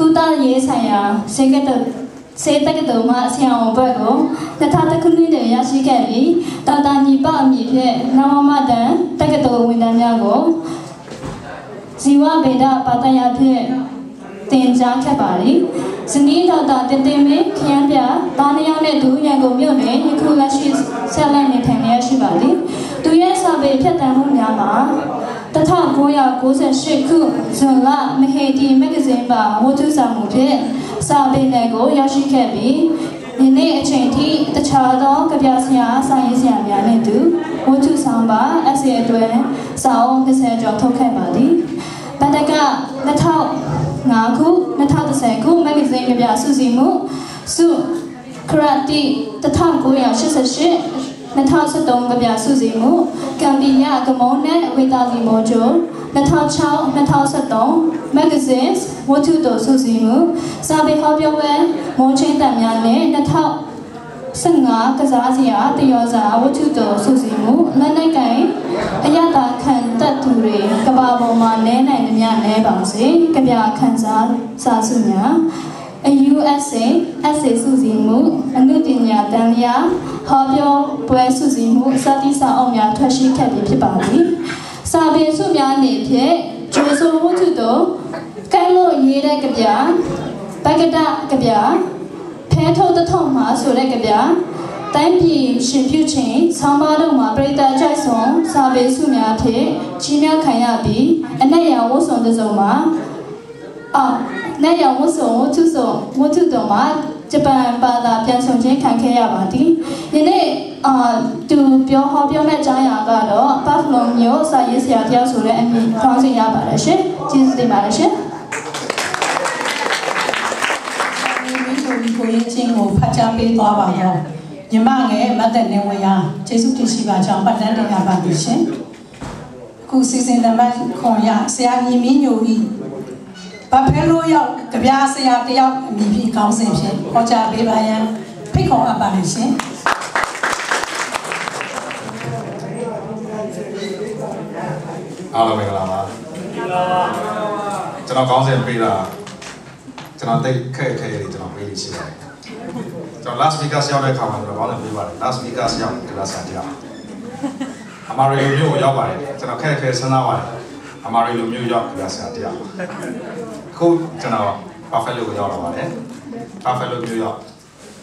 ကုသရေးဆိုင်ရာစေကတစေတက္ကသိုလ်မှဆရာဝန်ဘွဲ့ကို2000ခုနှစ်တည်းရရှိခဲ့ပြီးဒေါက်တာညီပအမည်ဖြင့်နဝမတန်တက္ကသိုလ်ဝန်ထမ်းများကိုဇီဝဗေဒဘာသာရပ်ဖြင့်သင်ကြားခဲ့ပါသည်။ဇနီးဒေါက်တာတင်တင်မင်းခရမ်းပြဘာနယောက်နဲ့ဒူရန်ကုန်မြို့နယ်ယခုလက်ရှိဆက်လက်နေထိုင်နေရရှိပါသည်။သူရဲ့စာပေဖြတ်တန်းမှုများမှာ 1998ခုဇွန်လမဟေဒီမဂ္ဂဇင်းပါဝတ္ထုစာမှုဖြင့်စာပေနယ်ကိုရောက်ရှိခဲ့ပြီးယနေ့အချိန်ထိတခြားသောကြပြဆရာစာရေးဆရာများနဲ့တူဝတ္ထုဆောင်ပါ essay အတွဲစာအုပ်20ကျော်ထုတ်ခဲ့ပါသည်ဗတက2005ခု2010ခုမဂ္ဂဇင်းကြပြစုစည်းမှုစုခရတိ1988 2013ကပြစုစည်းမှုကမ်ဘီယာကမုံနဲ့ဝေတာလီမောဂျို2006 2013 magazines ဝတ္ထုတော်စုစည်းမှုစာပေဟောပြောပွဲမောချင်းတံများနဲ့2015ကစားစရာတယောစာဝတ္ထုတော်စုစည်းမှုလက်နိုင်ကိုင်အယတာခံတတ်သူတွေကဘာပေါ်မှာနဲနိုင်သမျှနဲပါစေကြပြခန်းစားစာစုများ အ USA essay စုစည်းမှုအနုပညာတန်လျာဟောပြောပွဲစုစည်းမှုစသည်စာအုပ်များထွက်ရှိခဲ့ပြီးဖြစ်ပါသည်စာပေစုများအနေဖြင့်ဂျေဆိုဝတ္ထုတို့ကဲလို့ရေးတဲ့ကြပြပကဒကြပြဖဲထုတ်တထုံမှာဆိုတဲ့ကြပြတိုင်းပြည်ရှင်ပြုခြင်းဆောင်းပါးတို့မှာပြည်သားကြိုက်ဆုံးစာပေစုများဖြင့်ကြီးများခံရပြီးအနက်ရောင်ဝတ်စုံတစ်စုံမှာ အာနဲ့ရောင်ဝတ်စုံဝတ္ထုစုံဝတ္ထုတော်မှာဂျပန်ဘာသာပြန်ဆောင်ခြင်းခံခဲ့ရပါသည်။ဒီနေ့အာသူပြောဟောပြောမဲ့ကြားရာကတော့ပတ်ဖလုံမျိုးစာရေးဆရာတယောက်ဆိုတဲ့အမည်ခေါင်းစဉ်ရပါတယ်ရှင်။ကျေးဇူးတင်ပါတယ်ရှင်။ဒီမိချိုဒီကိုရင်ချင်းကိုဖတ်ကြားပေးသွားပါတော့ညီမငယ်မတ်သက်နေဝရကျေးဇူးတင်ရှိပါကြောင်းပတ်တန်းတင်ရပါသည်ရှင်ခုစီစဉ်တဲ့မခွန်ရဆရာညီမင်းညိုဤ ဘဖဲလိုရောက်ကြပြဆရာတယောက်အမည်ဖြင့်ကောင်းစဉ်ဖြင့်ဟောကြားပေးပါရန်ဖိတ်ခေါ်အပ်ပါတယ်ရှင်အားလုံးမင်္ဂလာပါကျွန်တော်ကောင်းစဉ်ပေးတာကျွန်တော်တိတ်ခက်ခဲတွေကျွန်တော်ပေးလို့ရှိပါတယ်ကျွန်တော် last week ဆရောက်တဲ့ခါမှာကျွန်တော်ကောင်းစဉ်ပေးပါတယ် last week ဆရောက်ဒီလားဆရာတရားအမာရီလိုမျိုးကိုရောက်ပါတယ်ကျွန်တော်ခက်ခဲစဉ်းစားပါတယ်အ မာရီလိုမျိုးရောက်ဒီလားဆရာတရားခုကျွန်တော် Buffalo ကိုရောက်လာပါတယ် Buffalo မျိုးရောက်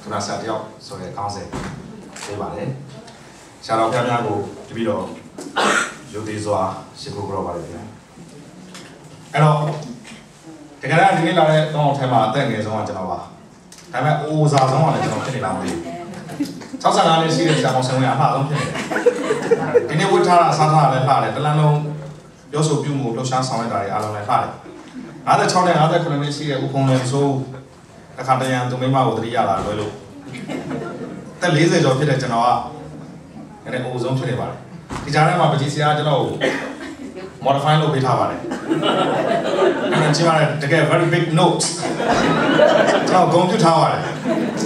ဒီလားဆရာတရားဆိုတဲ့ကောင်းစဉ်ပေးပါတယ်ဆရာတော်ဖျားများကိုတပည့်တော်ရုပ်သေးစွာရှိခိုးကြပါလိမ့်မယ်အဲ့တော့တကယ်တော့ဒီနေ့လာတဲ့တောင်းအောင်ထဲမှာအသက်ငယ်ဆုံးကကျွန်တော်ပါဒါပေမဲ့အိုးစားဆုံးကလည်းကျွန်တော်ဖြစ်နေလားမသိဘူး65နှစ်ရှိတဲ့ဆရာအောင်ဆံဝင်အမှားဆုံးဖြစ်နေတယ်ဒီနေ့ဝတ်ထားတာစားထားတာလည်းလှတယ်တလန်းလုံး ပြောဆိုပြုမှုလှူရှားဆောင်ရတာတွေအားလုံးလည်းလှတယ်56နဲ့59နှစ်ရှိတဲ့ဦးဖုံးလည်းဆိုတစ်ခါတရံသူမိမကိုတတိယလာလွယ်လို့တက်40ကျော်ဖြစ်တဲ့ကျွန်တော်ကအဲ့ဒါအိုးဆုံးဖြစ်နေပါတယ်ဒီကြားထဲမှာပကြီးဆရာကျွန်တော်ကို modify လုပ်ပေးထားပါတယ်အဲ့ဒါကျွန်တော်တကယ် very big note ကျွန်တော်ဂုဏ်ပြုထားပါတယ်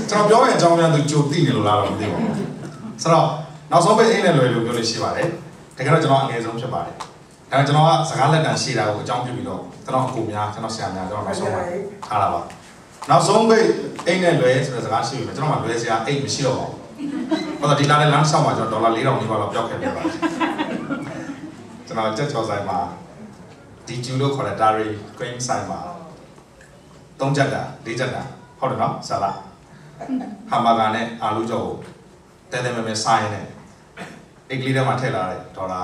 ကျွန်တော်ပြောရင်အကြောင်းများသူကြိုသိနေလို့လားတော့မသိပါဘူးဆိုတော့နောက်ဆုံးပိတ်အိမ်နဲ့လွယ်လို့ပြောလို့ရှိပါတယ်တကယ်တော့ကျွန်တော်အငယ်ဆုံးဖြစ်ပါတယ် ဒါပေမဲ့ကျွန်တော်ကစကားလက်တန်ရှိတာကိုအကြောင်းပြုပြီးတော့ကျွန်တော်အကူများကျွန်တော်ဆရာများကျွန်တော်နောက်ဆုံးပါထားတာပါနောက်ဆုံးပိတ်အိမ်နဲ့လွယ်ဆိုတဲ့စကားရှိပြီကျွန်တော်မှလွယ်စရာအိမ်မရှိတော့ပါဘူးဟောဒီလာတဲ့လမ်းဆောက်မှာကျွန်တော်ဒေါ်လာ4000နီးပါးလောက်ပျောက်ခဲ့ပြီပါကျွန်တော်ကြက်ချော်ဆိုင်မှာဒီကျူလို့ခေါ်တဲ့ Dari Cream ဆိုင်မှာ၃ချက်တာ၄ချက်တာဟုတ်တယ်နော်ဆလာဟာမာဂါနဲ့အာလူကြော်ကိုတဲတဲမဲမဲဆိုင်နဲ့အိတ်ကလေးထဲမှာထည့်လာတဲ့ဒေါ်လာ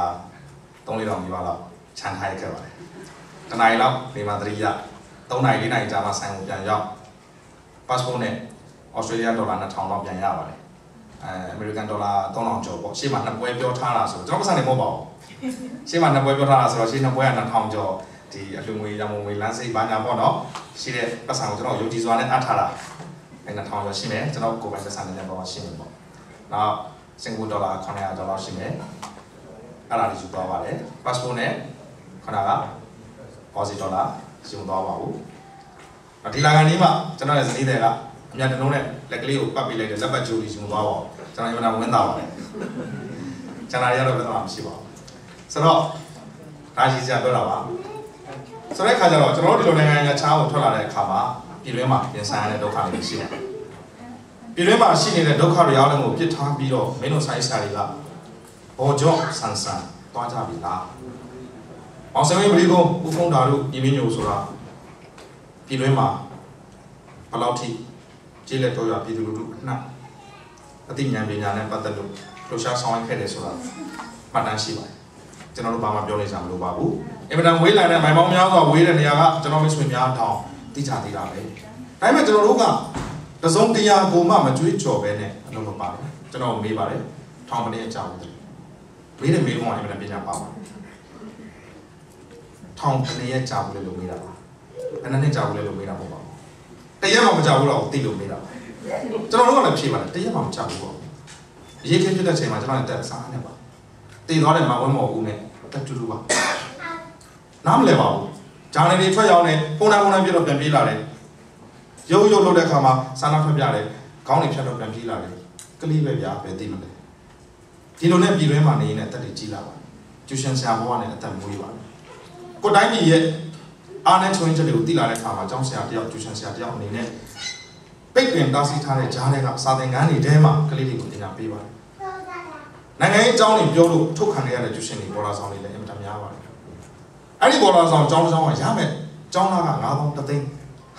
3000နီးပါးလောက်ခြံထားရခဲ့ပါတယ်တနင်္လာလောက်နေမှာသတိရ3နိုင်4နိုင်ကြာမှဆိုင်ကိုပြန်ရောက် passport နဲ့ Australia ဒေါ်လာ2000လောက်ပြန်ရပါတယ်အဲ American ဒေါ်လာ3000ကျော်ပေါ့ရှေ့မှာနှစ်ပွဲပြောထားတာဆိုကျွန်တော်ပတ်စံနေမဟုတ်ပါဘူးရှေ့မှာနှစ်ပွဲပြောထားတာဆိုတော့ရှေ့နှစ်ပွဲက2000ကျော်ဒီအလှငွေရမုံငွေလမ်းစိတ်ဘာညာပေါ့နော်ရှိတဲ့ပတ်စံကိုကျွန်တော်ယုံကြည်စွာနဲ့အပ်ထားတာအဲ2000ကျော်ရှိမယ်ကျွန်တော်ကိုယ်ပိုင်ပတ်စံနဲ့ပေါ့ရှိမယ်ပေါ့နောက်စင်ကာပူဒေါ်လာ900ဒေါ်လာရှိမယ် အဲ့ဒါလေးယူသွားပါတယ် passport နဲ့ခဏက Aussie ဒေါ်လာယူသွားပါဘူးဒီလာကန်นี้မှာကျွန်တော်ရဲ့ဇနီးတွေကအမြတ်တလုံးနဲ့လက်ကလေးကိုပတ်ပေးလိုက်တဲ့လက်ပတ်ဂျိုလီယူသွားပါဦးကျွန်တော်အမှန်ဝင်းတာပါတယ်ကျွန်တော်ရတော့ဘယ်တော့မှမရှိပါဘူးဆိုတော့ဒါရှိစရာပြောတာပါဆိုတဲ့အခါကျတော့ကျွန်တော်တို့ဒီလိုနိုင်ငံခြားကိုထွက်လာတဲ့အခါမှာပြည်တွင်းမှာပြင်ဆိုင်ရတဲ့ဒုက္ခတွေရှိတယ်ပြည်တွင်းမှာရှိနေတဲ့ဒုက္ခတွေအားလုံးကိုပြစ်ထားပြီးတော့မင်းတို့ဆိုင်ဆရာတွေက ဘောကြော့ဆန်ဆန်တွားကြပြီလားအောင်စမင်းပလီကုန်းဦးဖုံးတာတို့ညီမညိုဆိုတာပြည်တွင်းမှာဘယ်လောက်ထိကျေးလက်တော်ရပြည်သူလူထုအနှံ့အသိဉာဏ်ပညာနဲ့ပတ်သက်လို့လှူရှားဆောင်ရွက်ခဲ့တယ်ဆိုတာမှတ်တမ်းရှိပါတယ်ကျွန်တော်တို့ဘာမှပြောနေကြမလို့ပါဘူးအင်မတန်ဝေးလံတဲ့မိုင်ပေါင်းများစွာဝေးတဲ့နေရာကကျွန်တော်မိတ်ဆွေများတောင်သိကြသေးတာပဲဒါပေမဲ့ကျွန်တော်တို့ကတစုံတရာကိုမှမကြွေးကြော်ပဲနဲ့အလုပ်လုပ်ပါတယ်ကျွန်တော်မေးပါတယ်ထောင်မနေအကြောင်းတယ် မေးတဲ့မေးခွန်းကအင်မတန်ပညာပါပါတယ်ထောင်ကနေရကြာဘူးလေလို့မေးတာပါဘယ်နှစ်နှစ်ကြာဘူးလေလို့မေးတာပေါ့ပါတရက်မှမကြာဘူးတော့သိလို့မေးတာပါကျွန်တော်တို့ကလည်းဖြေပါတယ်တရက်မှမကြာဘူးပေါ့အရေးကြီးဖြစ်တဲ့ချိန်မှာကျွန်တော်လည်းတက်စားနေပါတည်သွားတဲ့မဝဲမော်ဦးနဲ့တက်တူတူပါနားမလဲပါဘူးဂျာနယ်တွေထွက်ရောက်နေပုံနာပုံနာပြတော့ပြန်ပြေးလာတယ်ရုပ်ရုပ်လုပ်တဲ့အခါမှာစာနာထွက်ပြတယ်ခေါင်းတွေဖြတ်တော့ပြန်ပြေးလာတယ်ကလေးပဲဗျာပဲသိမလဲ ဒီလိုနဲ့ပြည်တွင်းမှာနေရင်အသက်တွေကြီးလာပါကျူရှင်ဆရာဘဝနဲ့အသက်မွေးပါတယ်ကိုတိုင်းပြည်ရဲ့အားနဲ့ချုံချက်တွေကိုသိလာတဲ့အခါမှာကျောင်းဆရာတယောက်ကျူရှင်ဆရာတယောက်အနေနဲ့ပိတ်ပင်တားဆီးထားတဲ့ဂျားတွေကစာသင်ခန်းတွေထဲမှာကလေးတွေကိုသင်ကြားပေးပါတယ်နိုင်ငံရေးအကြောင်းတွေပြောလို့ထုတ်ခံရတဲ့ကျူရှင်တွေပေါ်လာဆောင်တွေလည်းအင်မတန်များပါတယ်အဲ့ဒီပေါ်လာဆောင်ကျောင်းကျောင်းကရမယ်ကျောင်းသားက9000တသိန်း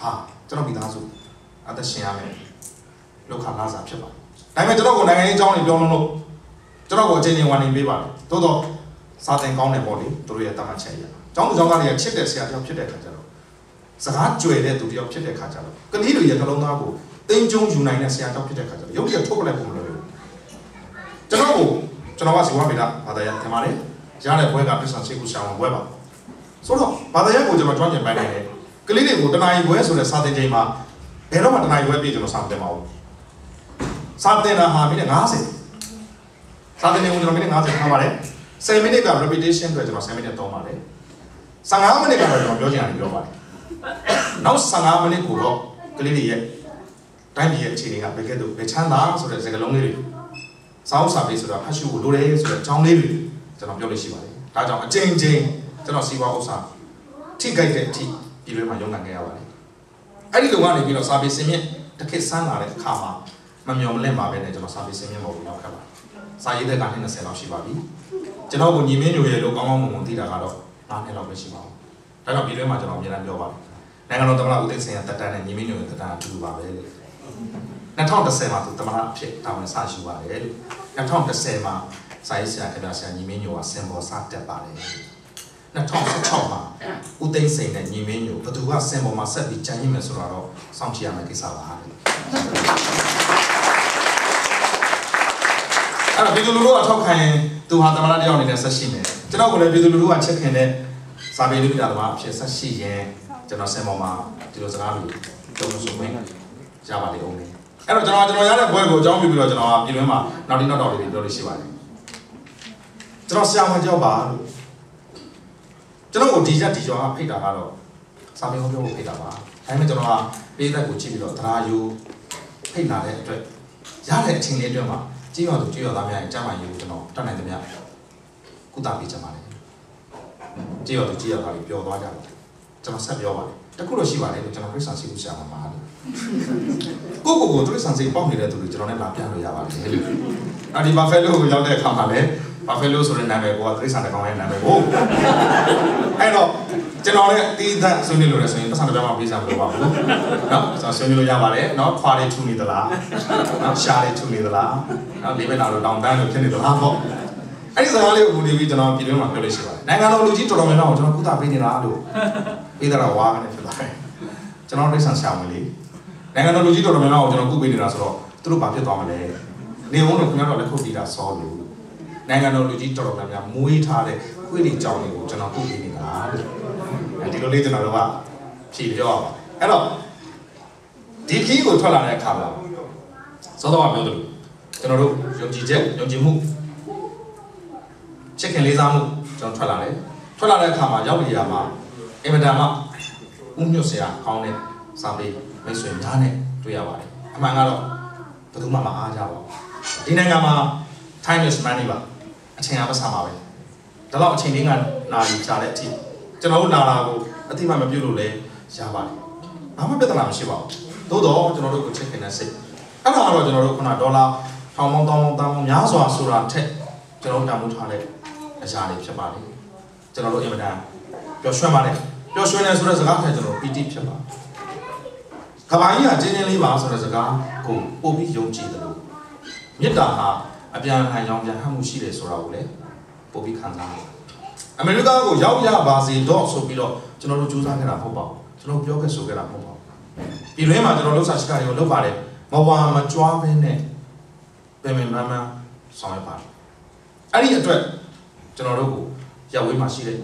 ဟာကျွန်တော်မိသားစုအသက်ရှင်ရမယ်လောက်ခလာစားဖြစ်ပါတယ်ဒါပေမဲ့ကျွန်တော်ကနိုင်ငံရေးအကြောင်းတွေပြောလို့ ကျွန်တော်ကိုအချိန်ချင်းဝန်နေပေးပါတယ်သို့တော့စာသင်ကောင်းတယ်ပေါ့လေသူတို့ရဲ့တမန်ချက်ရကျောင်းသူကျောင်းသားတွေကချစ်တဲ့ဆရာတယောက်ဖြစ်တဲ့အခါကျတော့စကားကြွယ်တဲ့သူတယောက်ဖြစ်တဲ့အခါကျတော့ကလေးတွေရဲ့နှလုံးသားကိုတင်းကျုံယူနိုင်တဲ့ဆရာတယောက်ဖြစ်တဲ့အခါကျတော့ရုပ်ရထုတ်ပလိုက်ဖို့မလိုဘူးကျွန်တော်ကိုကျွန်တော်ကဇီဝဗေဒဘာသာရထင်ပါတယ်ရတဲ့ဘွဲကပစ္စံစိတ်ကူရှာဝင်ဘွဲပါဆိုတော့ဘာသာရကိုကျွန်တော်ကျွမ်းကျင်ပိုင်းနေတယ်ကလေးတွေကိုတနာရီဘွဲဆိုတဲ့စာသင်ချိန်မှာဘယ်တော့မှတနာရီဘွဲပြည့်ကျွန်တော်စာမတင်ပါဘူးစာသင်တာဟာမိနစ်90 စာသင်နေဦးကျွန်တော်မိနစ်90ထားပါတယ်10မိနစ်က repetition အတွက်ကျွန်တော်10မိနစ်သုံးပါတယ်15မိနစ်ကတော့ကျွန်တော်ပြောချင်တာပြောပါတယ်နောက်15မိနစ်ကိုတော့ကလေးတွေရဲ့တိုင်းပြည်ရဲ့အခြေအနေကဘယ်ကဲ့သို့ဘယ်ချမ်းသာဆိုတဲ့စကားလုံးလေးတွေစာအုပ်စာပေဆိုတာဖတ်ရှုဖို့လိုတယ်ဆိုတဲ့အကြောင်းလေးတွေကျွန်တော်ပြောလို့ရှိပါတယ်ဒါကြောင့်အချိန်ချင်းကျွန်တော်စီးပွားဥစ္စာထိကြိုက်တဲ့အထိဒီလိုမှရုန်းကန်ခဲ့ရပါတယ်အဲ့ဒီလိုကနေပြီးတော့စာပေစင်မြင့်တစ်ခေတ်ဆန်းလာတဲ့အခါမှာမမျော်မလင့်ပါပဲနဲ့ကျွန်တော်စာပေစင်မြင့်ပေါ်ကိုရောက်ခဲ့ပါတယ် စာရေးတဲ့ကနှစ်20လောက်ရှိပါပြီကျွန်တော်ကိုညီမင်းညိုရဲ့လို့ကောင်းကောင်းမွန်မွန်သိတာကတော့9နှစ်လောက်ပဲရှိပါဘူးဒါကြောင့်ပြည်တွင်းမှာကျွန်တော်အများအားပြောပါတယ်နိုင်ငံတော်သမ္မတဦးသိန်းစိန်ရဲ့တက်တန်းနဲ့ညီမင်းညိုရဲ့တက်တန်းအတူတူပါပဲလို့2010မှာသူသမ္မတအဖြစ်တာဝန်စယူပါတယ်လို့2010မှာစာရေးဆရာခင်ဗျာဆရာညီမင်းညိုကစင်ပေါ်စတက်ပါတယ်2016မှာဦးသိန်းစိန်နဲ့ညီမင်းညိုဘသူကစင်ပေါ်မှာဆက်ပြီးကြံရည်မယ်ဆိုတော့စောင့်ကြည့်ရမယ့်ကိစ္စပါ အဲ့တော့ပြည်သူလူထုကထောက်ခံရင်သူဟာသမ္မတတယောက်အနေနဲ့ဆက်ရှိမယ်ကျွန်တော်ကလည်းပြည်သူလူထုကချက်ခင်တဲ့စာပေလူပြတာကအဖြစ်ဆက်ရှိရင်ကျွန်တော်စင်ပေါ်မှာဒီလိုစကားတွေတုံ့ဆိုဝင်ရပါလိမ့်ဦးမယ်အဲ့တော့ကျွန်တော်ကျွန်တော်ရတဲ့ဘွဲကိုအကြောင်းပြပြီးတော့ကျွန်တော်ကပြည်တွင်းမှာနောက်တိနောက်တော်တွေပြောလို့ရှိပါတယ်ကျွန်တော်ဆရာဝန်ကြောက်ပါလို့ကျွန်တော်ကိုဒီရက်ဒီကျော်ကဖိတ်တာကတော့စာပေဟောပြောဖို့ဖိတ်တာပါဒါပေမဲ့ကျွန်တော်ကပေးသက်ကိုကြည့်ပြီးတော့သရာယူဖိတ်လာတဲ့အတွက်ရတဲ့အချိန်လေးအတွင်းမှာ ကြည့်ရသူကြည့်ရသားများရဲ့အကြမ်းမှန်ရေးကိုကျွန်တော်တတ်နိုင်သမျှကုသပေးချင်ပါတယ်ကြည့်ရသူကြည့်ရသားတွေပျော်သွားကြတယ်ကျွန်တော်ဆက်ပြောပါတယ်တခုလို့ရှိပါတယ်လို့ကျွန်တော်ခရစ်စတန်ရှိခုရှာမှာပါလို့ကိုကိုကိုခရစ်စတန်စိတ်ပေါက်နေတဲ့သူတွေကျွန်တော်နဲ့လာပြလို့ရပါတယ်လို့အဲ့ဒီဘာဖဲလိုကိုရောက်တဲ့အခါမှာလည်း ဘာဖဲလိုဆိုတဲ့နာမည်ကိုကခရစ်စတန်တကောင်ရဲ့နာမည်ကိုအဲ့တော့ကျွန်တော်လည်းတီးသန့်ဆွေးနွေးလို့လည်းဆိုရင်ပတ်စံတစ်ပြားမှပေးစားမလို့ပါဘူးเนาะကျွန်တော်ဆွေးနွေးလို့ရပါတယ်เนาะခွာလေးထူနေသလားเนาะရှားလေးထူနေသလားเนาะလေးပဲလာလို့တောင်းတန်းလို့ဖြစ်နေသလားပေါ့အဲ့ဒီစကားလေးကိုဒီပြီးကျွန်တော်ပြည်တွင်းမှာပြောလို့ရှိပါတယ်နိုင်ငံတော်လူကြီးတော်တော်များများကိုကျွန်တော်ကုသပေးနေတာလို့ပေးတာဝါကနေဖြစ်လာတယ်ကျွန်တော်ဒိတ်ဆန်ရှာဝင်လေနိုင်ငံတော်လူကြီးတော်တော်များများကိုကျွန်တော်ကုပေးနေတာဆိုတော့သူတို့ဘာဖြစ်သွားမလဲနေုံတော့ခင်ဗျားတို့လည်းခုတ်ပြီးတာစောလို့ နိုင်ငံတော်လူကြီးတော်တော်များများမွေးထားတဲ့ခွေးတွေကြောင်းတွေကိုကျွန်တော်ကုပေးနေတာလို့အဲဒီလိုလေးကျွန်တော်တို့ကဖြေပြောရပါအဲ့တော့ဒီခီးကိုထွက်လာတဲ့အခါမှာစောစောကပြောသလိုကျွန်တော်တို့ယုံကြည်ချက်ယုံကြည်မှုချစ်ခင်လေးစားမှုကျွန်တော်ထွက်လာတယ်ထွက်လာတဲ့အခါမှာရောက်နေရမှာအင်မတန်မှဥညွတ်စရာကောင်းတဲ့စာပေမိတ်ဆွေများနဲ့တွေ့ရပါတယ်အမှန်ကတော့ဘယ်သူမှမအားကြပါဘူးဒီနိုင်ငံမှာ time is money ပါ အချိန်အားမဆာပါပဲဒါတော့အချိန်လေးကနာရီကြာတဲ့အထိကျွန်တော်တို့လာလာကိုအတိမမပြုတ်လို့လည်းရပါတယ်ဘာမှပြဿနာမရှိပါဘူးသို့တော့ကျွန်တော်တို့ကိုချစ်ခင်တဲ့စိတ်အဲ့ဒါကတော့ကျွန်တော်တို့ခုနဒေါ်လာထောင်ပေါင်းတောင်းပေါင်းတောင်းပေါင်းများစွာဆိုတာထက်ကျွန်တော်တို့တန်ဖိုးထားတဲ့အရာတွေဖြစ်ပါတယ်ကျွန်တော်တို့အင်မတန်ပျော်ရွှင်ပါတယ်ပျော်ရွှင်တယ်ဆိုတဲ့စကားထက်ကျွန်တော်ပီတိဖြစ်ပါတယ်ကဘာကြီးကကျင်းချင်းလေးပါဆိုတဲ့စကားကိုပို့ပြီးယုံကြည်တယ်လို့မေတ္တာဟာ အပြန်အလှန်ရောင်းပြန်ဟမှုရှိတယ်ဆိုတာကိုလည်းပို့ပြီးခံစားရတယ်အမေရိကကိုရောက်ရပါစေတော့ဆိုပြီးတော့ကျွန်တော်တို့ကြိုးစားခဲ့တာမဟုတ်ပါဘူးကျွန်တော်ပြောခဲ့ဆိုခဲ့တာမဟုတ်ပါဘူးဒီတွင်မှာကျွန်တော်လှုပ်ရှားရှိတာတွေကိုလုပ်ပါတယ်မဝါမကြွားဘဲနဲ့ပြင်ပင်ပန်းပန်းဆောင်ရွက်ပါတယ်အဲ့ဒီအတွက်ကျွန်တော်တို့ကိုရပ်ဝေးမှာရှိတဲ့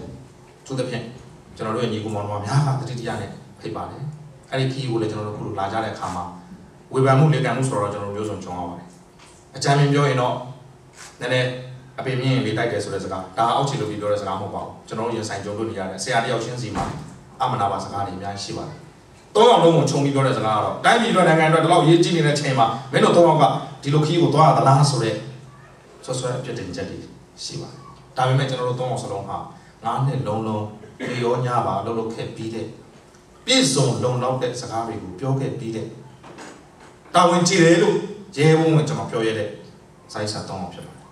သူသဖြင့်ကျွန်တော်တို့ရဲ့ညီကောင်မောင်တို့များကတတိတရနဲ့ဖိတ်ပါတယ်အဲ့ဒီခီးကိုလည်းကျွန်တော်တို့ခုလိုလာကြတဲ့အခါမှာဝေဖန်မှုလေကံမှုဆိုတော့ကျွန်တော်တို့မျိုးစုံကြုံရပါတယ် အကြမ်းမြင်ပြောရင်တော့နည်းနည်းအပင်မြင့်လေးတိုက်တယ်ဆိုတဲ့စကားဒါအောက်ခြေလို့ပြီးပြောတဲ့စကားမဟုတ်ပါဘူးကျွန်တော်တို့ရင်ဆိုင်ကြုံလို့နေရတယ်ဆရာတယောက်ချင်းစီမှာအမနာပါစကားတွေအများကြီးရှိပါတယ်သုံးယောက်လုံးကိုခြုံပြီးပြောတဲ့စကားကတော့တိုင်းပြည်အတွက်နိုင်ငံအတွက်ဒီလောက်ရေးကြည့်နေတဲ့ချိန်မှာမင်းတို့သုံးယောက်ကဒီလိုခီးကိုသွားရသလားဆိုတဲ့ဆွဆွဲအပြစ်တင်ချက်တွေရှိပါတယ်ဒါပေမဲ့ကျွန်တော်တို့သုံးယောက်စလုံးဟာငါးနှစ်လုံးလုံးပြေရောညပါလှုပ်လှုပ်ခဲ့ပြီးတဲ့ပြည့်စုံလုံလောက်တဲ့စကားတွေကိုပြောခဲ့ပြီးတဲ့တာဝန်ကြည့်တယ်လို့ ရဲဘုံကကျွန်တော်ပြောရတဲ့စိုက်ဆက်သုံးအောင်ဖြစ်ပါတယ်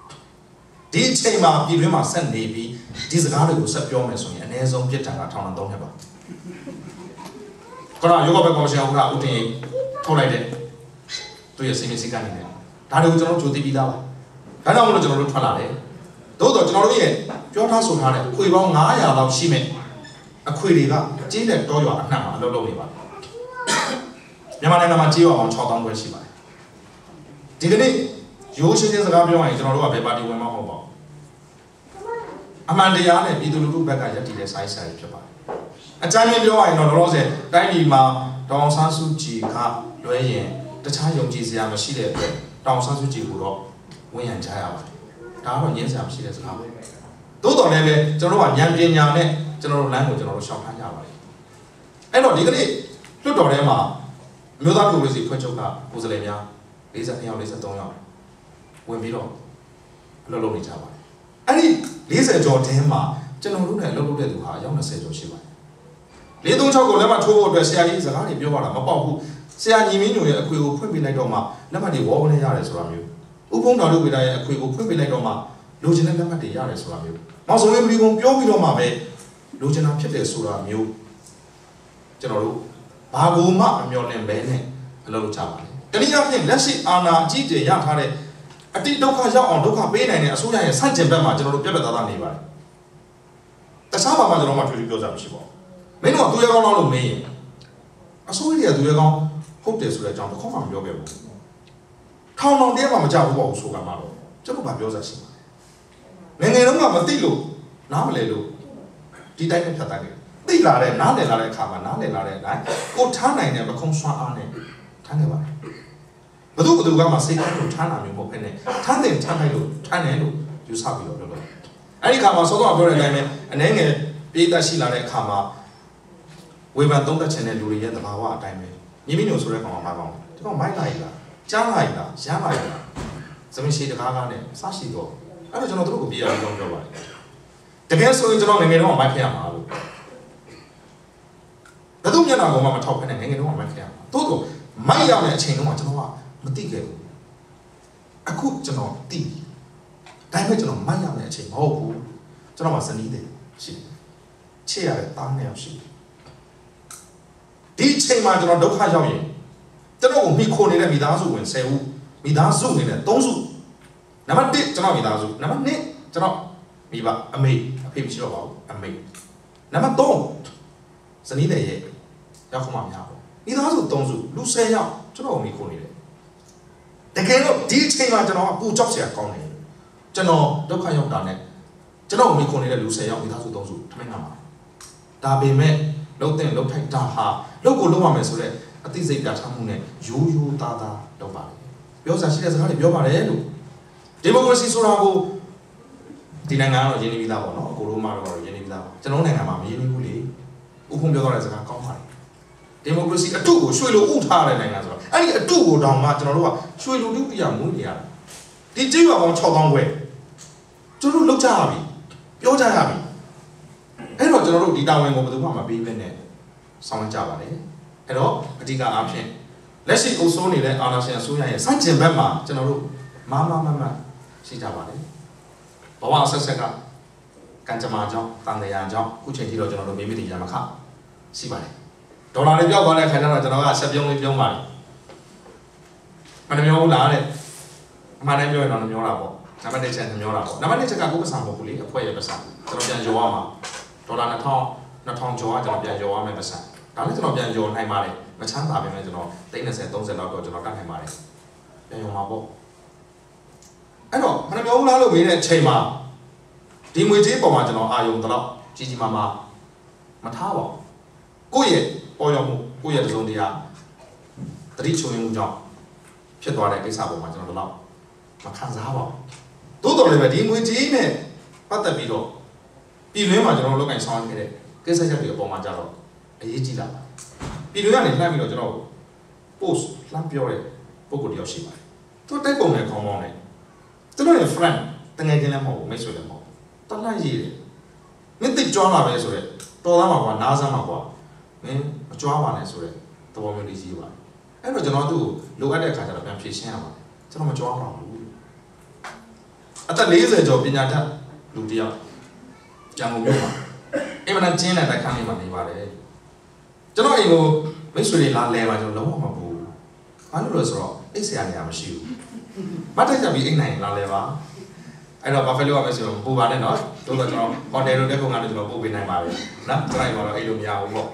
ဒီအချိန်မှာပြည်တွင်းမှာဆက်နေပြီးဒီစကားတွေကိုဆက်ပြောမယ်ဆိုရင်အနည်းဆုံးပြစ်ဒဏ်ကထောင်ဒဏ်၃နှစ်ပါခဏယောဂဘက်ကော်မရှင်ဥက္ကဋ္ဌဦးတင်ထုတ်လိုက်တဲ့သူရဲ့စီမံစည်းကမ်းတွေနဲ့ဒါတွေကိုကျွန်တော်တို့ကြိုသိပြီးသားပါဒါကြောင့်မလို့ကျွန်တော်တို့ထွက်လာတယ်သို့တော့ကျွန်တော်တို့ရဲ့ပြောထားဆိုထားတဲ့ခွေပေါင်း900လောက်ရှိမဲ့အခွေတွေကကြေးတဲ့တောရွာအနှံ့မှာအလုပ်လုပ်နေပါတယ်မြန်မာနိုင်ငံမှာကြေးရွာပေါင်း6000ခွဲရှိပါတယ် ဒီကနေ့ရိုးရှင်းရှင်းစကားပြောရရင်ကျွန်တော်တို့ကဘယ်ပါတီဝင်မှမဟုတ်ပါဘူးအမှန်တရားနဲ့ပြည်သူလူထုဘက်ကရည်တည်တဲ့ဆိုင်ဆိုင်ဖြစ်ပါတယ်အကြမ်းမြင်ပြောရရင်တော့လောလောဆယ်တိုင်းပြည်မှာဒေါအောင်ဆန်းစုကြည်ကလွဲရင်တခြားယုံကြည်စရာမရှိတဲ့အတွက်ဒေါအောင်ဆန်းစုကြည်ကိုတော့ဝန်ရံကြရပါတယ်ဒါကတော့ညင်းစရာမရှိတဲ့စကားပဲသို့တော်လည်းပဲကျွန်တော်တို့ကဉာဏ်ပညာနဲ့ကျွန်တော်တို့လမ်းကိုကျွန်တော်တို့ရှောင်ထားကြပါတယ်အဲ့တော့ဒီကနေ့လွတ်တော်ထဲမှာအမျိုးသားဒီမိုကရေစီဖွဲ့ချုပ်ကကိုယ်စားလှယ်များ 42ယောက်43ယောက်ဝင်ပြီးတော့အလုပ်လုပ်နေကြပါတယ်အဲ့ဒီ40ကျော်တင်းမှာကျွန်တော်တို့နဲ့အလုပ်လုပ်တဲ့သူဟာအယောက်20ကျော်ရှိပါတယ်436ကိုလက်မှတ်ထိုးဖို့အတွက်ဆရာကြီးစကားတွေပြောရတာမပေါက်ဘူးဆရာညီမင်းညိုရဲ့အခွေကိုဖွင့်ပေးလိုက်တော့မှလက်မှတ်တွေဝေါကနေရတယ်ဆိုတာမျိုးဥပုံတော်တို့ဝေဒာရဲ့အခွေကိုဖွင့်ပေးလိုက်တော့မှလိုချင်တဲ့လက်မှတ်တွေရတယ်ဆိုတာမျိုးနောက်ဆုံးရေးပလီကုံပြောပြီးတော့မှပဲလိုချင်တာဖြစ်တယ်ဆိုတာမျိုးကျွန်တော်တို့ဘာကိုမှမမျှော်လင့်ပဲနဲ့အလုပ်လုပ်ကြပါလေ တနည်းအားဖြင့်လက်ရှိအာဏာအကြီးအကျယ်ရထားတဲ့အတိဒုက္ခရောက်အောင်ဒုက္ခပေးနိုင်တဲ့အစိုးရရဲ့ဆန့်ကျင်ဘက်မှာကျွန်တော်တို့ပြက်ပြက်သားသားနေပါတယ်တခြားဘာမှကျွန်တော်မှထွေထွေပြောကြမှာရှိပါဘူးမင်းတို့ကသူရဲကောင်းလို့မင်းရင်အစိုးရကသူရဲကောင်းဟုတ်တယ်ဆိုတဲ့အကြောင်းတစ်ခေါက်မှမပြောခဲ့ဘူးထောင်တော်တည်းမှမကြဘူးပေါ့ဆိုကမှတော့ကျွန်တော်ဗာပြောစားရှိပါတယ်ငငယ်တုန်းကမသိလို့နားမလဲလို့ဒီတိုင်းနဲ့ဖြတ်တန်းတယ်သိလာတဲ့နားလည်လာတဲ့အခါမှာနားလည်လာတဲ့အတိုင်းကိုထားနိုင်တဲ့မခုံဆွမ်းအားနဲ့ထားနေပါတယ် ဘသူဘသူကမှစိတ်ကောင်းလို့ထမ်းလာမျိုးပေါ့ဖက်နဲ့ထမ်းတယ်ထမ်းလိုက်လို့ထမ်းတယ်လို့ယူဆပြီးတော့ပြောလို့အဲ့ဒီခါမှာစောစောပြောတဲ့အတိုင်းပဲအနှဲငယ်ပြိတ္တရှိလာတဲ့အခါမှာဝေဖန်သုံးသပ်ခြင်းတဲ့လူတွေရဲ့သဘာဝအတိုင်းပဲညီမညိုဆိုတဲ့ကောင်ကမကောင်ဒီကောင်မိုက်လာရည်လားကြားလာရည်လားရမ်းလာရည်လားသမင်းရှိတကားကားနဲ့စရှိတော့အဲ့တော့ကျွန်တော်တို့ကိုပြရအောင်ပြောပါတယ်တကယ်ဆိုရင်ကျွန်တော်ငငယ်တော့မိုက်ဖျက်ရမှာလို့ဘယ်သူမျက်နှာကောင်မှမထောက်ဖက်နဲ့ငငယ်တော့မိုက်ဖျက်ရမှာတိုးတော့မိုက်ရောက်တဲ့အချိန်တုန်းကကျွန်တော်က မသိခဲ့ဘူးအခုကျွန်တော်သိပြီဒါပေမဲ့ကျွန်တော်မိုက်ရမယ့်အချိန်မဟုတ်ဘူးကျွန်တော်ကစနီးတယ်ရှိချစ်ရတဲ့တားနှစ်ယောက်ရှိဒီအချိန်မှာကျွန်တော်ဒုက္ခရောက်ရင်ကျွန်တော်ကိုမိခိုနေတဲ့မိသားစုဝင်10ဦးမိသားစုနေတဲ့3စုနံပါတ်1ကျွန်တော်မိသားစုနံပါတ်2ကျွန်တော်မိဘအမေအဖေမရှိတော့ပါဘူးအမေနံပါတ်3ဇနီးတဲ့ရဲ့ရောက်ခမများပေါ့မိသားစု3စုလူ10ယောက်ကျွန်တော်မိခိုနေတယ် တကယ်တော့ဒီအချိန်မှာကျွန်တော်ကပူကြောက်စရာကောင်းတယ်ကျွန်တော်ဒုက္ခရောက်တာနဲ့ကျွန်တော်မိခိုနေတဲ့လူ10ယောက်မိသားစု3စုထမင်းနာမှာဒါပေမဲ့လုံးတဲ့လုံးထိုက်တာဟာလုံးကိုလုံးရမယ်ဆိုတော့အသိစိတ်ပြထားမှုနဲ့ရိုးရိုးသားသားလုပ်ပါလေပြောစားရှိတဲ့စကားတွေပြောပါတယ်လို့ဒီမိုကရေစီဆိုတာကိုဒီနိုင်ငံကတော့ရင်းနှီးပြီးသားပေါ့နော်အကိုတို့မှတော့ရင်းနှီးပြီးသားပါကျွန်တော်နိုင်ငံမှာမရင်းနှီးဘူးလေဥဖုံပြောတော့တဲ့စကားကောင်းပါတယ် ဒီမိုကရေစီအတုကိုရွှေလိုဥထားတဲ့နိုင်ငံဆိုတော့အဲ့ဒီအတုကိုတောင်မှကျွန်တော်တို့ကရွှေလိုတုပြမွေးနေရတယ်ဒီကြေးရွာပေါင်း6000ခွဲကျွန်တော်တို့လောက်ကြရပြီပြောကြရပြီအဲ့တော့တော့ကျွန်တော်တို့ဒီတာဝန်ကိုဘယ်သူမှမပေးဘဲနဲ့ဆောင်ရွက်ကြပါတယ်အဲ့တော့အဓိကအားဖြင့်လက်ရှိအုပ်စိုးနေတဲ့အာဏာရှင်အစိုးရရဲ့စန့်ကျင်ဘက်မှာကျွန်တော်တို့မာမမမရှိကြပါတယ်ဘဝဆက်ဆက်ကကံကြမ္မာကြောင့်တန်တရားကြောင့်အခုချိန်ထိတော့ကျွန်တော်တို့မိမိတည်ရမခရှိပါတယ် ဒေါ်လာလေးပြောက်သွားတဲ့ခါကျတော့ကျွန်တော်ကဆက်ပြုံးလေးပြုံးပါတယ်မနှမျောဘူးလားတဲ့အမှန်တည်းပြောရင်တော့နှမျောတာပေါ့နံပါတ်1ချက်နှမျောတာပေါ့နံပါတ်2ချက်ကကိုယ်ပစံမဟုတ်ဘူးလေအဖွဲ့ရဲ့ပစံကျွန်တော်ပြန်ကြောရမှာဒေါ်လာ2000 2000ကျော်ကကျွန်တော်ပြန်ကြောရမယ်ပစံဒါလည်းကျွန်တော်ပြန်ကြောနိုင်ပါတယ်မချမ်းသာပဲမဲ့ကျွန်တော်30 30လောက်တော့ကျွန်တော်တတ်နိုင်ပါတယ်ပြန်ရောမှာပေါ့အဲ့တော့မနှမျောဘူးလားလို့မေးတဲ့အချိန်မှာဒီငွေကြေးပေါ်မှာကျွန်တော်အာယုံတလောက်ကြီးကြီးမားမားမထားပါဘူးကိုယ့်ရဲ့ ပေါ်ရောက်မှုကိုယ့်ရဲ့သုံးတရားတတိချုံရင်မှုကြောင့်ဖြစ်သွားတဲ့ကိစ္စပေါ်မှာကျွန်တော်တို့မခံစားပါဘူးသို့တော်လည်းပဲဒီငွေကြေးနဲ့ပတ်သက်ပြီးတော့ပြည်တွင်းမှာကျွန်တော်တို့လုပ်ကင်ဆောင်ခဲ့တဲ့ကိစ္စချက်တွေအပေါ်မှာကြတော့အရေးကြီးလာပါပြည်တွင်းကနေလှမ်းပြီးတော့ကျွန်တော် post လှမ်းပြောတဲ့ပုံကိုတယောက်ရှိပါတယ်သူတိုက်ပုံနဲ့ခေါင်းပေါင်းနဲ့ကျွန်တော်ရဲ့ friend တကယ်ချင်းလည်းမဟုတ်ဘူးမိတ်ဆွေလည်းမဟုတ်ဘူးတလှမ်းရေးတယ်မင်းသိကြွားလာပဲဆိုတော့တော်သားမှာကွာနားစမ်းမှာကွာ မင်းမကြွားပါနဲ့ဆိုတဲ့သဘောမျိုးလေးကြီးပါတယ်အဲ့တော့ကျွန်တော်သူ့ကိုလိုအပ်တဲ့အခါကျတော့ပြန်ဖြေရှင်းရပါတယ်ကျွန်တော်မကြွားပါဘူးအသက်40ကျော်ပညာတတ်လူတယောက်ကျန်ကုန်မြို့မှာအင်မတန်ကျင်းတဲ့တိုက်ခန်းလေးမှာနေပါတယ်ကျွန်တော်အိမ်ကိုမိတ်ဆွေတွေလာလဲမှာကျွန်တော်လုံးဝမပူဘူးဘာလို့လဲဆိုတော့အိတ်ဆရာနေရာမရှိဘူးမတ်တက်ကြပြီးအိမ်နိုင်လာလဲပါအဲ့တော့ဘာဖဲလို့ရမယ်ဆိုတော့ပူပါနဲ့နော်တို့တော့ကျွန်တော်ဟိုတယ်တို့တက်ကုန်ကနေကျွန်တော်ပို့ပေးနိုင်ပါတယ်နော်ကျွန်တော်အိမ်မှာတော့အိမ်လို့မရဘူးပေါ့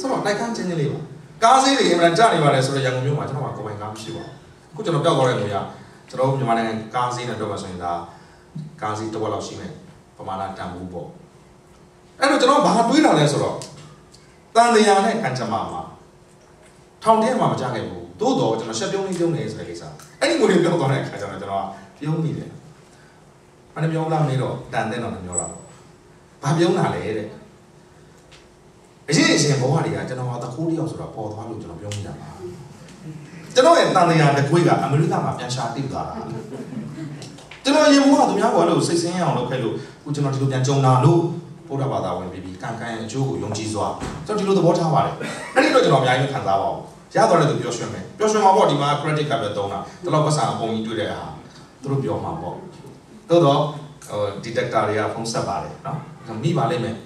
ဆိုတော့တိုက်ခန်းချင်းချင်းလေးပါကားစီးတွေအင်မတန်ကြနေပါတယ်ဆိုတော့ရန်ကုန်မြို့မှာကျွန်တော်ကကိုယ်ပိုင်ကားမရှိပါဘူးအခုကျွန်တော်ပြောက်သွားတဲ့နေရာကျွန်တော်မြန်မာနိုင်ငံကားစီးနဲ့တော့ဆိုရင်ဒါကားစီးတစ်ဝက်လောက်ရှိမယ်ပမာဏတန်ဖို့ပေါ့အဲ့တော့ကျွန်တော်ဘာတွေးတာလဲဆိုတော့တန်တရားနဲ့ကံကြမ္မာမှာထောင်ထဲမှာမကြခဲ့ဘူးသို့တော့ကျွန်တော်ရှက်ပြုံးလေးပြုံးနေဆိုတဲ့ကိစ္စအဲ့ဒီကိုလေးပြောသွားတဲ့အခါကျတော့ကျွန်တော်ကပြုံးနေတယ်မနေ့ပြောလာမနေတော့တန်တဲ့တော့မပြောတာဘာပြုံးတာလဲတဲ့ အရင်အရင်ဘဝတွေကကျွန်တော်ကတခိုးတယောက်ဆိုတာပေါ်သွားလို့ကျွန်တော်ပြောမိတာပါကျွန်တော်ရဲ့တန်တရားတစ်ခွေးကအမေရိကမှာပြန်ရှာတိသွားတာကျွန်တော်ရင်ဘဝသူများကလို့စိတ်ဆင်းရအောင်လုပ်ခဲ့လို့ခုကျွန်တော်ဒီလိုပြန်ကြုံတာလို့ဘုရားဘာသာဝင်ပြီးပြီးကံကံရဲ့အကျိုးကိုယုံကြည်စွာကျွန်တော်ဒီလိုသဘောထားပါတယ်အဲ့ဒီတော့ကျွန်တော်အများကြီးခံစားပါဘူးရသွားတဲ့သူပျော်ရွှင်မယ်ပျော်ရွှင်မှာပေါ့ဒီမှာ credit card ပဲသုံးတာတလောက်ပတ်စံအပုံကြီးတွေ့တဲ့ဟာသူတို့ပြောမှာပေါ့သို့တော့ဟို detector တွေကဖုန်းဆက်ပါတယ်နော်မိပါလိမ့်မယ်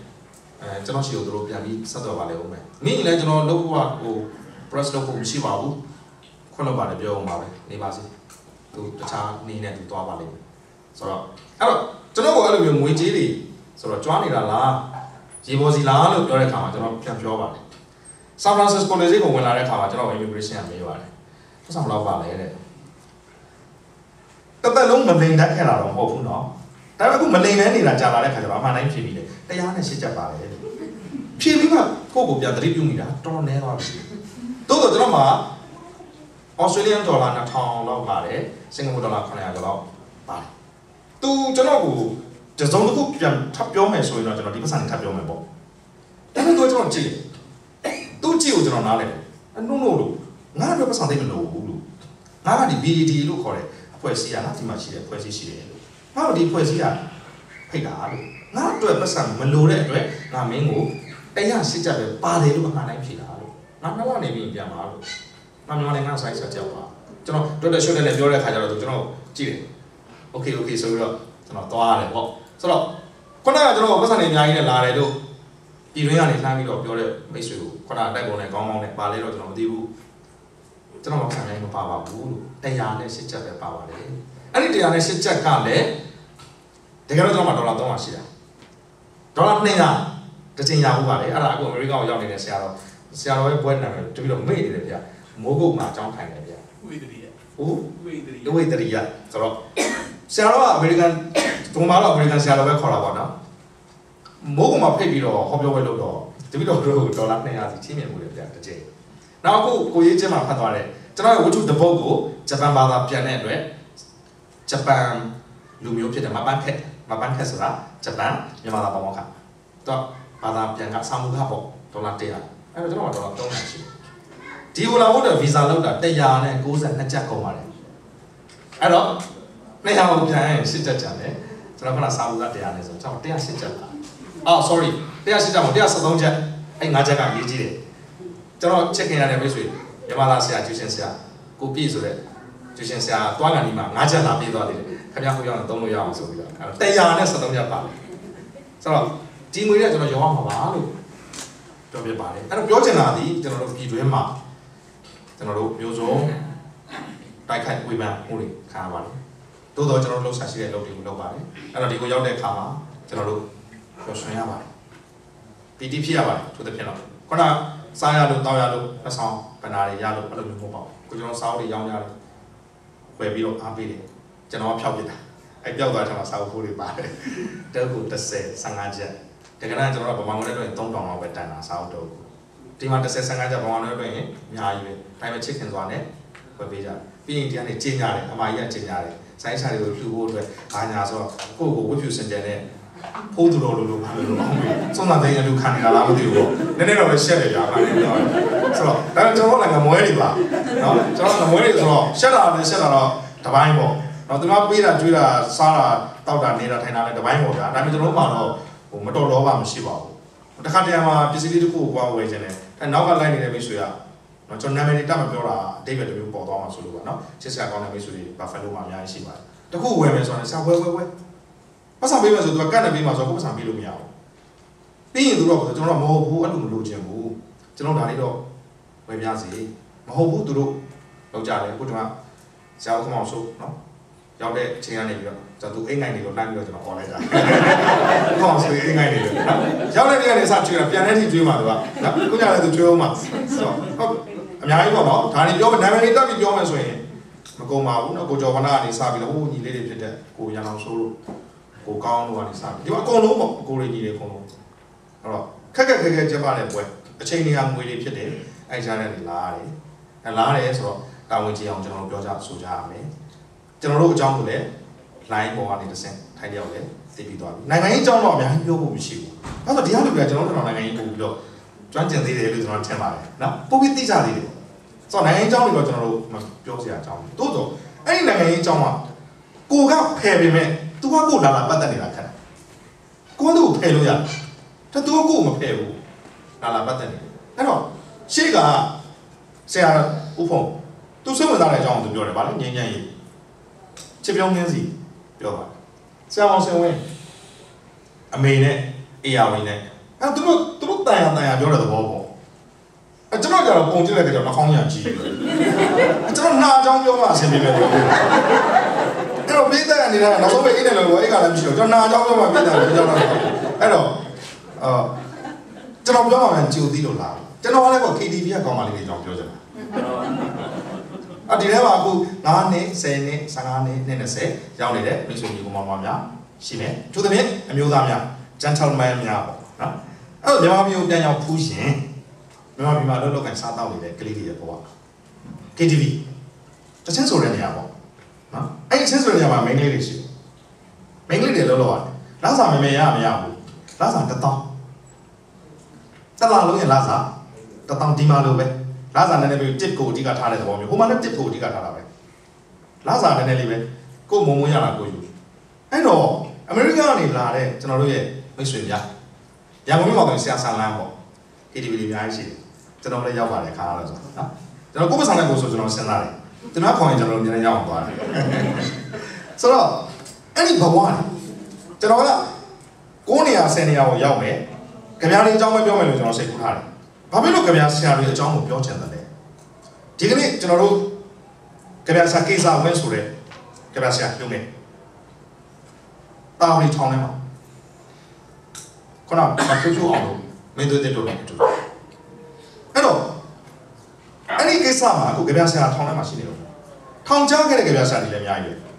အဲကျွန်တော်ရှိကိုတို့ပြန်ပြီးဆက်သွယ်ပါလေဦးမယ်။နေ့လည်းကျွန်တော်လုပ်ဖို့ဟို press လုပ်ဖို့မရှိပါဘူး။ခွင့်လွှတ်ပါတယ်ပြောအောင်ပါပဲ။နေပါစေ။သူတခြားနေနဲ့သူသွားပါလိမ့်မယ်။ဆိုတော့အဲ့တော့ကျွန်တော်ကအဲ့လိုမျိုးငွေကြေးတွေဆိုတော့ကြွားနေတာလားရေပေါ်စီလားလို့ပြောတဲ့အခါမှာကျွန်တော်ပြန်ပြောပါတယ်။ San Francisco လေဆိပ်ကိုဝင်လာတဲ့အခါမှာကျွန်တော် immigration ကမေးပါတယ်။ပတ်စံဘယ်လောက်ပါလဲတဲ့။တပတ်လုံးမလိန်တတ်ခဲ့တာတော့မဟုတ်ဘူးနော်။ ဒါပေမဲ့အခုမလိန်မဲနေတာကြာလာတဲ့ခါကျတော့အမှန်တိုင်းဖြေပြီးတယ်တရားနဲ့ရှစ်ချက်ပါလေဖြေပြီးမှကိုယ့်ကိုပြန်သတိပြုမိတာတော်တော်နည်းသွားပြီတိုးတော့ကျွန်တော်မှာ Australian dollar 2000လောက်ပါတယ်စင်ကာပူဒေါ်လာ900ကျော်လောက်ပါတယ်သူကျွန်တော်ကိုတစုံတစ်ခုပြန်ထပ်ပြောမယ်ဆိုရင်တော့ကျွန်တော်ဒီပတ်စံထပ်ပြောမယ်ပေါ့ဒါပေမဲ့သူကျွန်တော်ကြည့်တယ်သူကြည့်ကိုကျွန်တော်နားလဲတယ်အနုံလို့လို့ငါ့အတွက်ပတ်စံသိမလို့ဘူးလို့ငါကဒီ BD လို့ခေါ်တယ်အဖွဲ့အစည်းကငါဒီမှာရှိတယ်အဖွဲ့အစည်းရှိတယ်လို့ ငါတို့ဒီအဖွဲ့အစည်းကဖိတ်တာလို့ငါအတွက်ပတ်စံမလိုတဲ့အတွက်ငါမင်းကိုတရားစစ်ကြပဲပါတယ်လို့အမှန်တိုင်းဖြေတာလို့ငါနှစ်လနေပြီးပြန်ပါလို့ငါမြန်မာနိုင်ငံဆိုင်ဆက်ကြောက်ပါကျွန်တော်တော်တော်ရှုပ်တယ်လည်းပြောတဲ့ခါကျတော့ကျွန်တော်ကြည့်တယ် okay okay ဆိုပြီးတော့ကျွန်တော်သွားရတယ်ပေါ့ဆိုတော့ခုနကကျွန်တော်ပတ်စံနေအများကြီးနဲ့လာတယ်လို့ပြည်တွင်းကနေလှမ်းပြီးတော့ပြောတဲ့မိတ်ဆွေကိုခုနအတိုက်ပုံနဲ့ကောင်းကောင်းနဲ့ပါလဲတော့ကျွန်တော်မသိဘူးကျွန်တော်မခံနိုင်မပါပါဘူးလို့တရားနဲ့ရှစ်ချက်ပဲပါပါတယ် အဲ့ဒီတရားနဲ့ရှစ်ချက်ကလည်းတကယ်တော့ကျွန်တော်မှာဒေါ်လာ300ရှိတာဒေါ်လာ200တစ်ချိန်ရဖို့ပါတယ်အဲ့ဒါအခုအမေရိကန်ကိုရောက်နေတဲ့ဆရာတော်ဆရာတော်ရဲ့ဘွဲ့နာမည်တပြီးတော့မေ့နေတယ်ဗျမိုးကုတ်မှာအကြောင်းထိုင်တယ်ဗျဝိဒရိယဟုတ်ဝိဒရိယဒဝိတရိယဆိုတော့ဆရာတော်ကအမေရိကန်ဒုံမာတော့အမေရိကန်ဆရာတော်ပဲခေါ်တာပေါ့နော်မိုးကုတ်မှာဖိတ်ပြီးတော့ဟောပြောပွဲလုပ်တော့တပြီးတော့တို့ဒေါ်လာ200စီချင်းမြင်မှုလေဗျတစ်ချိန်နောက်အခုကိုရေးချင်းမှာဖတ်သွားတယ်ကျွန်တော်ရဲ့ဝတ္ထုတပုတ်ကိုဂျပန်ဘာသာပြန်တဲ့အတွက် ဂျပန်လူမျိုးဖြစ်တယ်မပန်းခက်မပန်းခက်ဆိုတာဂျပန်မြန်မာသားပေါင်းခါတော့ဘာသာပြန်ကစာမှုခပေါ့ဒေါ်လာ100အဲ့တော့ကျွန်တော်ကဒေါ်လာ300ရှိတယ်ဒီဟိုလာဟုတ်တဲ့ဗီဇာလောက်တာ192ကျပ်ကုန်ပါတယ်အဲ့တော့နေရာကိုပြန်ရင်ရှစ်ချက်ကြတယ်ကျွန်တော်ခဏစာမှုသား100နဲ့ဆိုကျွန်တော်108ကျပ်ပါအော် sorry 108ချက်မ173ချက်အဲ့5ချက်ကရေးကြည့်တယ်ကျွန်တော်ချက်ခင်ရတဲ့မိတ်ဆွေမြမသားဆရာကျူရှင်ဆရာကိုပြည့်ဆိုတဲ့ ကျူရှင်ဆရာတွားကန်ဒီမှာ5ချက်လာပြေးသွားတယ်ခင်ဗျားကိုရောက်ရင်သုံးလို့ရအောင်ဆိုပြီးတော့တရားနဲ့73ချက်ပါတယ်ဆိုတော့ဒီငွေနဲ့ကျွန်တော်ရောင်းမှာပါလို့ပြောပြပါတယ်အဲ့တော့ပြောချင်တာဒီကျွန်တော်တို့ပြည်တွင်းမှာကျွန်တော်တို့မျိုးစုံတိုက်ခိုက်ဝေဖန်မှုတွေခံရပါတယ်တိုးတော့ကျွန်တော်တို့လှုပ်ရှားရှိတဲ့လုပ်တွေကိုလုပ်ပါတယ်အဲ့တော့ဒီကိုရောက်တဲ့အခါမှာကျွန်တော်တို့ပျော်ရွှင်ရပါတယ်ပီတိဖြစ်ရပါတယ်သူတစ်ဖြစ်တော့ခုနစားရလို့တောက်ရလို့အဆောင်ဗနာတွေရလို့အဲ့လိုမျိုးမဟုတ်ပါဘူးကိုကျွန်တော်စားအုပ်တွေရောင်းရတယ် ဝယ်ပြီးတော့အားပေးတယ်ကျွန်တော်ဖျောက်ပြတာအဲ့ပြောက်သွားတဲ့မှာစားအုပ်ဖိုးတွေပါတယ်တုပ်ကို30 15ချက်တကယ်တော့ကျွန်တော်တို့ဗမာငွေနဲ့တွင်3000လောက်ပဲတန်တာစားအုပ်တုပ်ကိုဒီမှာ30 15ချက်ဗမာငွေနဲ့တွင်အများကြီးပဲဒါပေမဲ့ချစ်ခင်စွာနဲ့ဝယ်ပေးကြတယ်ပြီးရင်ဒီကနေကျင်းကြတယ်အမကြီးကကျင်းကြတယ်ဆိုင်းချာတွေကိုဖြူဖို့အတွက်ဘာညာဆိုတော့ကိုယ့်ကိုဝတ်ဖြူစင်ကြယ်နဲ့ ဖိုးသူတော်လိုလိုဘာလို့လို့အောင်ပြီစုံစမ်းတဲ့ရလူခံနေတာလားမသိဘူးပေါ့နည်းနည်းတော့ပဲရှက်တယ်ကြာပါလေဆိုတော့ဒါပေမဲ့ကျွန်တော်လည်းငမွဲတွေပါနော်ကျွန်တော်ငမွဲတွေဆိုတော့ရှက်တာလည်းရှက်တာတော့တပိုင်းပေါ့နော်သူကပေးတာကျွေးတာစားတာတောက်တာနေတာထိုင်တာလည်းတပိုင်းပေါ့ဗျာဒါပေမဲ့ကျွန်တော်မှတော့ဟိုမတော်တော့ပါမရှိပါဘူးတခါတည်းမှာပစ္စည်းလေးတစ်ခုကိုကွာဝယ်ခြင်းတယ်အဲနောက်ကလိုက်နေတဲ့မိတ်ဆွေကနော်ကျွန်တော်နာမည်တက်မပြောတာအတိတ်ပဲတစ်မျိုးပေါ်သွားမှာဆိုလို့ပါနော်ချစ်စရာကောင်းတဲ့မိတ်ဆွေတွေဘာဖယ်လိုမှာအများကြီးရှိပါတယ်တခုဝယ်မယ်ဆိုရင်ဆရာဝယ်ဝယ်ဝယ် ပတ်စံပေးမယ်ဆိုသူကကတ်နေပေးမှာဆိုကိုပတ်စံပေးလို့မရဘူးပြီးရင်သူတို့ကကျွန်တော်မဟုတ်ဘူးအဲ့လိုမလုပ်ချင်ဘူးကျွန်တော်ဒါလေးတော့ဝယ်ပြစီမဟုတ်ဘူးသူတို့လောက်ကြတယ်ခုဒီမှာဆရာဦးခမောင်ဆိုနော်ရောက်တဲ့အချိန်ကနေပြီးတော့ကျွန်တော်သူအိမ်ငိုင်းနေလို့လမ်းပြီးတော့ကျွန်တော် call လိုက်တာ။ခေါင်းဆိုအိမ်ငိုင်းနေလို့နော်။ရောက်တဲ့နေ့ကနေစကျွေးတာပြန်တဲ့ထိကျွေးမှာသူကနော်။ခုညလည်းသူကျွေးအောင်မှာ။ဆိုတော့ဟုတ်အများကြီးပေါ့နော်။ဒါနေပြောမယ်နာမည်လေးတက်ပြီးပြောမယ်ဆိုရင်မကုန်ပါဘူးနော်။ကိုကျော်ဝနာကနေစပြီးတော့ဟိုညီလေးတွေဖြစ်တဲ့ကိုရန်အောင်ဆိုးလို့ ကိုကောင်းလို့ကနေစပြီးဒီအကုန်လုံးပေါ့ကိုလေးညီတွေအကုန်လုံး။အဲ့တော့ခက်ခက်ခက်ခက်ကြက်ပါတဲ့ပွဲအချိန်တွေကငွေတွေဖြစ်တယ်။အဲ့ကြားတဲ့နေလာရတယ်။အဲလာတယ်ဆိုတော့တာဝန်ကြီးအောင်ကျွန်တော်တို့ပြောကြဆိုကြရမယ်။ကျွန်တော်တို့အကြောင်းကိုလည်း line ပေါ်ကနေတစ်ဆင့်ထိုင်ရောက်လေသိပြီးသွားပြီနိုင်ငံရေးအကြောင်းတော့အများကြီးပြောဖို့မရှိဘူးအဲ့တော့ဒီဟာလိုပြကျွန်တော်တို့နိုင်ငံရေးပို့ပြီးတော့ကျွမ်းကျင်သေးတယ်လို့ကျွန်တော်ထင်ပါတယ်နော်ပို့ပြီးသိကြသေးတယ်ဆိုတော့နိုင်ငံရေးအကြောင်းတွေတော့ကျွန်တော်တို့ပြောစရာအကြောင်းတိုးတော့အဲ့ဒီနိုင်ငံရေးအကြောင်းကကိုကဖယ်ပေမဲ့ ။ तू ကကိုလာလာပတ်သက်နေတာခက်တယ်။ကိုယ်တို့ဖယ်လို့ရတယ်။ဒါ तू ကကိုမဖယ်ဘူး။လာလာပတ်သက်နေတယ်။အဲ့တော့ရှေ့ကဆရာဦးဖုံသူစိတ်ဝင်စားတဲ့အကြောင်းကိုသူပြောတယ်ဗာလေငြိမ်းချမ်းရေးချစ်ပြောင်းငင်းစီပြောပါဆရာမောင်စင်ဝင်းအမေနဲ့အေယာဝင်းနဲ့အဲ့သူတို့သူတို့တန်ရတန်ရပြောတဲ့သဘောပေါ့အကျွန်တော်ကတော့ပုံကြည့်လိုက်တဲ့ကြောင့်နှာခေါင်းညာကြီးကျွန်တော်နှာအကြောင်းပြောမှအဆင်ပြေပဲ တယ်အဲ့တော့ပေးတဲ့အနေနဲ့နောက်ဆုံးပဲအိတ်တယ်လို့အိတ်ကလည်းမရှိတော့ကျွန်တော်နာအကြောင်းပြောမှပေးတယ်လို့ပြောတော့အဲ့တော့အာကျွန်တော်ပြောမှလည်းကြိုသိလို့လားကျွန်တော်လည်းပေါ့ KTV ကကောင်းပါလိမ့်မယ်ကျွန်တော်ပြောချင်တာအဒီထဲမှာအခု9နှစ်10နှစ်15နှစ်နဲ့20ရောက်နေတဲ့မိတ်ဆွေညီကောင်မများရှိမယ်သူသမီးအမျိုးသားများ gentleman များပေါ့နော်အဲ့တော့မြန်မာပြည်ကိုပြန်ရောက်ဖူးရှင်မြန်မာပြည်မှာလောလောကန်စားတောက်နေတဲ့ကလေးတွေရဲ့ဘဝ KTV တချင်းဆိုတဲ့နေရာပေါ့ နော်အဲ့ဒီချင်းဆိုတဲ့နေရာမှာမိန်းကလေးတွေရှိတယ်မိန်းကလေးတွေလောလောရတယ်လာစာမမေရမရဘူးလာစာတစ်တောင်းတစ်လားလုံးရဲ့လာစာတစ်တောင်းဒီမှာလိုပဲလာစာနည်းနည်းလေးတစ်ကိုအဓိကထားတဲ့သဘောမျိုးဟိုမှာလည်းတစ်ကိုအဓိကထားတာပဲလာစာနည်းနည်းလေးပဲကိုမုံမုံရတာကိုယူအဲ့တော့အမေရိကန်ကနေလာတဲ့ကျွန်တော်တို့ရဲ့မိတ်ဆွေများရန်ကုန်မြို့မှာဆိုဆရာဆန်လန်းပေါ့ KTV တွေအများကြီးရှိတယ်ကျွန်တော်လည်းရောက်ပါတယ်ခါရတော့ဆိုနော်ကျွန်တော်ကိုယ်ပဆောင်တဲ့ကိုဆိုကျွန်တော်စဉ်းစားတယ် ကျွန်တော်ခေါင်းရင်ကျွန်တော်မြန်မြန်ရောက်အောင်သွားတယ်ဆိုတော့အဲ့ဒီဘဝနဲ့ကျွန်တော်က9နေရာ10နေရာကိုရောက်မယ်ကြပြားလေးအကြောင်းပဲပြောမယ်လို့ကျွန်တော်စိတ်ကူးထားတယ်ဘာဖြစ်လို့ကြပြားဆရာတွေအကြောင်းကိုပြောချင်တယ်လဲဒီကနေ့ကျွန်တော်တို့ကြပြားစာကိစ္စဝင်ဆိုတဲ့ကြပြားဆရာပြုံးမယ်တာဝန်ထောင်းနေမှာခုနကဖြိုးဖြိုးအောင်လို့မင်းတို့တဲ့တို့လည်းတူအဲ့တော့အဲ့ဒီ ကိစ္စမှာအခုကြပြဆရာထောင်ထဲမှာရှိနေလို့ထောင်ချခဲ့တဲ့ကြပြဆရာတွေလည်းအများကြီးပဲ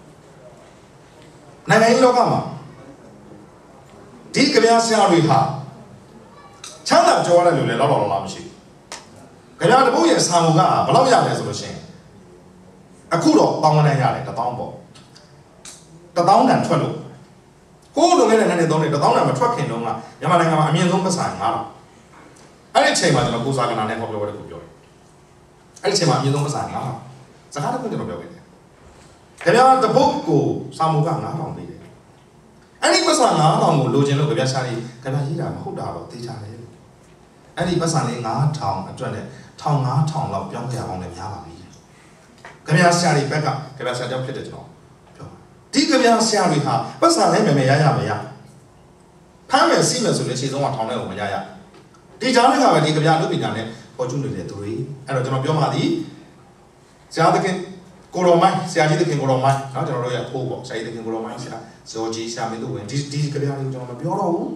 နိုင်ငံရေးလောကမှာဒီကြပြဆရာတွေဟာချမ်းသာကြောရတဲ့လူတွေလောက်လောက်လောက်မရှိဘူးကြပြတပုတ်ရဲ့ဆာမူကဘယ်လောက်ရလဲဆိုလို့ရှိရင်အခုတော့ပေါင်းကနေရတယ်တပေါင်းပေါ့တပေါင်းတန်ထွက်လို့ကိုယ်လိုငယ်တဲ့နှစ်နှစ်သုံးနှစ်တပေါင်းတန်မထွက်ခင်တုန်းကမြန်မာနိုင်ငံမှာအမြင့်ဆုံးပတ်စံ9000အဲ့ဒီအချိန်မှာကျွန်တော်ကိုစားကနာနဲ့ဟောပြောတဲ့ကိုပြောတယ် အဲ့ဒီအချိန်မှာအမြင့်ဆုံးပတ်စံ9000စကားတစ်ခုကျွန်တော်ပြောခဲ့တယ်ခင်ဗျာတပုတ်ကိုစာမူက9000ပေးတယ်အဲ့ဒီပတ်စံ9000ကိုလိုချင်လို့ကြပြဆရာကြီးကြပြရေးတာမဟုတ်တာတော့သိချတယ်အဲ့ဒီပတ်စံလေး9000အတွက်နဲ့1500လောက်ပြောင်းခဲ့ရအောင်လည်းများပါပြီကြပြဆရာကြီးဘက်ကကြပြဆရာကြောင့်ဖြစ်တယ်ကျွန်တော်ပြောဒီကြပြဆရာတွေဟာပတ်စံလည်းမယ်မယ်ရရမရဖမ်းမယ်စီးမယ်ဆိုရင်ခြေဆုံးကထောင်ထဲကိုမရရဒီကြားထဲကပဲဒီကြပြလူပညာနဲ့ ပေါ်ကျွနေတဲ့သူတွေအဲ့တော့ကျွန်တော်ပြောမှသည်ဆရာသခင်ကိုရောမိုင်းဆရာကြီးသခင်ကိုရောမိုင်းเนาะကျွန်တော်တို့ရဲ့အဖိုးပေါ့ဆရာကြီးသခင်ကိုရောမိုင်းဆရာဇော်ကြီးဆရာမင်းတို့ဝင်ဒီဒီကြပြလေးကိုကျွန်တော်မပြောတော့ဘူး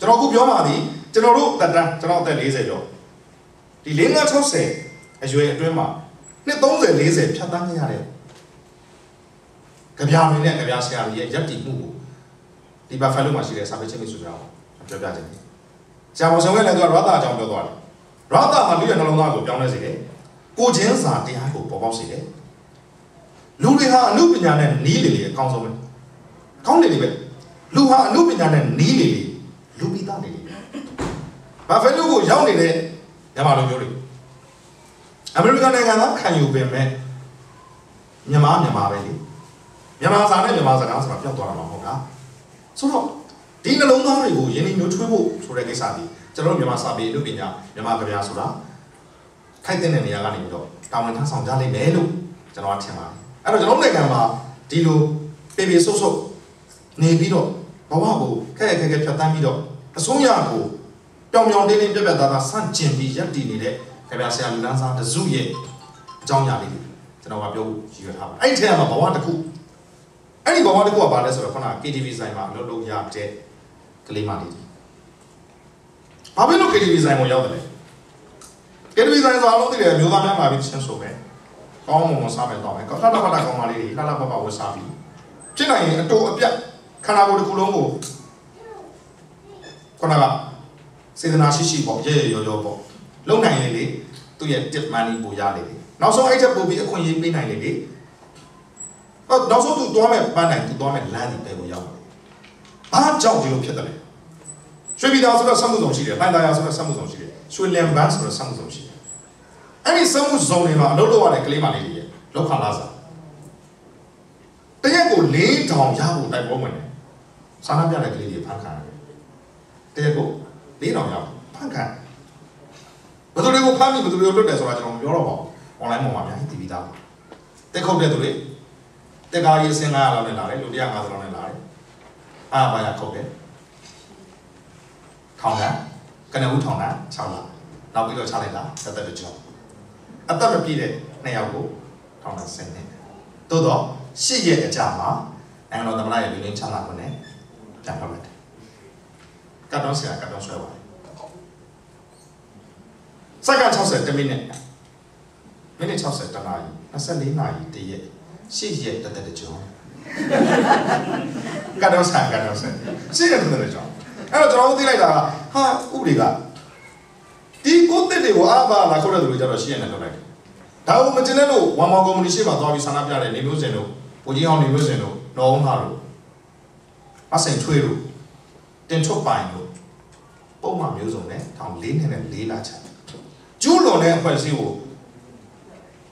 ကျွန်တော်အခုပြောမှသည်ကျွန်တော်တို့တက်တန်းကျွန်တော်အသက်40ကျော်ဒီ5 60အရွယ်အတွင်းမှာနှစ်30 40ဖြတ်သန်းခဲ့ရတဲ့ကြပြမင်းနဲ့ကြပြဆရာကြီးရဲ့ယက်တီမှုကိုဒီဘတ်ဖယ်လိုမှာရှိတဲ့စာပေချင်းမိတ်ဆွေများကိုပြောပြခြင်းဆရာမောင်ဆောင်ရဲ့လည်းသူကရတာအကြောင်းပြောသွားတယ် ရတာမှာလူရဲ့နှလုံးသားကိုပြောင်းလဲစေတယ်ကိုချင်းစာတရားကိုပေါ်ပေါက်စေတယ်လူတွေဟာအမှုပညာနဲ့နီးလေလေအကောင်းဆုံးပဲကောင်းလေလေပဲလူဟာအမှုပညာနဲ့နီးလေလေလူပိသားလေလေဘာဖဲလူကိုရောက်နေတဲ့ညမာလူမျိုးတွေအမေရိကန်နိုင်ငံသားခံယူပင်မဲ့မြန်မာမြန်မာပဲလေမြန်မာစာနဲ့မြန်မာစကားဆိုတာပြောက်သွားတာမဟုတ်လားဆိုတော့ဒီနှလုံးသားတွေကိုယဉ်ကျေးမျိုးထွေးဖို့ဆိုတဲ့ကိစ္စဒီ ကျွန်တော်တို့မြန်မာစာပေအမှုပညာမြန်မာကြပြဆိုတာခိုက်တဲ့နေရာကနေပြီးတော့တာဝန်ထမ်းဆောင်ကြလိမ့်မယ်လို့ကျွန်တော်ထင်ပါတယ်အဲ့တော့ကျွန်တော်နိုင်ငံမှာဒီလိုပေပေဆုပ်ဆုပ်နေပြီးတော့ဘဝကိုခက်ခက်ခက်ဖြတ်တန်းပြီးတော့အစိုးရကိုပြောင်ပြောင်တင်းတင်းပြက်ပြက်သားသားဆန့်ကျင်ပြီးရပ်တည်နေတဲ့ခင်ဗျာဆရာလူလန်းစားတစုရဲ့အကြောင်းအရာလေးတွေကျွန်တော်ကပြောရည်ရထားပါအဲ့ဒီထဲမှာဘဝတစ်ခုအဲ့ဒီဘဝတစ်ခုကဘာလဲဆိုတော့ခုန KTV ဆိုင်မှာအလုပ်လုပ်ရတဲ့ကလေးမလေး ဘာဖြစ်လို့ KTV ဆိုင်ကိုရောက်တယ်လဲ KTV ဆိုင်ဆိုအလုံးသိတယ်မျိုးသားများလာပြီးချင်းဆိုပဲကောင်းမွန်မွန်စားမယ်တော့မယ်ခဏခဏကောင်းပါလေးတွေလှလှပပဝတ်စားပြီးဖြစ်နိုင်ရင်အတူအပြတ်ခန္ဓာကိုယ်တစ်ခုလုံးကိုခုနကစေတနာရှိရှိပေါ့ရဲရဲရောရောပေါ့လုံနိုင်လေလေသူ့ရဲ့ tip money ပိုရလေလေနောက်ဆုံးအဲ့ချက်ပို့ပြီးအခွင့်အရေးပေးနိုင်လေလေဟောနောက်ဆုံးသူသွားမယ်ပန်းနိုင်သူသွားမယ်လမ်းဒီပဲကိုရောက်တယ်ဘာကြောင့်ဒီလိုဖြစ်တယ်လဲ ရွှေပြည်သာဆိုတော့စမှုဆောင်ရှိတယ်လိုင်သာယာဆိုတော့စမှုဆောင်ရှိတယ်ရွှေလန်ဘန်းဆိုတော့စမှုဆောင်ရှိတယ်အဲ့ဒီစမှုဆောင်တွေမှာအလုပ်လုပ်ရတဲ့ကလေးမလေးတွေရဲ့လောက်ခါလာစားတရက်ကို၄တောင်ရဖို့တိုက်ပွဲဝင်တယ်စာနာပြတဲ့ကလေးတွေဖန်ခံရတယ်တရက်ကို၄တောင်ရဖို့ဖန်ခံဘယ်သူတွေကိုဖမ်းပြီးဘယ်သူတွေကိုလွတ်တယ်ဆိုတာကျွန်တော်မပြောတော့ပါဘူး online ပေါ်မှာအများကြီးတည်ပြီးသားပါတက်ခုတ်တဲ့သူတွေတက်ကားရေးစင်900လောက်နဲ့လာတယ်လူ150လောက်နဲ့လာတယ်အားပါရခုတ်တယ် ထောင်ကကနဦးထောင်က6လနောက်ပြီးတော့ချလိုက်တာသက်သက်တကြောအသက်မပြည့်တဲ့နှစ်ယောက်ကိုထောင်က10နှစ်သို့တော့ရှစ်ရက်အကြာမှာနိုင်ငံတော်သမ္မတရဲ့လူရင်းချလာခွင့်နဲ့ပြန်ထုတ်လိုက်တယ်ကတ်တော့ဆရာကတ်တော့ဆွဲပါတယ်စက္ကန့်60မိနစ်မိနစ်60တနာရီ24နာရီတရက်ရှစ်ရက်တက်တက်တကြောကတ်တော့ဆရာကတ်တော့ဆရာရှစ်ရက်တက်တက်တကြော အဲ့တော့ကျွန်တော်တို့သိလိုက်တာကဟာဥပဒေကဒီကိုတက်တွေကိုအားပါလာခုတ်တဲ့သူတွေကြတော့ရှင်းရတယ်လုပ်လိုက်ဒါကိုမကျင်တဲ့လို့ဝမ်မောင်ကုမ္ပဏီရှေ့မှာသွားပြီးဆန္ဒပြတဲ့နေမျိုးစင်တို့ပူကြီးအောင်နေမျိုးစင်တို့နော်အောင်ဟာတို့အစိန်ထွေးတို့တင်ထုတ်ပိုင်တို့ပုံမှန်မျိုးစုံနဲ့ထောင်၄နှစ်နဲ့၄လချကျူးလွန်တဲ့အဖွဲ့အစည်းကို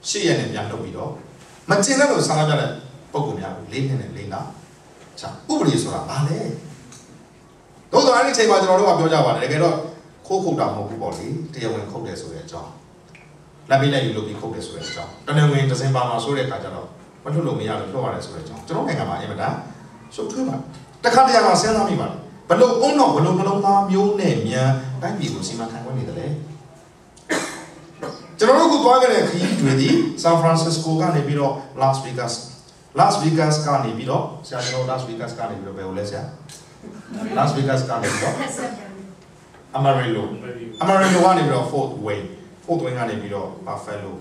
ရှေ့ရနဲ့ပြန်လုပ်ပြီးတော့မကျင်တဲ့လို့ဆန္ဒပြတဲ့ပုံကူများကို၄နှစ်နဲ့၄လချဥပဒေဆိုတာဘာလဲ တို့တော့အဲ့ဒီချိန်မှာကျွန်တော်တို့ကပြောကြပါတယ်တကယ်တော့ခိုးခုတ်တာမဟုတ်ဘူးပေါ့လေတရားဝင်ခုတ်တယ်ဆိုတဲ့အကြောင်းလက်ပြီးလက်ယူလုပ်ပြီးခုတ်တယ်ဆိုတဲ့အကြောင်းတနင်္ဂနွေဒဇင်ဘာမှာဆိုတဲ့အခါကျတော့မထုတ်လို့မရလို့ပြောရတယ်ဆိုတဲ့အကြောင်းကျွန်တော်နိုင်ငံမှာအင်မတန်ရှုပ်ထွေးပါတခါတရံမှာစဉ်းစားမိပါတယ်ဘလို့အုံတော့ဘလို့နှလုံးသားမျိုးနဲ့မြန်တိုင်းပြည်ကိုစီမံခန့်ခွဲနေတယ်လေကျွန်တော်တို့ကသွားခဲ့တဲ့ခရီးတွေဒီဆန်ဖရန်စစ္စကိုကနေပြီးတော့ Las Vegas Las Vegas ကနေပြီးတော့ဆရာကျွန်တော် Las Vegas ကနေပြီးတော့ဘယ်ကိုလဲဆရာ Las Vegas ကနေပြီးတော့ Amarillo Amarillo ကနေပြီးတော့ Fort Wayne Fort Wayne ကနေပြီးတော့ Buffalo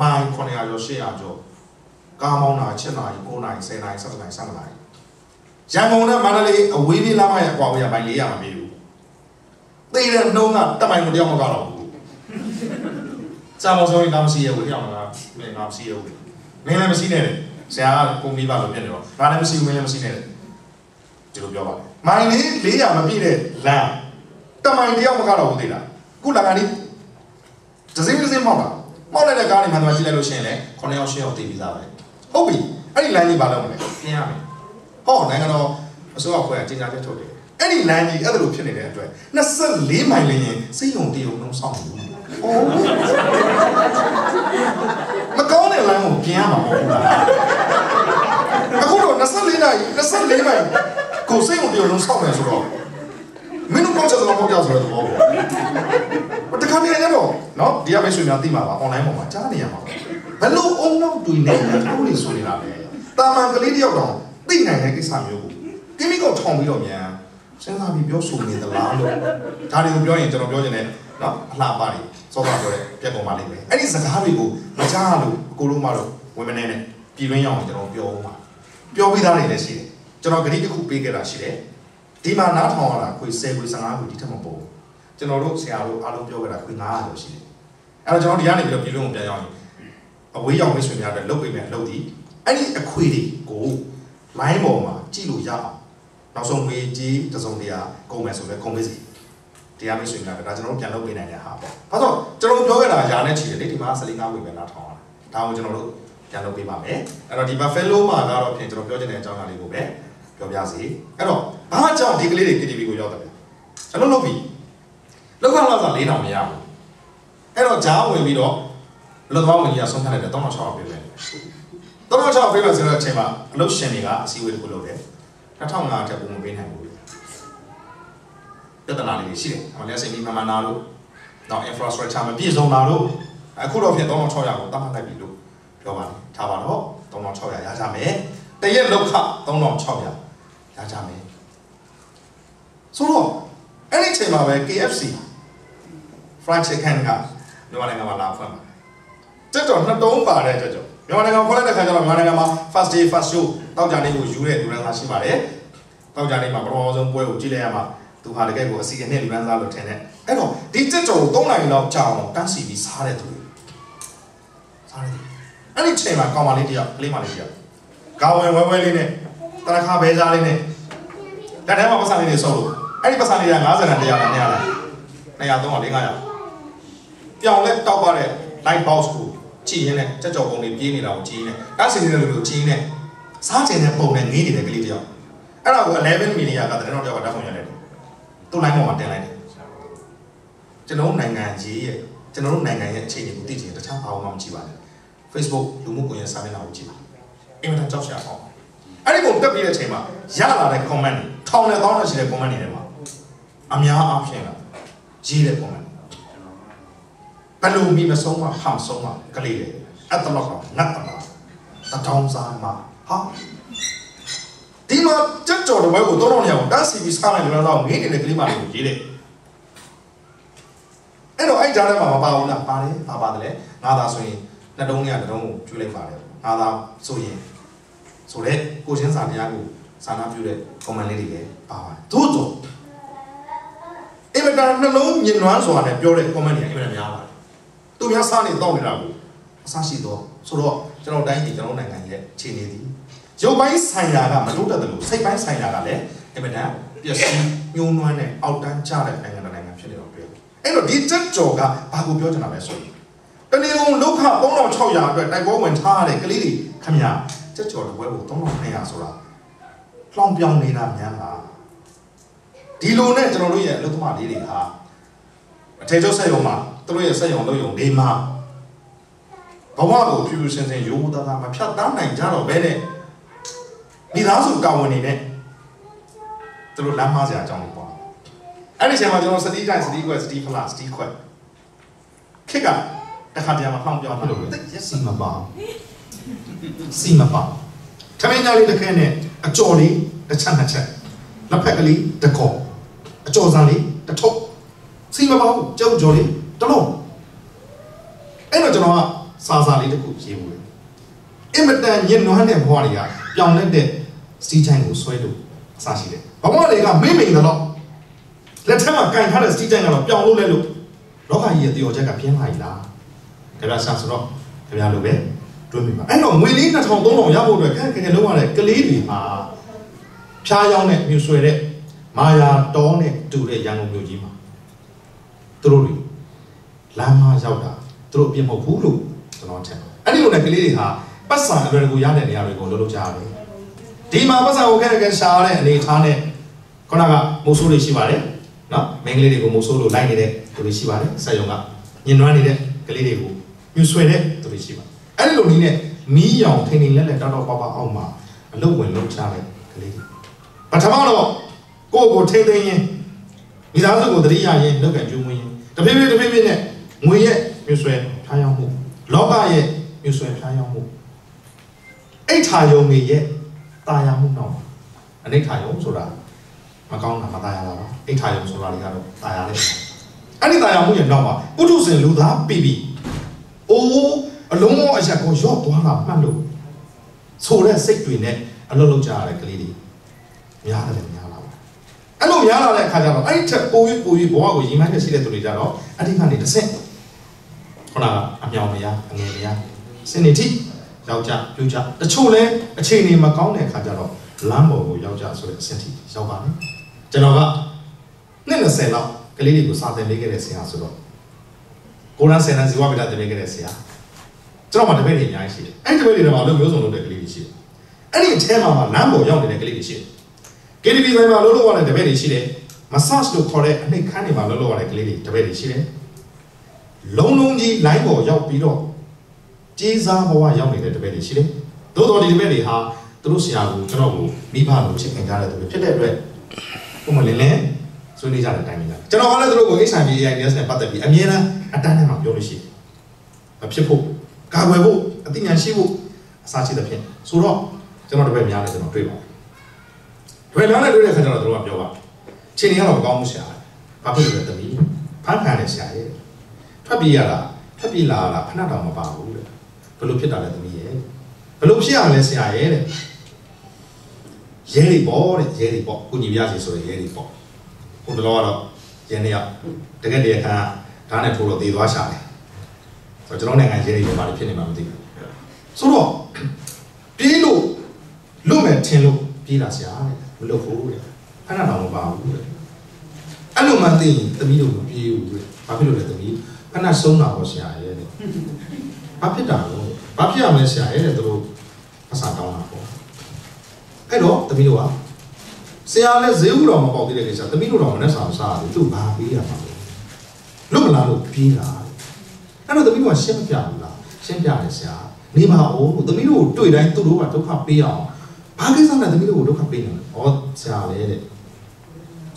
မိုင်900ကျော်800ကျော်ကားမောင်းတာ7နာရီ9နာရီ10နာရီ17နာရီ17နာရီရန်ကုန်နဲ့မန္တလေးအဝေးပြေးလမ်းမရဲ့အကွာဝေးရမိုင်400မပြေဘူးသေတဲ့နှုံးကတက်မိုင်ကိုတယောက်မကတော့ဘူးစာမောဆိုရင်ကောင်းစီရဲ့ဝေးရောက်လာမင်းကောင်းစီရဲ့ဝေးမင်းလည်းမရှိနဲ့လေဆရာကပုံပြီးပါလို့ဖြစ်နေတော့ငါလည်းမရှိဘူးမင်းလည်းမရှိနဲ့လေဒီလိုပြောပါတယ် မိုင်လေး400မပြည့်တဲ့လမ်းတမိုင်တယောက်မကတော့ဘူးသေးလားခုလာကနေဒဇင်းဒဇင်းမောက်တာမောက်လိုက်တဲ့ကားတွေမှန်မှန်ကြည့်လိုက်လို့ရှိရင်လည်း9ယောက်10ယောက်တည်ပြီးသားပဲဟုတ်ပြီအဲ့ဒီလမ်းကြီးဘာလုပ်မလဲပြင်ရမယ်ဟောနိုင်ငံတော်အစိုးရဖွဲ့ကကြေညာချက်ထုတ်တယ်အဲ့ဒီလမ်းကြီးအဲ့ဒါလိုဖြစ်နေတဲ့အတွက်24မိုင်လင်းရင်စိတ်ယုံတည်ုံလုံးဆောင်ဘူးအိုးမကောင်းတဲ့လမ်းကိုပြင်ရမှာမဟုတ်ဘူးလားအခုတော့24နာရီ24မိုင် ကိုစိတ်ယုံတည်ုံလုံးဆောင်မယ်ဆိုတော့မင်းတို့ပေါ့ချက်တော့ပေါ့ကြောက်ဆိုတဲ့သဘောပေါ့တခါတည်းရတော့နော်ဒီကမိတ်ဆွေများသိမှာပါ online ပေါ်မှာကြားနေရမှာဘယ်လိုအုံနောက်တွေ့နေလဲတို့တွေဆိုနေတာလဲတာမန်ကလေးတယောက်တော့သိနိုင်တဲ့ကိစ္စမျိုးကိုကိမိကောထောင်ပြီးတော့မြန်စဉ်းစားပြီးပြောဆိုနေသလားလို့ဒါတွေကိုပြောရင်ကျွန်တော်ပြောချင်တယ်နော်အလှပါတွေစောစောပြောတဲ့ပြက်ကုန်ပါလိမ့်မယ်အဲ့ဒီစကားတွေကိုမကြားလို့အကိုလုံးမတော့ဝင်မနေနဲ့ပြည်တွင်းရောက်ရင်ကျွန်တော်ပြောဦးမှာပြောပြီးသားတွေလည်းရှိတယ် ကျွန်တော်ဂရိတစ်ခုပေးခဲ့တာရှိတယ်ဒီမှာနားထောင်ရတာခွေ10ခွေ15ခွေဒီထက်မပိုဘူးကျွန်တော်တို့ဆရာတို့အားလုံးပြောခဲ့တာခွေ900ကျော်ရှိတယ်အဲ့တော့ကျွန်တော်ဒီကနေပြီးတော့ပြည်တွင်းကိုပြန်ရောက်ရင်အဝေးရောက်မိတ်ဆွေများအတွက်လုပ်ပေးမယ်အလုပ်ဒီအဲ့ဒီအခွေတွေကို line ပေါ်မှာကြည့်လို့ရအောင်နောက်ဆုံးငွေကြီးတစုံတရာကုန်မယ်ဆိုလည်းကုန်ပါစေတရားမိတ်ဆွေများကဒါကျွန်တော်တို့ပြန်လုပ်ပေးနိုင်တဲ့ဟာပေါ့။ဘာလို့ကျွန်တော်တို့ပြောခဲ့တာယာနဲ့ချီတယ်လေဒီမှာ15ဝေပဲနားထောင်ရတာ။ဒါကိုကျွန်တော်တို့ပြန်လုပ်ပေးပါမယ်။အဲ့တော့ဒီ Buffalo မှာကတော့ဖြင့်ကျွန်တော်ပြောချင်တဲ့အကြောင်းအရာလေးကိုပဲ ပြောပြစီ။အဲ့တော့ဘာကြောင့်ဒီကလေးတွေ KTV ကိုရောက်တယ်လဲ။ကျွန်တော်လုပ်ပြီ။လောက်ခလောက်ဆို၄တောင်မရဘူး။အဲ့တော့ဂျားဝင်ပြီးတော့လောကဝင်ကြီးကဆုံးဖြတ်လိုက်တယ်3600ပေးမယ်။3600ပေးမယ်ဆိုတော့အချိန်မှာအလုပ်ရှင်တွေကအစည်းအဝေးတစ်ခုလုပ်တယ်။2500တက်ပုံမပေးနိုင်ဘူးပြဿနာလေးရှိတယ်။ဟိုလက်စင်ဒီမမနာလို့တော့ infrastructure မပြည့်စုံတာလို့အခုတော့ဖြစ်3600ကိုတတ်မှတ်လိုက်ပြီလို့ပြောပါတယ်။ထားပါတော့3600ရကြမယ်။တရက်လောက်ခ3600 ရကြမယ်။ဆိုတော့အဲ့ဒီချိန်မှာပဲ KFC fried chicken ကမြန်မာနိုင်ငံမှာလာဖွင့်ပါတယ်။တက်တော့နှစ်တုံးပါတဲ့တက်တော့မြန်မာနိုင်ငံဖွင့်လိုက်တဲ့ခါကျတော့မြန်မာနိုင်ငံမှာ first day first show တောက်ကြနေကိုယူတဲ့လူရန်သားရှိပါတယ်။တောက်ကြနေမှာပထမဆုံးပွဲကိုကြည့်လိုက်ရမှာသူဟာတကယ်ကိုအစီအနဲ့လူရန်သားလို့ထင်တယ်။အဲ့တော့ဒီတက်ကြော်ကို3နိုင်လောက်ကြာအောင်တန်းစီပြီးစားတဲ့သူတွေစားတဲ့သူအဲ့ဒီချိန်မှာကောင်မလေးတယောက်ကလေးမလေးတယောက်ဂါဝင်ဝဲဝဲလေးနဲ့တရခါဘဲစားလေးနဲ့ လက်ထဲမှာပတ်စံလေးတွေစုပ်လို့အဲ့ဒီပတ်စံလေးက90နဲ့100နဲ့200လား200 300 400ပြောင်းလဲတောက်ပါတဲ့ light box ကိုကြည့်ရင်းနဲ့ကြက်ကြော်ပုံတွေပြေးနေတာကိုကြည့်ရင်းနဲ့တန်းစီနေတဲ့လူကိုကြည့်ရင်းနဲ့စားချင်တဲ့ပုံနဲ့ငေးနေတဲ့ကလေးတယောက်အဲ့ဒါကို11 million ကတရင်တော့တယောက်ကဓာတ်ပုံရလိုက်တယ်သူ့ line ပေါ်မှာတင်လိုက်တယ်ကျွန်တော်နိုင်ငံရေးရဲ့ကျွန်တော်တို့နိုင်ငံရဲ့အခြေအနေကိုသိချင်တခြားဘာမှမကြည့်ပါနဲ့ Facebook လူမှုကွန်ရက်စာမျက်နှာကိုကြည့်ပါအင်မတန်ကြောက်စရာပေါ့ အဲ့ဒီပုံတက်ပြီးတဲ့အချိန်မှာရလာတဲ့ comment တွေထောင်နဲ့တောင်းနဲ့ရှိတဲ့ comment တွေထဲမှာအများအားဖြင့်ကရေးတဲ့ comment ဘယ်လိုမိမဆုံးမဟမ်ဆုံးမကလေးတွေအဲ့တလောက်တော့ငတ်တလားတတောင်းစားမှာဟာဒီမှာကြက်ကြော်တဲ့ဘဲကိုတော့တော့နေအောင်တန်းစီပြီးစားလိုက်လို့တော့ငေးနေတဲ့ကလေးမလေးကိုရေးတယ်အဲ့တော့အဲ့ကြားထဲမှာမပါဘူးလားပါတယ်ပါပါတယ်လေငါသာဆိုရင်နှစ်တုံးရတစ်တုံးကိုကျွေးလိုက်ပါတယ်ငါသာဆိုရင် ဆိုတော့ကိုချင်းစာတရားကိုစာနာပြုတဲ့ comment လေးတွေလည်းပါပါတယ်သို့တော့အင်မတန်နှလုံးညင်နွမ်းစွာနဲ့ပြောတဲ့ comment တွေအင်မတန်များပါတယ်သူများစားနေတော့နေတာကိုအဆရှိတော့ဆိုတော့ကျွန်တော်တိုင်းပြည်ကျွန်တော်နိုင်ငံရဲ့ခြေနေသည်ရုပ်ပိုင်းဆိုင်ရာကမလို့တတ်တယ်လို့စိတ်ပိုင်းဆိုင်ရာကလည်းအင်မတန်ပျက်စီးညှိုးနွမ်းတဲ့အောက်တန်းကျတဲ့နိုင်ငံတစ်နိုင်ငံဖြစ်နေတော့တွေ့အဲ့တော့ဒီတက်ကြော်ကဘာကိုပြောချင်တာလဲဆိုရင်တနေ့ကုန်လောက်ခ3600အတွက်တိုက်ပွဲဝင်ထားရတဲ့ကလေးတွေခမညာ တက်ကြော်တစ်ပွဲကို3200ဆိုတာလောင်ပြောင်နေတာများလားဒီလိုနဲ့ကျွန်တော်တို့ရဲ့အလုပ်သမားလေးတွေဟာအထည်ချုပ်ဆက်ရုံမှာသူတို့ရဲ့ဆက်ရုံလုပ်ရုံနေမှာဘဝကိုဖြူဖြူစင်စင်ရိုးသားသားမဖြတ်တန်းနိုင်ကြတော့ဘဲနဲ့မိသားစုတာဝန်နေနဲ့သူတို့လမ်းမစရာအကြောင်းတွေပေါ့အဲ့ဒီချိန်မှာကျွန်တော်စတီးတိုင်းစတီးခွက်စတီးဖလားစတီးခွက်ခက်ကတခါတည်းမှာဖောင်းပြောင်းလာလို့တိတ်ရက်စီမပါ စီမပါထမင်းသားလေးတစ်ခဲနဲ့အကြော်လေးတစ်ချက်နှစ်ချက်လက်ဖက်ကလေးတစ်ခေါ်အကြော်စံလေးတစ်ထုပ်စီမပါဘူးကြောက်ကြော်လေးတလုံးအဲ့တော့ကျွန်တော်ကစာစာလေးတစ်ခုရေးဖို့အင်မတန်ညင်နွမ်းတဲ့ဘဝတွေကပြောင်းလဲတဲ့စီးချိုင်းကိုဆွဲလို့အစားရှိတယ်ဘဝတွေကမိမ့်မိန်တော့လက်ထက်မှာကင်ထားတဲ့စီးချိုင်းကတော့ပြောင်းလို့လဲလို့လောကကြီးရဲ့တည်ော်ချက်ကပြင်းလာ ਈ လားဒါပြဆာဆိုတော့ခင်ဗျားလိုပဲ တွေးမိပါအဲ့တော့ငွေလေး2000 3000ရဖို့အတွက်ခက်ခဲခဲလုံးရတဲ့ကလေးတွေမှာဖြားယောင်းတဲ့မြူဆွဲတဲ့မာယာတောနဲ့တူတဲ့ရန်ကုန်မြို့ကြီးမှာသူတို့တွေလမ်းမရောက်တာသူတို့အပြစ်မဟုတ်ဘူးလို့ကျွန်တော်ထင်တယ်အဲ့ဒီလိုနဲ့ကလေးတွေဟာပတ်စံအလွယ်တကူရတဲ့နေရာတွေကိုလှုပ်လှုပ်ကြရတယ်ဒီမှာပတ်စံကိုခက်ခက်ရှာရတဲ့အနေထားနဲ့ခုနကမိုးဆိုးတွေရှိပါတယ်နော်မင်းကလေးတွေကိုမိုးဆိုးလို့လိုက်နေတဲ့သူတွေရှိပါတယ်ဆက်ယုံကညင်နွမ်းနေတဲ့ကလေးတွေကိုမြူဆွဲတဲ့သူတွေရှိပါတယ် အဲ့ဒီလိုနည်းနဲ့မီးရောင်ထိန်ထိန်လက်လက်တောက်တောက်ပပအောက်မှာအလုတ်ဝင်လုံးချတဲ့ကလေးတွေပထမတော့ကိုယ့်ကိုထိန်ထိန်ရင်မိသားစုကိုတတိယရင်လောက်ကကျူးမွေးရင်တဖြည်းဖြည်းတဖြည်းဖြည်းနဲ့ငွေရဲ့မြူဆွဲဖျားယောင်းမှုလောကရဲ့မြူဆွဲဖျားယောင်းမှုအိဋ္ဌာယုံတွေရဲ့တာယာမှုတော့အနိဋ္ဌာယုံဆိုတာမကောင်းတာမတာယာတာပါအိဋ္ဌာယုံဆိုတာတွေကတော့တာယာလေးအဲ့ဒီတာယာမှုရဲ့နောက်မှာပုထုဇဉ်လူသားပြီပြီအိုး အလုံးမောအရက်ကိုရော့သွားတာမှတ်လို့ဆိုတဲ့စိတ်တွေနဲ့အလုပ်လုပ်ကြရတဲ့ကလေးတွေများတယ်များလာပါအဲ့လိုများလာတဲ့အခါကျတော့အဲ့ဒီထက်ပိုပြီးပိုပြီးဘဝကိုရင်မိုင်းနဲ့ရှိတဲ့သူတွေကြတော့အတိကနေတစ်ဆင့်ခုနကအမြောင်မရအငယ်မရစနေတိယောက်ျားပြူကြတချို့လဲအခြေအနေမကောင်းတဲ့အခါကျတော့လမ်းပေါ်ကိုယောက်ျားဆိုတဲ့အဆင့်ထိရောက်ပါမယ်ကျွန်တော်ကနှစ်20လောက်ကလေးတွေကိုစာသင်ပေးခဲ့တဲ့ဆရာဆိုတော့ကိုရန်ဆယ်နဇီဝဗိဒသင်ပေးခဲ့တဲ့ဆရာ ကျွန်တော်မှတပည့်တွေအများကြီးရှိတယ်အဲ့ဒီတပည့်တွေတော့လို့မျိုးစုံလုပ်တဲ့ကလေးတွေရှိတယ်အဲ့ဒီအထဲမှာမှလမ်းပေါ်ရောက်နေတဲ့ကလေးတွေရှိတယ် KTV ဆိုင်မှာလှုပ်လှုပ်ရတဲ့တပည့်တွေရှိတယ် massage လို့ခေါ်တဲ့အနှိတ်ခမ်းတွေမှာလှုပ်လှုပ်ရတဲ့ကလေးတွေတပည့်တွေရှိတယ်လုံးလုံးကြီး line ပေါ်ရောက်ပြီးတော့ကြေးစားဘဝရောက်နေတဲ့တပည့်တွေရှိတယ်သို့တော်ဒီတပည့်တွေဟာသူတို့ဆရာကိုကျွန်တော်ကိုမိဘလိုချစ်ခင်ကြတဲ့သူတွေဖြစ်တဲ့အတွက်ပုံမှန်လင်းလင်းဆွေးနွေးကြတဲ့အတိုင်းပဲကျွန်တော်ကလည်းသူတို့ကို HIV AIDS နဲ့ပတ်သက်ပြီးအမြဲတမ်းအတန်းထဲမှာပြောလို့ရှိတယ်မဖြစ်ဖို့ ကာကွယ်ဖို့အသိဉာဏ်ရှိဖို့အစာရှိတဲ့ဖြင့်ဆိုတော့ကျွန်တော်တပည့်များလည်းကျွန်တော်တွေ့ပါတယ်တွေ့များလည်းတွေ့တဲ့ခါကျတော့သူတို့ကပြောပါချိန်နေရတော့မကောင်းဘူးဆရာဘာဖြစ်လို့လဲသမီးဖမ်းခံတဲ့ဆရာရဲ့ထွက်ပြေးရတာထွက်ပြေးလာတာဖဏတော်မပါဘူးတဲ့ဘယ်လိုဖြစ်တာလဲသမီးရဲ့ဘယ်လိုဖြစ်ရမလဲဆရာရဲ့တဲ့ရဲတွေပေါ့တဲ့ရဲတွေပေါ့ကုညီပြစီဆိုရင်ရဲတွေပေါ့ဟိုတလောကတော့ရဲနေရတကယ်တည်းခံဓာတ်နဲ့ထိုးတော့သေသွားရှာတယ် ဆိုတော့ကျွန်တော်နိုင်ငံရဲတွေဘာတွေဖြစ်နေမှမသိဘူးဆိုတော့ပြေးလို့လွတ်မယ်ထင်လို့ပြေးလာဆရာတဲ့မလွတ်ဘူးတဲ့ဖဏတော်မပါဘူးတဲ့အဲ့လိုမှသိရင်သမီးတို့မပြေးဘူးတဲ့ဘာဖြစ်လို့လဲသမီးဖဏဆုံးတာပေါ့ဆရာရဲ့တဲ့ဘာဖြစ်တာလဲဘာဖြစ်ရမလဲဆရာရဲ့တဲ့သူတို့အစာတောင်းတာပေါ့အဲ့တော့သမီးတို့ကဆရာလည်းဈေးဥတော်မပေါက်သေးတဲ့ကိစ္စသမီးတို့တော့မနဲ့ဆောင်စားတယ်သူဘာပေးရမှာလဲလွတ်မလားလို့ပြေးတာ အဲ့တော့သမီးတို့ကရှင်းမပြဘူးလားရှင်းပြတယ်ဆရာနေပါဦးသမီးတို့ကိုတွေ့တိုင်းသူတို့ကဒုက္ခပေးအောင်ဘာကိစ္စနဲ့သမီးတို့ကိုဒုက္ခပေးနေလဲဩဆရာလေတဲ့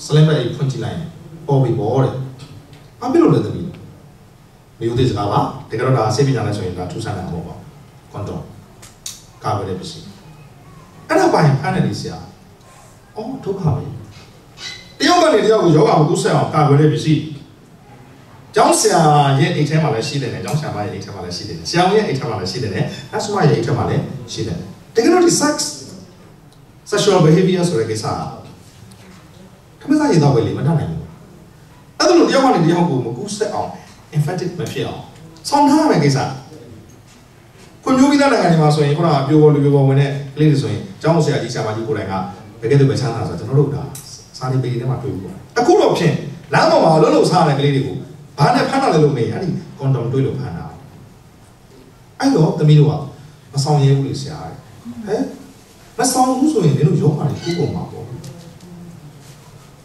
စလင်ပဲဖွင့်ကြည့်လိုက်ပေါ်ပြီပေါ်တဲ့ဘာဖြစ်လို့လဲသမီးမျိုးသေးစကားပါတကယ်တော့ဒါဆေးပညာနဲ့ဆိုရင်ဒါထူးဆန်းတာမဟုတ်ပါဘူးကွန်တော့ကာဗယ်တဲ့ပစ္စည်းအဲ့ဒါပိုင်းဖမ်းတယ်လေဆရာအော်ဒုက္ခပဲတယောက်ကနေတယောက်ကိုယောဂမကူးဆက်အောင်ကာဗယ်တဲ့ပစ္စည်း ကျောင်းဆရာရဲ့အိတ်ထဲမှာလည်းရှိတယ်နဲ့ကျောင်းဆရာမရဲ့အိတ်ထဲမှာလည်းရှိတယ်ဆရာရဲ့အိတ်ထဲမှာလည်းရှိတယ်နဲ့အဆမရဲ့အိတ်ထဲမှာလည်းရှိတယ်တကယ်တော့ဒီ sex sexual behavior ဆိုတဲ့ကိစ္စကခမစားရတော့ပဲလေမတတ်နိုင်ဘူးအဲ့ဒါလို့တယောက်ကနေတယောက်ကိုမကူးဆက်အောင် infected မဖြစ်အောင်ဆောင်းထားရမယ့်ကိစ္စခွန်မျိုးပြီးသားနိုင်ငံတွေမှာဆိုရင်ခုနကပြိုပေါ်လူပြိုပေါ်ဝင်တဲ့ကလေးတွေဆိုရင်ကျောင်းဆရာကြီးဆရာမကြီးကိုယ်တိုင်ကဘယ်ကဲ့သို့ပဲချမ်းသာဆိုကျွန်တော်တို့ဒါစာနေပေထဲမှာတွေ့ဘူးပေါ့အခုတော့ဖြင့်လမ်းပေါ်မှာလှုပ်လှုပ်စားရတဲ့ကလေးတွေကို ဘာနဲ့ဖမ်းတာလဲလို့မေးအဲ့ဒီကွန်ဒုံတွေးလို့ဖမ်းတာအဲ့တော့သမီးတို့ကမဆောင်ရဲဘူးလေဆရာဟဲ့မဆောင်ဘူးဆိုရင်ဒီလိုရောပါလေကိုကုန်မှာပေါ့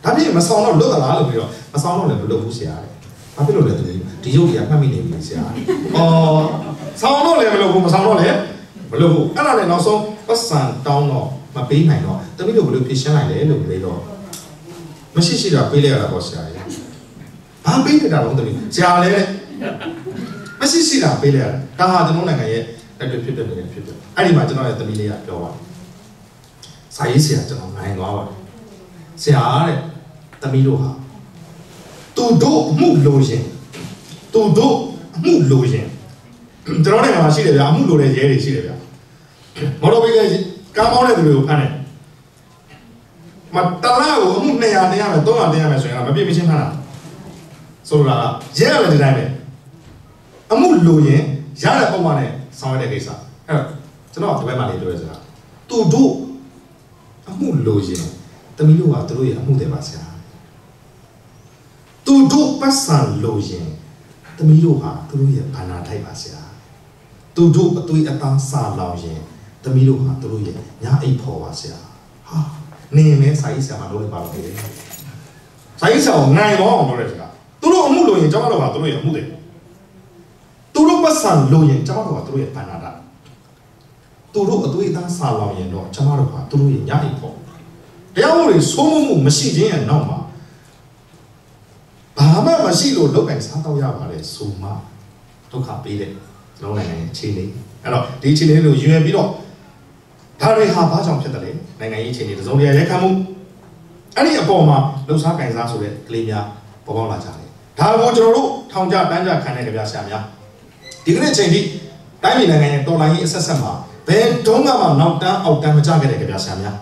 ဒါပြင်မဆောင်တော့လွတ်သလားလို့ပြီးတော့မဆောင်တော့လည်းမလွတ်ဘူးဆရာတဲ့ဘာဖြစ်လို့လဲသမီးဒီရုပ်ကြီးကမှတ်မိနေပြီဆရာအော်ဆောင်တော့လည်းမလွတ်ဘူးမဆောင်တော့လည်းမလွတ်ဘူးအဲ့ဒါလည်းနောက်ဆုံးပတ်စံတောင်းတော့မပေးနိုင်တော့သမီးတို့ဘယ်လိုဖြေရှင်းလိုက်လဲလို့မေးတော့မရှိရှိတာပေးလိုက်ရတာပေါ့ဆရာကြီး ဘာပေးနေတာလဲသမီးဆရာလည်းမရှိရှိတာပေးလိုက်ရတာဒါဟာကျွန်တော်နိုင်ငံရဲ့လက်တွေ့ဖြစ်တဲ့နေဖြစ်တယ်အဲ့ဒီမှာကျွန်တော်ရဲ့သမီးလေးကပြောပါစာရေးဆရာကျွန်တော်နိုင်သွားပါတယ်ဆရာတဲ့သမီးတို့ဟာသူတို့အမှုလိုရင်သူတို့အမှုလိုရင်ကျွန်တော်နိုင်ငံမှာရှိတယ်ဗျာအမှုလိုတဲ့ရဲတွေရှိတယ်ဗျာမော်တော်ဘိတ်ကကားမောင်းတဲ့သူတွေကိုဖမ်းတယ်မတလားကိုအမှု200တင်ရမယ်300တင်ရမယ်ဆိုရင်မပြည့်မချင်းဖမ်းတာ ဆိုတော့ရဲရမယ်ဒီတိုင်းပဲအမှုလိုရင်ရတဲ့ပုံမှန်နဲ့ဆောင်ရတဲ့ကိစ္စအဲ့ကျွန်တော်ဒီဘက်မှာလေးပြောရစရာသူတို့အမှုလိုရင်တမီးတို့ကသူတို့ရဲ့အမှုတွေပါဆရာသူတို့ပတ်စံလိုရင်တမီးတို့ဟာသူတို့ရဲ့ဘာနာထိုက်ပါဆရာသူတို့အသွေးအသားစာလောင်ရင်တသမီးတို့ဟာသူတို့ရဲ့ညာအိတ်ဖော်ပါဆရာဟာနေမဲစာရေးဆရာမလုပ်လိုက်ပါတော့တယ်စာရေးဆရာကိုနိုင်တော့အောင်လုပ်လိုက်ဆရာ သူတို့အမှုလို့ရင်ကျွန်တော်တို့ဟာသူတို့ရဲ့အမှုတွေသူတို့ပတ်စံလို့ရင်ကျွန်တော်တို့ဟာသူတို့ရဲ့ပဏ္ဍာသူတို့အသွေးအသားစာလောင်ရင်တော့ကျွန်တော်တို့ဟာသူတို့ရဲ့ညာအိတ်ဖော်တရားမှုတွေစိုးမိုးမှုမရှိခြင်းရဲ့နောက်မှာဘာမှမရှိလို့လောက်ကင်စားတော့ရပါလေဆိုမှဒုက္ခပေးတဲ့လုံးနိုင်ငံရဲ့အခြေအနေအဲ့တော့ဒီအခြေအနေကိုယူရပြီးတော့ဒါတွေဟာဘာကြောင့်ဖြစ်တယ်လဲနိုင်ငံရေးအခြေအနေတစုံတရာရိုက်ခတ်မှုအဲ့ဒီအပေါ်မှာလှုပ်ရှားကင်စားဆိုတဲ့ကလေးများပေါ်ပေါက်လာကြတယ် ဒါကိုကျွန်တော်တို့ထောင်ကြတန်းကြခံတဲ့ကြပြဆရာများဒီကနေ့အချိန်ထိတိုင်းပြည်နိုင်ငံရဲ့တော်လှန်ရေးအဆက်ဆက်မှာဘယ်တုန်းကမှနောက်တန်းအောက်တန်းမကြခဲ့တဲ့ကြပြဆရာများ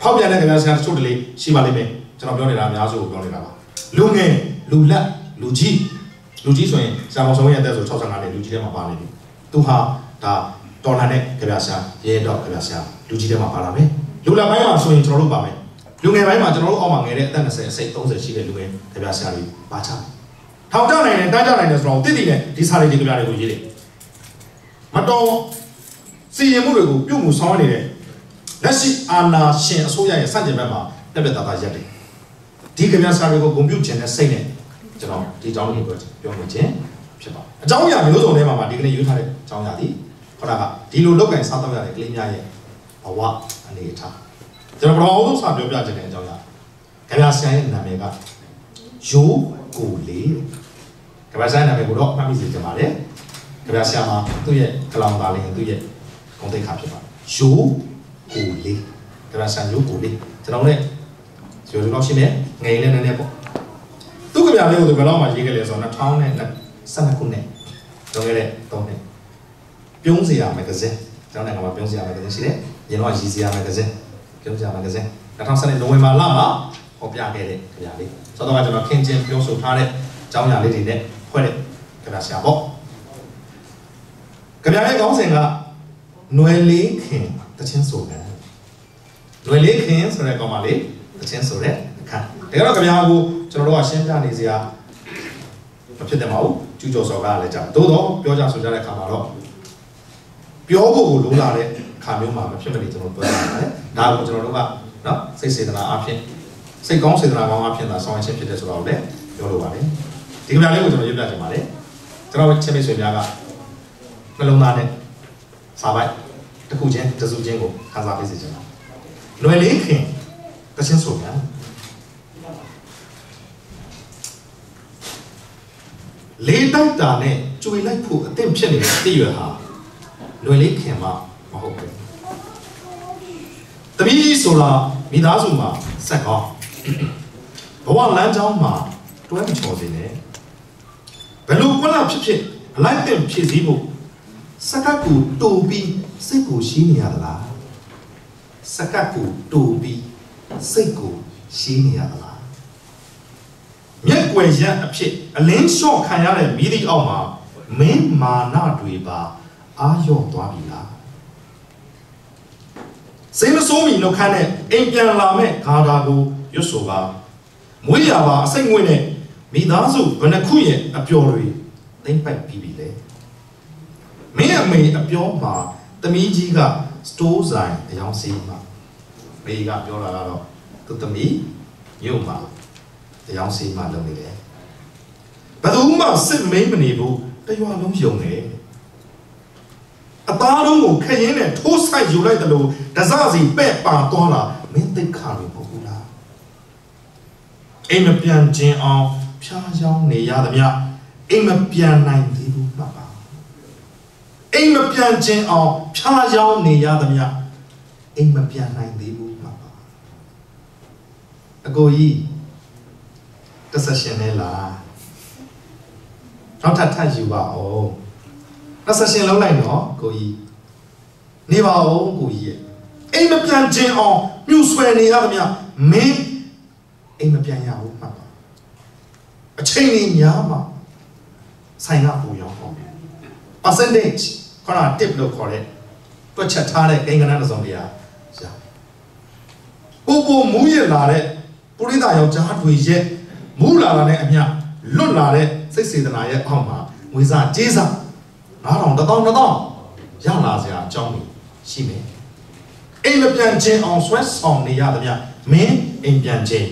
ဖောက်ပြန်တဲ့ကြပြဆရာတချို့တလေရှိပါလိမ့်မယ်ကျွန်တော်ပြောနေတာအများစုကိုပြောနေတာပါလူငယ်လူလက်လူကြီးလူကြီးဆိုရင်ဆရာမောင်ဆုံးရဲ့အသက်ဆို65နှစ်လူကြီးထဲမှာပါနေပြီသူဟာဒါတော်လှန်တဲ့ကြပြဆရာရဲတော့ကြပြဆရာလူကြီးထဲမှာပါလာမယ်လူလက်ပိုင်းမှာဆိုရင်ကျွန်တော်တို့ပါမယ် လူငယ်ပိုင်းမှာကျွန်တော်တို့အောက်မှာငယ်တဲ့အသက်20အစိတ်30ရှိတဲ့လူငယ်ကြပြဆရာတွေပါချထောင်ကြနိုင်တယ်တန်းကြနိုင်တယ်ဆိုတော့တိတိနဲ့ဒီစာလေးဒီကြပြတွေကိုရေးတယ်မတော်စီရင်မှုတွေကိုပြုမှုဆောင်နေတဲ့လက်ရှိအာဏာရှင်အစိုးရရဲ့စန့်ကျင်ဘက်မှာတက်ပြတ်သားသားရက်တယ်ဒီကြပြဆရာတွေကိုဂုဏ်ပြုခြင်းနဲ့စိတ်နဲ့ကျွန်တော်ဒီအကြောင်းလေးကိုပြောပြခြင်းဖြစ်ပါအကြောင်းအရာမျိုးစုံထဲမှာဒီကနေ့ယူထားတဲ့အကြောင်းအရာဒီခေါင်းကဒီလိုလောက်ကင်စားတော့ရတဲ့ကလေးများရဲ့ဘဝအနေအထား ကျွန်တော်ပထမဆုံးစာပြောပြခြင်းတဲ့အကြောင်းအရာကြပြဆရာရဲ့နာမည်ကယိုးကိုလေးကြပြဆရာနာမည်ကိုတော့မှတ်မိစေချင်ပါတယ်ကြပြဆရာမှာသူ့ရဲ့ကလောင်သားလေးသူ့ရဲ့ဂုဏ်သိက္ခာဖြစ်ပါတယ်ယိုးကိုလေးကြပြဆရာယိုးကိုလေးကျွန်တော်လည်းဇော်လောက်ရှိနေငယ်လေးနည်းနည်းပေါ့သူ့ကြပြလေးကိုသူဘယ်တော့မှရေးခဲ့လဲဆိုတော့2012ခုနှစ်ကျော်ခဲ့တဲ့3နှစ်ပြုံးစရာမဂ္ဂဇင်းကျွန်တော်နိုင်ငံမှာပြုံးစရာမဂ္ဂဇင်းရှိတယ်။ရင်တော့ရည်စရာမဂ္ဂဇင်း ပြောကြပါကစင်2012နိုဝင်ဘာလမှာဟောပြခဲ့တဲ့ခင်ဗျာလေးဆိုတော့ကျွန်တော်ခင်ချင်းပြောဆိုထားတဲ့အကြောင်းအရာလေးတွေနဲ့ဖွဲ့တဲ့ခင်ဗျာဆရာပေါ့ခင်ဗျာရဲ့ကောင်းစဉ်ကနွယ်လေးခင်တခြင်းဆိုကံနွယ်လေးခင်ဆိုတဲ့ကောင်မလေးတခြင်းဆိုတဲ့အခါတကယ်တော့ခင်ဗျာကိုကျွန်တော်တို့ကရှင်းပြနေစရာမဖြစ်တယ်မဟုတ်ကျူးကျော်စော်ကားလည်းကြာသို့တော့ပြောကြဆိုကြတဲ့အခါမှာတော့ပြောဖို့ကိုလုံးလာတဲ့ ခါမျိုးမှာမဖြစ်မနေကျွန်တော်ပြောရပါတယ်ဒါကိုကျွန်တော်တို့ကနော်စိတ်စေတနာအဖြစ်စိတ်ကောင်းစေတနာကောင်းအဖြစ်သာဆောင်းရခြင်းဖြစ်တယ်ဆိုတော့လည်းပြောလိုပါတယ်ဒီကဗျာလေးကိုကျွန်တော်ရေးပြချင်ပါတယ်ကျွန်တော်ချင်းမိတ်ဆွေများကနှလုံးသားနဲ့စာပိုက်တစ်ခုချင်းတစ်စုချင်းကိုခန်းစားပေးစေချင်ပါလွယ်လေးခင်တချင်းဆိုများလေးတိုက်တာနဲ့ကျွေလိုက်ဖို့အသင့်ဖြစ်နေတဲ့တည့်ရွယ်ဟာလွယ်လေးခင်မှမ ဟုတ်ဘူးတပီးဆိုတာမိသားစုမှာစက်ကောင်းဘဝလမ်းကြောင်းမှာတွဲမချော်စေနဲ့ဘယ်လိုကွက်လာဖြစ်ဖြစ်အလိုက်တင်ဖြစ်စည်းဖို့စကတ်ကိုတူပြီးစိတ်ကိုရှိနေရသလားစကတ်ကိုတူပြီးစိတ်ကိုရှိနေရသလားမျက်ွယ်ရက်အဖြစ်အလင်းလျှော့ခံရတဲ့မိသည့်အောက်မှာမင်းမာနတွေပါအာရော့သွားပြီလား စိတ်မဆိုးမီနှုတ်ခမ်းနဲ့အိမ်ပြန်လာမဲ့ဂါထာကိုရွတ်ဆိုပါမွေးရပါအစိတ်ငွေ့နဲ့မိသားစုဘယ်နှခုရဲ့အပျော်တွေသိမ့်ပိုက်ပြီးပြီလေမင်းအမေအပျော်မှာတမီးကြီးကစတိုးဆိုင်အယောင်စီးမှာမေကပြောတာကတော့သူတမီးမြို့မှာအယောင်စီးမှာလုပ်နေတယ်ဘယ်သူမှစစ်မင်းမနေဘူးတရွာလုံးယုံနေအသားလုံးကိုခရင်နဲ့ထိုးဆိုင်ယူလိုက်တယ်လို့ ဒဇစီပဲ့ပါသွားလာမင်းသိခါတွေပုတ်ဘူးလားအိမ်မပြန်ခြင်းအောင်ဖျားယောင်းနေရသမျှအိမ်မပြန်နိုင်သေးဘူးမှတ်ပါအိမ်မပြန်ခြင်းအောင်ဖျားယောင်းနေရသမျှအိမ်မပြန်နိုင်သေးဘူးမှတ်ပါအကိုကြီးတစ်ဆက်ရှင်လဲလားနောက်ထပ်ထပ်ယူပါအောင်နှစ်ဆက်ရှင်လုံးလိုက်နော်ကိုကြီးနေပါဦးကိုကြီးရဲ့ အိမ်မပြန်ခြင်းအောင်မြူဆွဲနေရသမျှမင်းအိမ်မပြန်ရဘူးမှတ်ပါအချိန်ကြီးများမှာဆိုင်ကပူရောင်းပေါ့ percentage ခေါင်းက tip လို့ခေါ်တဲ့တွက်ချက်ထားတဲ့ကိန်းကဏ္ဍတစ်စုံတရာရပူပူမူးရလာတဲ့ပုရိသယောက်ျားတွေရဲ့မူးလာတာနဲ့အမျှလွတ်လာတဲ့စိတ်စေတနာရဲ့အောက်မှာငွေစားကြေးစား9000 1000 1000ရလာစရာအကြောင်းကြီးရှိမယ် အိမ်မပြန်ခြင်းအောင်ဆွဲဆောင်နေရသမျှမင်းအိမ်ပြန်ခြင်း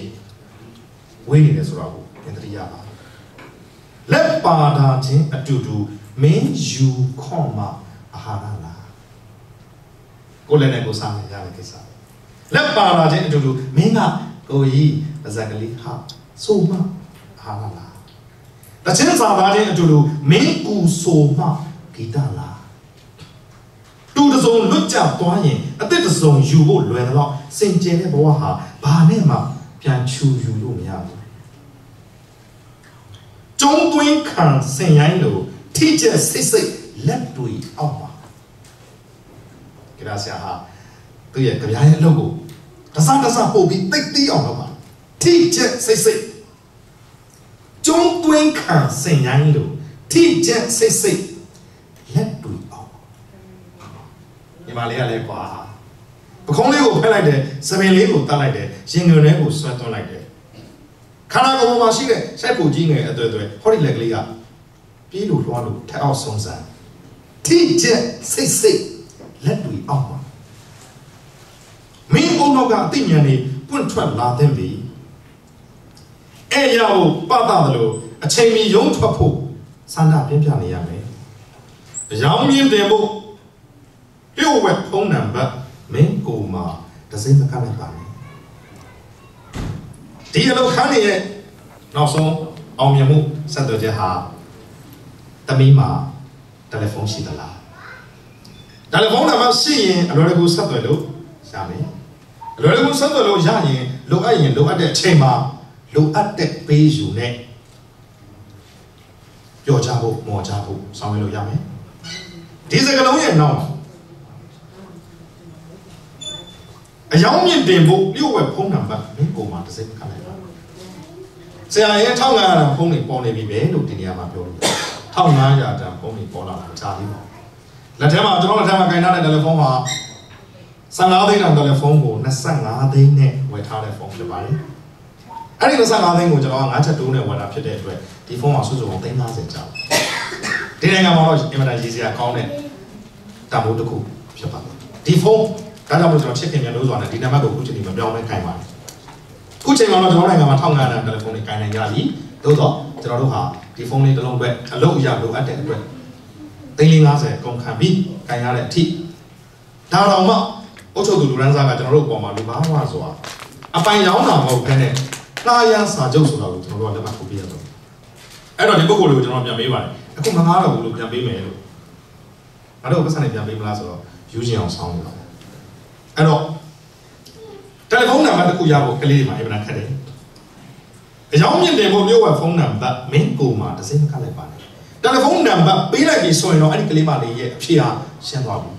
ဝေးနေတယ်ဆိုတော့ကိုသင်တရိယာပါလက်ပါတာခြင်းအတူတူမင်းယူခွန်မှာအာဟာရလားကိုလည်းနဲ့ကိုစားနေရတဲ့ကိစ္စလက်ပါတာခြင်းအတူတူမင်းကကိုကြီးပါဇက်ကလေးဟာဆိုမှအာဟာရလားတခြင်းစာသားခြင်းအတူတူမင်းကူဆိုမှဂီတလား တူတစုံလွတ်ကြသွားရင်အသက်တစုံယူဖို့လွယ်တော့စင်ကြယ်တဲ့ဘဝဟာဘာနဲ့မှပြန်ချူယူလို့မရဘူးကျုံးသွင်းခံစင်ရိုင်းလို့ထိကျက်စိတ်စိတ်လက်တွေအောက်ပါကြရဆရာဟာသူရဲ့ကြပြားရဲ့အလုပ်ကိုတစားတစားပို့ပြီးတိတ်တီးအောင်လုပ်ပါထိကျက်စိတ်စိတ်ကျုံးသွင်းခံစင်ရိုင်းလို့ထိကျက်စိတ်စိတ်လက်တွေအောက်ညီ မလေးကလည်းကွာပခုံးလေးကိုဖက်လိုက်တယ်စပင်လေးကိုတတ်လိုက်တယ်ရင်ငွေလေးကိုဆွဲသွင်းလိုက်တယ်ခန္ဓာကိုယ်ပေါ်မှာရှိတဲ့စိုက်ပူကြီးငယ်အသွဲသွဲဟောဒီလက်ကလေးကပြေးလို့လွှားလို့ထက်အောင်ဆုံးစမ်းထိကျက်စိတ်စိတ်လက်တွေအောက်ပါမင်းအုံတော့ကအသိဉာဏ်นี่ပွင့်ထွက်လာတဲ့ပြီအဲ့ရဖို့ပတ်တာတယ်လို့အချိန်မီရုံးထွက်ဖို့စန္ဒပြင်းပြနေရမယ်အယောင်မြင့်တင်ဖို့ လျှို့ဝှက်ဖုံးနံပါတ်မင်းကိုမှာတစိမ့်မကလိုက်ပါနဲ့ဒီအလုပ်ခန်းရဲ့နောက်ဆုံးအောင်မြင်မှုဆက်သွယ်ချက်ဟာတမီးမှာတယ်လီဖုန်းရှိသလားတယ်လီဖုန်းနံပါတ်ရှိရင်အလွယ်တကူဆက်သွယ်လို့ရမယ်အလွယ်တကူဆက်သွယ်လို့ရရင်လိုအပ်ရင်လိုအပ်တဲ့အချိန်မှာလိုအပ်တဲ့ပေးယူနဲ့ပြောချဖို့မော်ချဖို့ဆောင်ရွက်လို့ရမယ်ဒီစကလုံးရဲ့နောက် အယောင်မြင့်တင်ဖို့လျှို့ဝှက်ဖုံးနံပါတ်မင်းကိုမှာတစ်စိတ်ခတ်လိုက်ပါဆရာရဲ့1500တန်ဖုံးတွေပေါ်နေပြီပဲလို့ဒီနေရာမှာပြောလို့1500တန်ဖုံးတွေပေါ်လာတာကြားသေးပါလက်ထဲမှာကျွန်တော်လက်ထဲမှာကင်ထားတဲ့တယ်လီဖုန်းမှာ15သိန်းတောင်တယ်လီဖုန်းကို25သိန်းနဲ့ဝယ်ထားတဲ့ဖုန်းဖြစ်ပါတယ်အဲ့ဒီ25သိန်းကိုကျွန်တော်က5ချက်တိုးနဲ့ဝယ်တာဖြစ်တဲ့အတွက်ဒီဖုန်းမှာစုစုပေါင်း350ကျားဒီနိုင်ငံမှာတော့အင်မတန်ရေးစရာကောင်းတဲ့တံမိုးတစ်ခုဖြစ်ပါတယ်ဒီဖုန်း ဒါကြောင့်မို့ကျွန်တော်ချစ်ခင်မြန်လို့ဆိုတာနဲ့ဒီနံပါတ်ကိုအခုချိန်ဒီမပြောင်းလဲခိုင်းပါတယ်ခုချိန်မှာတော့ကျွန်တော်နိုင်ငံမှာ1500တန်တယ်လီဖုန်းတွေကိုင်နိုင်ကြပြီသို့တော့ကျွန်တော်တို့ဟာဒီဖုန်းလေးတစ်လုံးအတွက်အလုပ်အရလိုအပ်တဲ့အတွက်350ကုန်ခံပြီးခိုင်ရတဲ့အထိဒါတော့မှအုတ်ချုပ်သူလူရန်စားကကျွန်တော်တို့ပေါ်မှာလူဘာဝဆိုတာအပိုင်ရောင်းတာမဟုတ်ဘဲနဲ့ကာယစာချုပ်ဆိုတာကိုကျွန်တော်တို့ကလက်မှတ်ထိုးပြရတော့အဲ့တော့ဒီပုဂ္ဂိုလ်တွေကိုကျွန်တော်ပြန်ပေးပါတယ်အခုမငားတော့ဘူးလို့ပြန်ပေးမယ်လို့ငါတို့ပတ်စံနေပြန်ပေးမလားဆိုတော့ယူချင်အောင်ဆောင်းနေပါတယ် အဲ့တော့တယ်လီဖုန်းနံပါတ်တစ်ခုရဖို့ကလေးတွေမှာအင်မတန်ခက်တယ်အကြောင်းမြင့်တယ်ဖို့မျိုးဝဖုန်းနံပါတ်မင်းကိုမှာတစ်စိမ့်မကလိုက်ပါနဲ့တယ်လီဖုန်းနံပါတ်ပေးလိုက်ပြီဆိုရင်တော့အဲ့ဒီကလေးမလေးရဲ့အဖြေဟာရှင်းသွားပြီ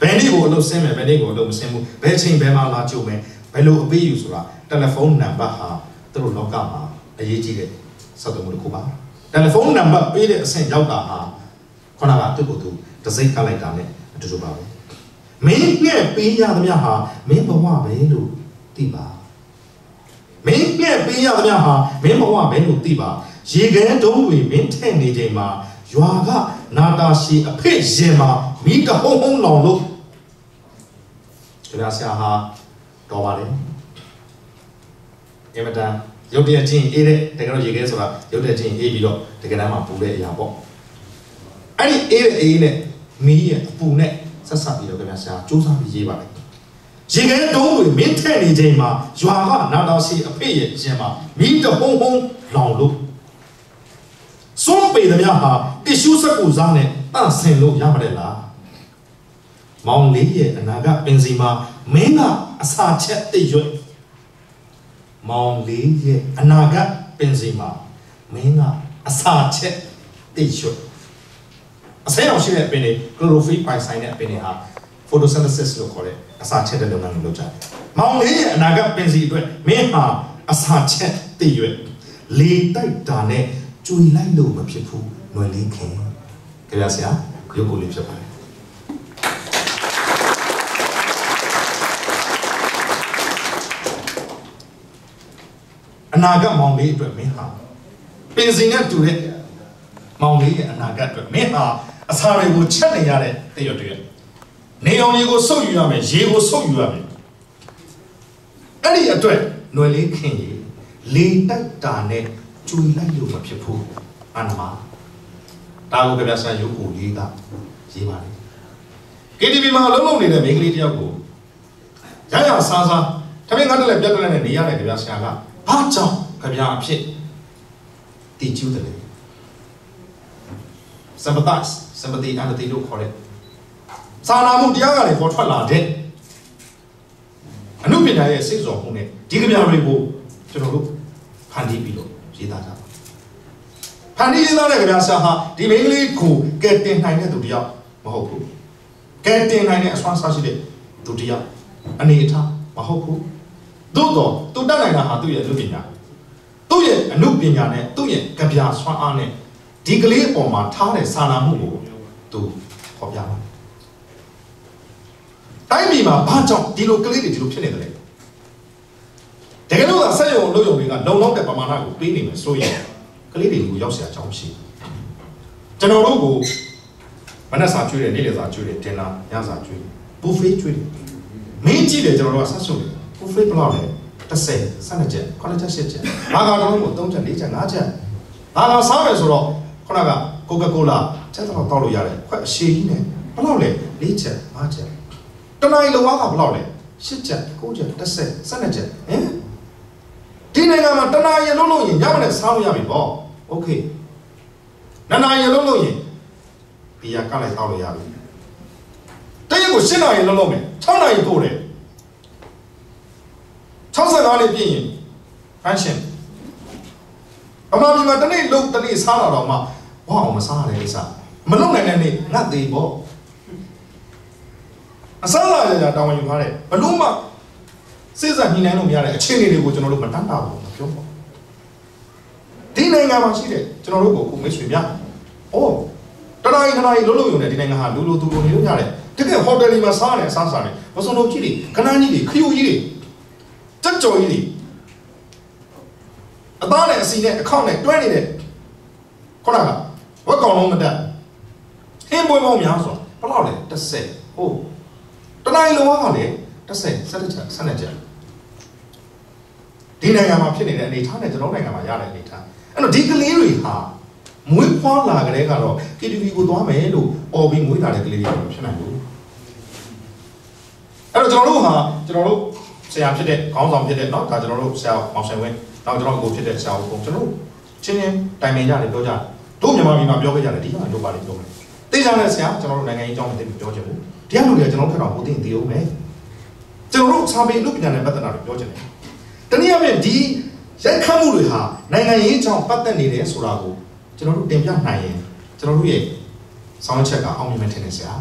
ဘယ်နေ့ကိုအလုပ်ဆင်းမယ်ဘယ်နေ့ကိုအလုပ်မဆင်းဘူးဘယ်ချိန်ဘယ်မှာလာကြုံမယ်ဘယ်လိုအပေးယူဆိုတာတယ်လီဖုန်းနံပါတ်ဟာသူတို့လောကမှာအရေးကြီးတဲ့ဆက်သွယ်မှုတစ်ခုပါတယ်လီဖုန်းနံပါတ်ပေးတဲ့အဆင့်ရောက်တာဟာခုနကသူ့ကိုယ်သူတစ်စိမ့်ကလိုက်တာနဲ့အတူတူပါပဲ မင်းငှက်ပေးရသမျှဟာမင်းဘဝပဲလို့သိပါမင်းငှက်ပေးရသမျှဟာမင်းဘဝပဲလို့သိပါရေခဲတုံးတွေမင်းထဲ့နေချိန်မှာရွာကနာတာရှိအဖေ့ရင်မှာမိတဟုံးဟုံးလောင်လို့ကျန်ဆရာဟာတော်ပါလေအမတန်ရုပ်တရက်ချင်းအေးတဲ့တကယ်တော့ရေခဲဆိုတာရုပ်တရက်ချင်းအေးပြီးတော့တကယ်တမ်းမှပူတဲ့အရာပေါ့အဲ့ဒီအေးတဲ့အေးနဲ့မီးရဲ့အပူနဲ့ ဆက်ဆက်ပြီးတော့ခင်ဗျာဆရာစူးစမ်းပြီးရေးပါလိုက်ရေခဲတုံးတွေမင်းထဲ့နေချိန်မှာရွာကနာတော်စီအဖေရဲ့ရှင်မှာမိတဟုံးဟုံးလောင်လို့စွန့်ပေသမျှဟာတ िश ူးစက်ကူစားနဲ့တန့်စင်လို့ရပါတယ်လားမောင်လေးရဲ့အနာကပင်စီမှာမင်းကအစာချက်တိတ်ရွတ်မောင်လေးရဲ့အနာကပင်စီမှာမင်းကအစာချက်တိတ်ရွတ် အဆဲအောင်ရှိတဲ့အပင်တွေ chlorophyll ပိုင်ဆိုင်တဲ့အပင်တွေဟာ photosynthesis လို့ခေါ်တဲ့အစာချက်တဲ့လုပ်ငန်းကိုလုပ်ကြတယ်။မောင်လေးရဲ့အနာဂတ်ပင်စီအတွက်မင်းဟာအစာချက်တည်ရွယ်လေတိုက်တာနဲ့ကျွေလိုက်လို့မဖြစ်ဘူးຫນွယ်လေးခင်။ကြရဆရာရုပ်ကိုလေးဖြစ်ပါတယ်။အနာဂတ်မောင်လေးအတွက်မင်းဟာပင်စီနဲ့တူတဲ့မောင်လေးရဲ့အနာဂတ်အတွက်မင်းဟာ အစာတွေကိုချက်နေရတဲ့တရွတ်တရွတ်နေအောင်ရေကိုစုပ်ယူရမယ်ရေကိုစုပ်ယူရမယ်အဲ့ဒီအတွက်ຫນွယ်လေးခင်ရေလေတိုက်တာနဲ့ကျွေလိုက်လို့မဖြစ်ဘူးအနမဒါကိုကြပြဆန်ရုပ်ကိုလေးကရေးပါလေ KTV မှာအလုံးလုံးနေတဲ့မိန်းကလေးတယောက်ကိုရရဆားဆားတမင်ငါတက်လက်ပြတ်တက်လက်နဲ့နေရတဲ့ကြပြဆရာကဘာကြောင့်ကြပြအဖြစ်တည်ကျူးတယ်လဲ sympathize sympathy အန်တီလို့ခေါ်တဲ့စာနာမှုတရားကလည်းပေါ်ထွက်လာတဲ့အမှုပညာရဲ့စိတ်စော်မှုနဲ့ဒီကြပြတွေကိုကျွန်တော်တို့ဖန်တီးပြီးတော့ရေးသားကြပါဖန်တီးရေးသားတဲ့ကြပြဆရာဟာဒီမိန်းကလေးကိုကဲတင်နိုင်တဲ့သူတယောက်မဟုတ်ဘူးကဲတင်နိုင်တဲ့အစွမ်းစားရှိတဲ့သူတယောက်အနေအထားမဟုတ်ဘူးသို့တော့သူတတ်နိုင်တာဟာသူ့ရဲ့အမှုပညာသူ့ရဲ့အမှုပညာနဲ့သူ့ရဲ့ကြပြစွမ်းအားနဲ့ ဒီကလေးအပေါ်မှာထားတဲ့စာနာမှုကိုသူဖော်ပြပါတယ်တိုင်းပြည်မှာဘာကြောင့်ဒီလိုကလေးတွေဒီလိုဖြစ်နေတယ်လဲတကယ်လို့သာဆက်ရုံလုပ်ရုံတွေကလုံလောက်တဲ့ပမာဏကိုပေးနေမယ်ဆိုရင်ကလေးတွေကိုရောက်စရာအကြောင်းရှိကျွန်တော်တို့ကိုမနက်စာကျွေးတယ်နေ့လယ်စာကျွေးတယ်တင်လာညစာကျွေးဘူဖေးကျွေးတယ်မင်းကြည့်တယ်ကျွန်တော်တို့ကဆက်စုံတယ်ဘူဖေးဘလောက်လဲ30 12ချက်9ချက်10ချက်ဘာသာတော်ကို3ချက်4ချက်5ချက်ဘာသာစားမယ်ဆိုတော့ ခုနကကိုကာကိုလာချက်တော့တောက်လို့ရတယ်ခွက်အရှိကြီးနဲ့ဘယ်လောက်လဲ4ချက်5ချက်တနင်္လာနေ့လောကဘယ်လောက်လဲ10ချက်9ချက်10 12ချက်ဟင်ဒီနိုင်ငံမှာတနင်္လာနေ့လုံးလုံးရင်ညမနဲ့စားလို့ရပြီပေါ့โอเคနနာရီလုံးလုံးရင်ဒီရကလိုက်တောက်လို့ရပြီတရက်ကို7နာရီလုံးလုံးမယ်6နာရီပို့တယ်65လေးပြည့်ရင်ဖန်ရှင်အမှန်ဒီမှာတနေ့လုံးတနေ့စားလာတော့မှ ဘာအောင်မစားရတဲ့ကိစ္စမလုံနိုင်တဲ့နေ့ငတ်သေးပေါ့အစားလာကြတာဝန်ယူထားတယ်ဘလို့မှစိစက်ညှိနှိုင်းလို့မရတဲ့အခြေအနေတွေကိုကျွန်တော်တို့မတတ်တာဘူးမပြောပါဒီနိုင်ငံမှာရှိတဲ့ကျွန်တော်တို့ကိုကိုမိတ်ဆွေများအိုးတနားရီတနားရီလုံးလုံးယုံနေဒီနိုင်ငံဟာလူလူသူလူနေလို့ရတယ်တကယ်ဟိုတယ်ဒီမှာစားတယ်အစားစားတယ်မစုံလို့ကြီးတွေခဏကြီးတွေခယူကြီးတွေတက်ကြော်ကြီးတွေအသားနဲ့အစီနဲ့အခေါက်နဲ့တွဲနေတဲ့ခုနက ဝက်ကောင်လုံးမတက်ဟင်းပွဲပေါင်းများစွာဘယ်လောက်လဲ30ဟုတ်တနားရီလုံးကလည်း30 17ချက်17ချက်ဒီနိုင်ငံမှာဖြစ်နေတဲ့အနေအထားနဲ့ကျွန်တော်နိုင်ငံမှာရတဲ့အနေအထားအဲ့တော့ဒီကလေးတွေဟာမွေးဖွားလာကြတဲ့ကတော့ KTV ကိုသွားမယ်လို့អော်ပြီးမွေးလာတဲ့ကလေးတွေဖြစ်နိုင်ဘူးအဲ့တော့ကျွန်တော်တို့ဟာကျွန်တော်တို့ဆရာဖြစ်တဲ့ခေါင်းဆောင်ဖြစ်တဲ့เนาะဒါကျွန်တော်တို့ဆရာမောင်ဆိုင်ဝင်းနောက်ကျွန်တော်ကိုဖြစ်တဲ့ဆရာဦးကုန်းကျွန်တော်တို့ချင်းချင်းတိုင်ပင်ကြတယ်ပြောကြတယ် တို့မြန်မာပြည်မှာပြောခဲ့ကြတယ်ဒီမှာတို့ပါလိမ့်ပြောမယ်သိကြတဲ့ဆရာကျွန်တော်တို့နိုင်ငံရေးအကြောင်းမသိဘူးပြောချင်ဘူးတရားလူတွေကကျွန်တော်တို့ခက်တော့ဟိုသိရင်သိအောင်မယ်ကျွန်တော်တို့စာပေလူပညာနဲ့ပတ်သက်တာတွေပြောချင်တယ်တနည်းအားဖြင့်ဒီရိုက်ခတ်မှုတွေဟာနိုင်ငံရေးအကြောင်းပတ်သက်နေတယ်ဆိုတာကိုကျွန်တော်တို့တင်ပြနိုင်ရင်ကျွန်တော်တို့ရဲ့ဆောင်းချက်ကအောင်မြင်မယ်ထင်တယ်ဆရာ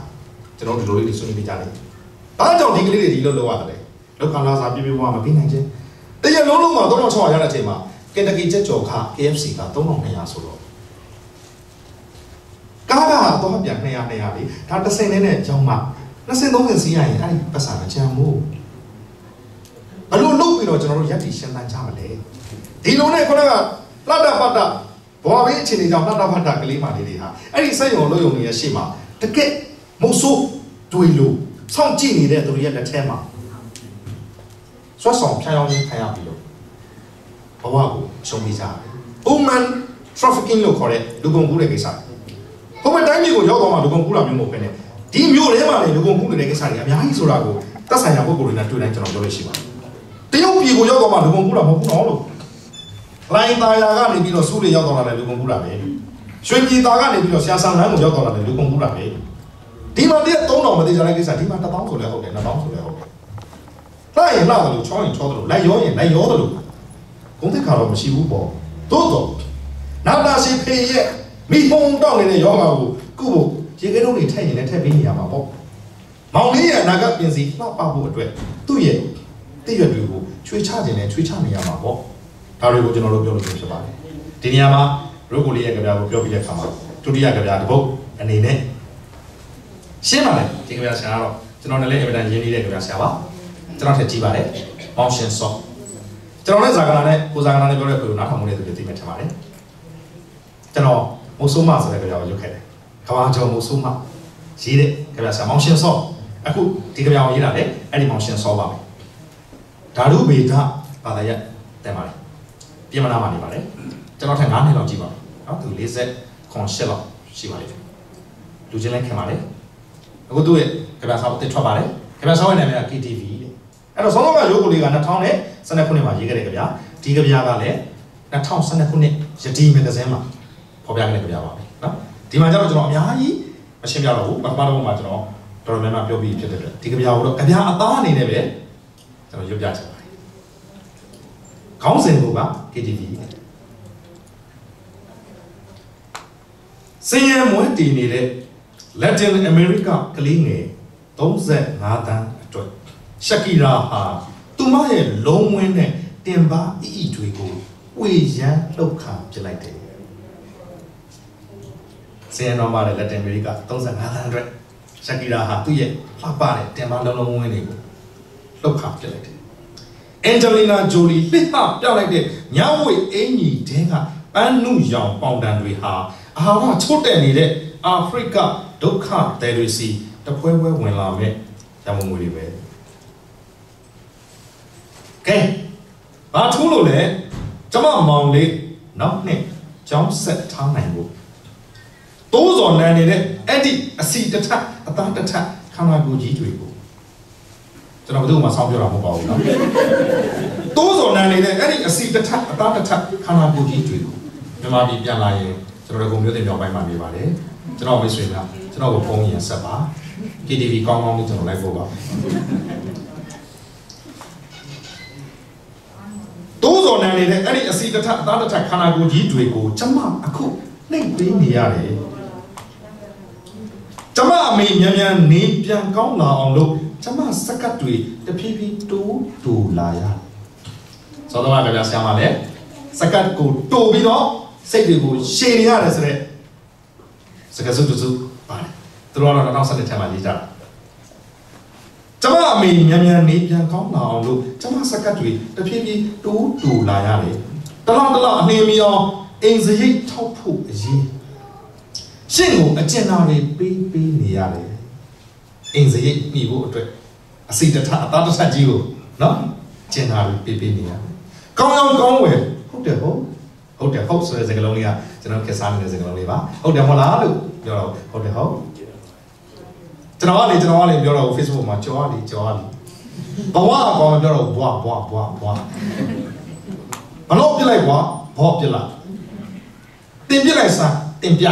ကျွန်တော်တို့ဒီလိုလေးတွေဆွေးနွေးပြကြတယ်။ဘာကြောင့်ဒီကလေးတွေဒီလိုလုပ်ရတယ်လဲ။လောက်ကလာစားပြပြပွားမပြီးနိုင်ခြင်း။တရလုံးလုံးမှာ3600ရတဲ့အချိန်မှာကင်တကီချက်ကြော်ခ KFC က3200ဆိုတော့ ကားကတော့ပြန်200 200လေးဒါတစ်စင်နဲ့ကြောင်းမှာ20 30စီးရရင်အဲ့ဒီပတ်စာမချမ်းဘူးဘလို့လုပ်ပြီးတော့ကျွန်တော်တို့ရက်တီရှင်းတန်းကြမလဲဒီလိုနဲ့ခုနကလတ်တပတ်တဘောဘေးအခြေအနေကြောင့်လတ်တပတ်တကလေးမှလေးတွေဟာအဲ့ဒီစက်ရုံလို့ရုံတွေရရှိမှာတကက်မုတ်ဆိုးတွေလို့စောင့်ကြည့်နေတဲ့သူတွေရဲ့လက်ထဲမှာဆွတ်ဆောင်ဖြားယောင်းခြင်းခံရပြီးတော့ဘဝကိုရှုံးပေးကြတယ်။ Human trafficking လို့ခေါ်တဲ့လူကုန်ကူးတဲ့ကိစ္စ။ ဟိုဘက်တိုင်းပြည်ကိုရောက်တော့မှလူကုန်ကူးတာမျိုးမဟုတ်ဘဲနဲ့ဒီမျိုးထဲမှာလေလူကုန်ကူးနေတဲ့ကိစ္စတွေအများကြီးဆိုတာကိုသက်ဆိုင်ရာပုဂ္ဂိုလ်တွေနဲ့တွေ့တိုင်းကျွန်တော်ပြောလို့ရှိပါတယ်။တရုတ်ပြည်ကိုရောက်တော့မှလူကုန်ကူးတာမဟုတ်ဘူးနော်လို့။လိုင်းသားယာကနေပြီးတော့စူးတွေရောက်တော့လာတယ်လူကုန်ကူးတာပဲ။ရွှေပြည်သားကနေပြီးတော့ဆရာဆောင်လမ်းကိုရောက်တော့လာတယ်လူကုန်ကူးတာပဲ။ဒီမှာတရက်3000မသေးကြတဲ့ကိစ္စဒီမှာ1000ဆိုလဲဟုတ်တယ်2000ဆိုလဲဟုတ်တယ်။လာရင်လာတယ်လို့ချောင်းရင်ချောတယ်လို့လိုက်ရောရင်လိုက်ရောတယ်လို့ဂုံးသက်ခါတော့မရှိဘူးပေါ့။သို့တော့နာတာရှိဖေရဲ့ မိဖုံတောက်နေတဲ့ယောဂါကိုကုဖို့ရေခဲတုံးတွေထည့်ရင်လည်းထည့်ပေးနေရမှာပေါ့။မောင်လေးရဲ့အနာဂတ်ပြင်စီလှပဖို့အတွက်သူ့ရဲ့တည့်ရွက်တွေကိုချွေချခြင်းနဲ့ချွေချနေရမှာပေါ့။ဒါတွေကိုကျွန်တော်တို့ပြောလို့ဖြစ်ပါတယ်။ဒီနေရာမှာရိုကိုလေးရဲ့ကြပြာကိုပြောပြတဲ့အခါမှာဒုတိယကြပြာတစ်ပုတ်အနေနဲ့ရှင်းပါလေဒီကြပြာဆရာကတော့ကျွန်တော်လည်းအင်မတန်ရင်းနှီးတဲ့ကြပြာဆရာပါ။ကျွန်တော်ထက်ကြည့်ပါတယ်။မောင်ရှင်စောကျွန်တော်လည်းဇာကနာနဲ့ကိုဇာကနာနဲ့ပြောတဲ့ကိုနားထောင်မှုတဲ့သူတွေသိမှထင်ပါတယ်။ကျွန်တော် မိုးဆိုးမဆိုတဲ့ကြပြာကိုရုပ်ခဲ့တယ်။ကဘာကျော်မိုးဆိုးမရေးတဲ့ကြပြာဆရာမောင်ရှင်စောအခုဒီကြပြောင်ရေးတာလေအဲ့ဒီမောင်ရှင်စောပါမယ်ဓာတုဗေဒဘာသာရက်တင်ပါလေပြင်မနာမှာနေပါလေကျွန်တော်ထက်9နှစ်လောက်ကြည့်ပါမယ်နော်သူ40ခွန်8လောက်ရှိပါလိမ့်မယ်လူချင်းလည်းခင်ပါလေအခုသူ့ရဲ့ကြပြောင်စာအုပ်တစ်ထွက်ပါလေကြပြောင်စာအုပ်ရဲ့နာမည်က KTV တဲ့အဲ့တော့ဆောင်းကရုပ်ကိုလေးက2000နဲ့12ခုနှစ်မှာရေးခဲ့တဲ့ကြပြောင်ဒီကြပြောင်ကလည်း2012ခုနှစ်ယတိမဂ္ဂဇင်းမှာ ဖော်ပြခဲ့တဲ့ကြပြောင်ပါပဲနော်ဒီမှာကျတော့ကျွန်တော်အများကြီးမရှင်းပြတော့ဘူးပထမတော့မှာကျွန်တော်တော်တော်များများပြောပြီးဖြစ်တဲ့အတွက်ဒီကြပြောင်ကိုတော့ကြပြောင်အသားအနေနဲ့ပဲကျွန်တော်ရုပ်ပြချင်ပါတယ်ခေါင်းစဉ်က KTV စင်ရမွေးတည်နေတဲ့ Latin America ကလေးငယ်35တန်းအတွက်ရှက်ကီရာဟာသူမရဲ့လုံးဝင်းနဲ့တင်ပါအီအီတွေကိုဝေရန်လှုပ်ခါပြလိုက်တယ် စင်ရတော်မှာတဲ့ Latin America 35တန်းအတွက်ရှက်ကီရာဟာသူ့ရဲ့လှပတဲ့တင်ပါလုံးလုံးဝင်းတွေကိုလှုပ်ခါပြလိုက်တယ်အန်ဂျလီနာဂျိုလီလှစ်ဟပြောက်လိုက်တဲ့ညဝိအင်ကြီးတဲကပန်းနုရောင်ပေါင်တန်တွေဟာအာဟာရချို့တက်နေတဲ့အာဖရိကဒုက္ခတယ်တွေစီတပွဲပွဲဝင်လာမဲ့ရမုံငွေတွေပဲကဲဘာထူးလို့လဲကျမမောင်လေးနောက်နှစ်ကျောင်းဆက်ထားနိုင်ဖို့ တိုးစော်နန်းနေတဲ့အဲ့ဒီအစီတထအသားတထခန္ဓာကိုယ်ကြီးတွေကိုကျွန်တော်ဘယ်သူမှဆောင်းပြောတာမဟုတ်ပါဘူးနော်တိုးစော်နန်းနေတဲ့အဲ့ဒီအစီတထအသားတထခန္ဓာကိုယ်ကြီးတွေကိုမြန်မာပြည်ပြန်လာရင်ကျွန်တော်တို့ကမျိုးတင်မြောက်ပိုင်းမှာနေပါတယ်ကျွန်တော်မိတ်ဆွေများကျွန်တော်ကိုဖုန်းရင်ဆက်ပါ KTV ကောင်းကောင်းလေးကျွန်တော်လိုက်ဖို့ပါတိုးစော်နန်းနေတဲ့အဲ့ဒီအစီတထအသားတထခန္ဓာကိုယ်ကြီးတွေကိုကျမအခုနှိပ်ပေးနေရတယ် ကျမအမေမြန်မြန်နေပြန်ကောင်းလာအောင်လို့ကျမစကတ်တွေတဖြည်းဖြည်းတိုးတိုးလာရစောတော့ကလည်းဆရာမလည်းစကတ်ကိုတိုးပြီးတော့စိတ်တွေကိုရှည်နေရတယ်ဆိုတဲ့စကားစုတစုပါတယ်သူတို့ကတော့2017ထဲမှာရေးကြတာကျမအမေမြန်မြန်နေပြန်ကောင်းလာအောင်လို့ကျမစကတ်တွေတဖြည်းဖြည်းတိုးတိုးလာရတယ်တလောက်တလောက်အနှင်းမီအောင်အိမ်စရိတ်ထောက်ဖို့အရေး ရှင့်ကိုအကျဉ်းသားတွေပေးပေးနေရတယ်အိမ်စရိတ်ပြီးဖို့အတွက်အစီတထအသားတစ်ထကြီးကိုနော်ကျဉ်းသားတွေပေးပေးနေရတယ်ကောင်းအောင်ကောင်းဝယ်ဟုတ်တယ်ဟုတ်ဟုတ်တယ်ဟုတ်ဆိုတဲ့စကားလုံးလေးကကျွန်တော်ခေတ်စားနေတဲ့စကားလုံးလေးပါဟုတ်တယ်မဟုတ်လားလို့ပြောတော့ဟုတ်တယ်ဟုတ်ကျွန်တော်ကလေကျွန်တော်ကလေပြောတော့ Facebook မှာကြော်ရလေကြော်ရလေဘဝအကောင်ပြောတော့ဘွားဘွားဘွားဘွားဘလို့ပြလိုက်ဘွားဘောပြလိုက်တင်ပြလိုက်စားတင်ပြ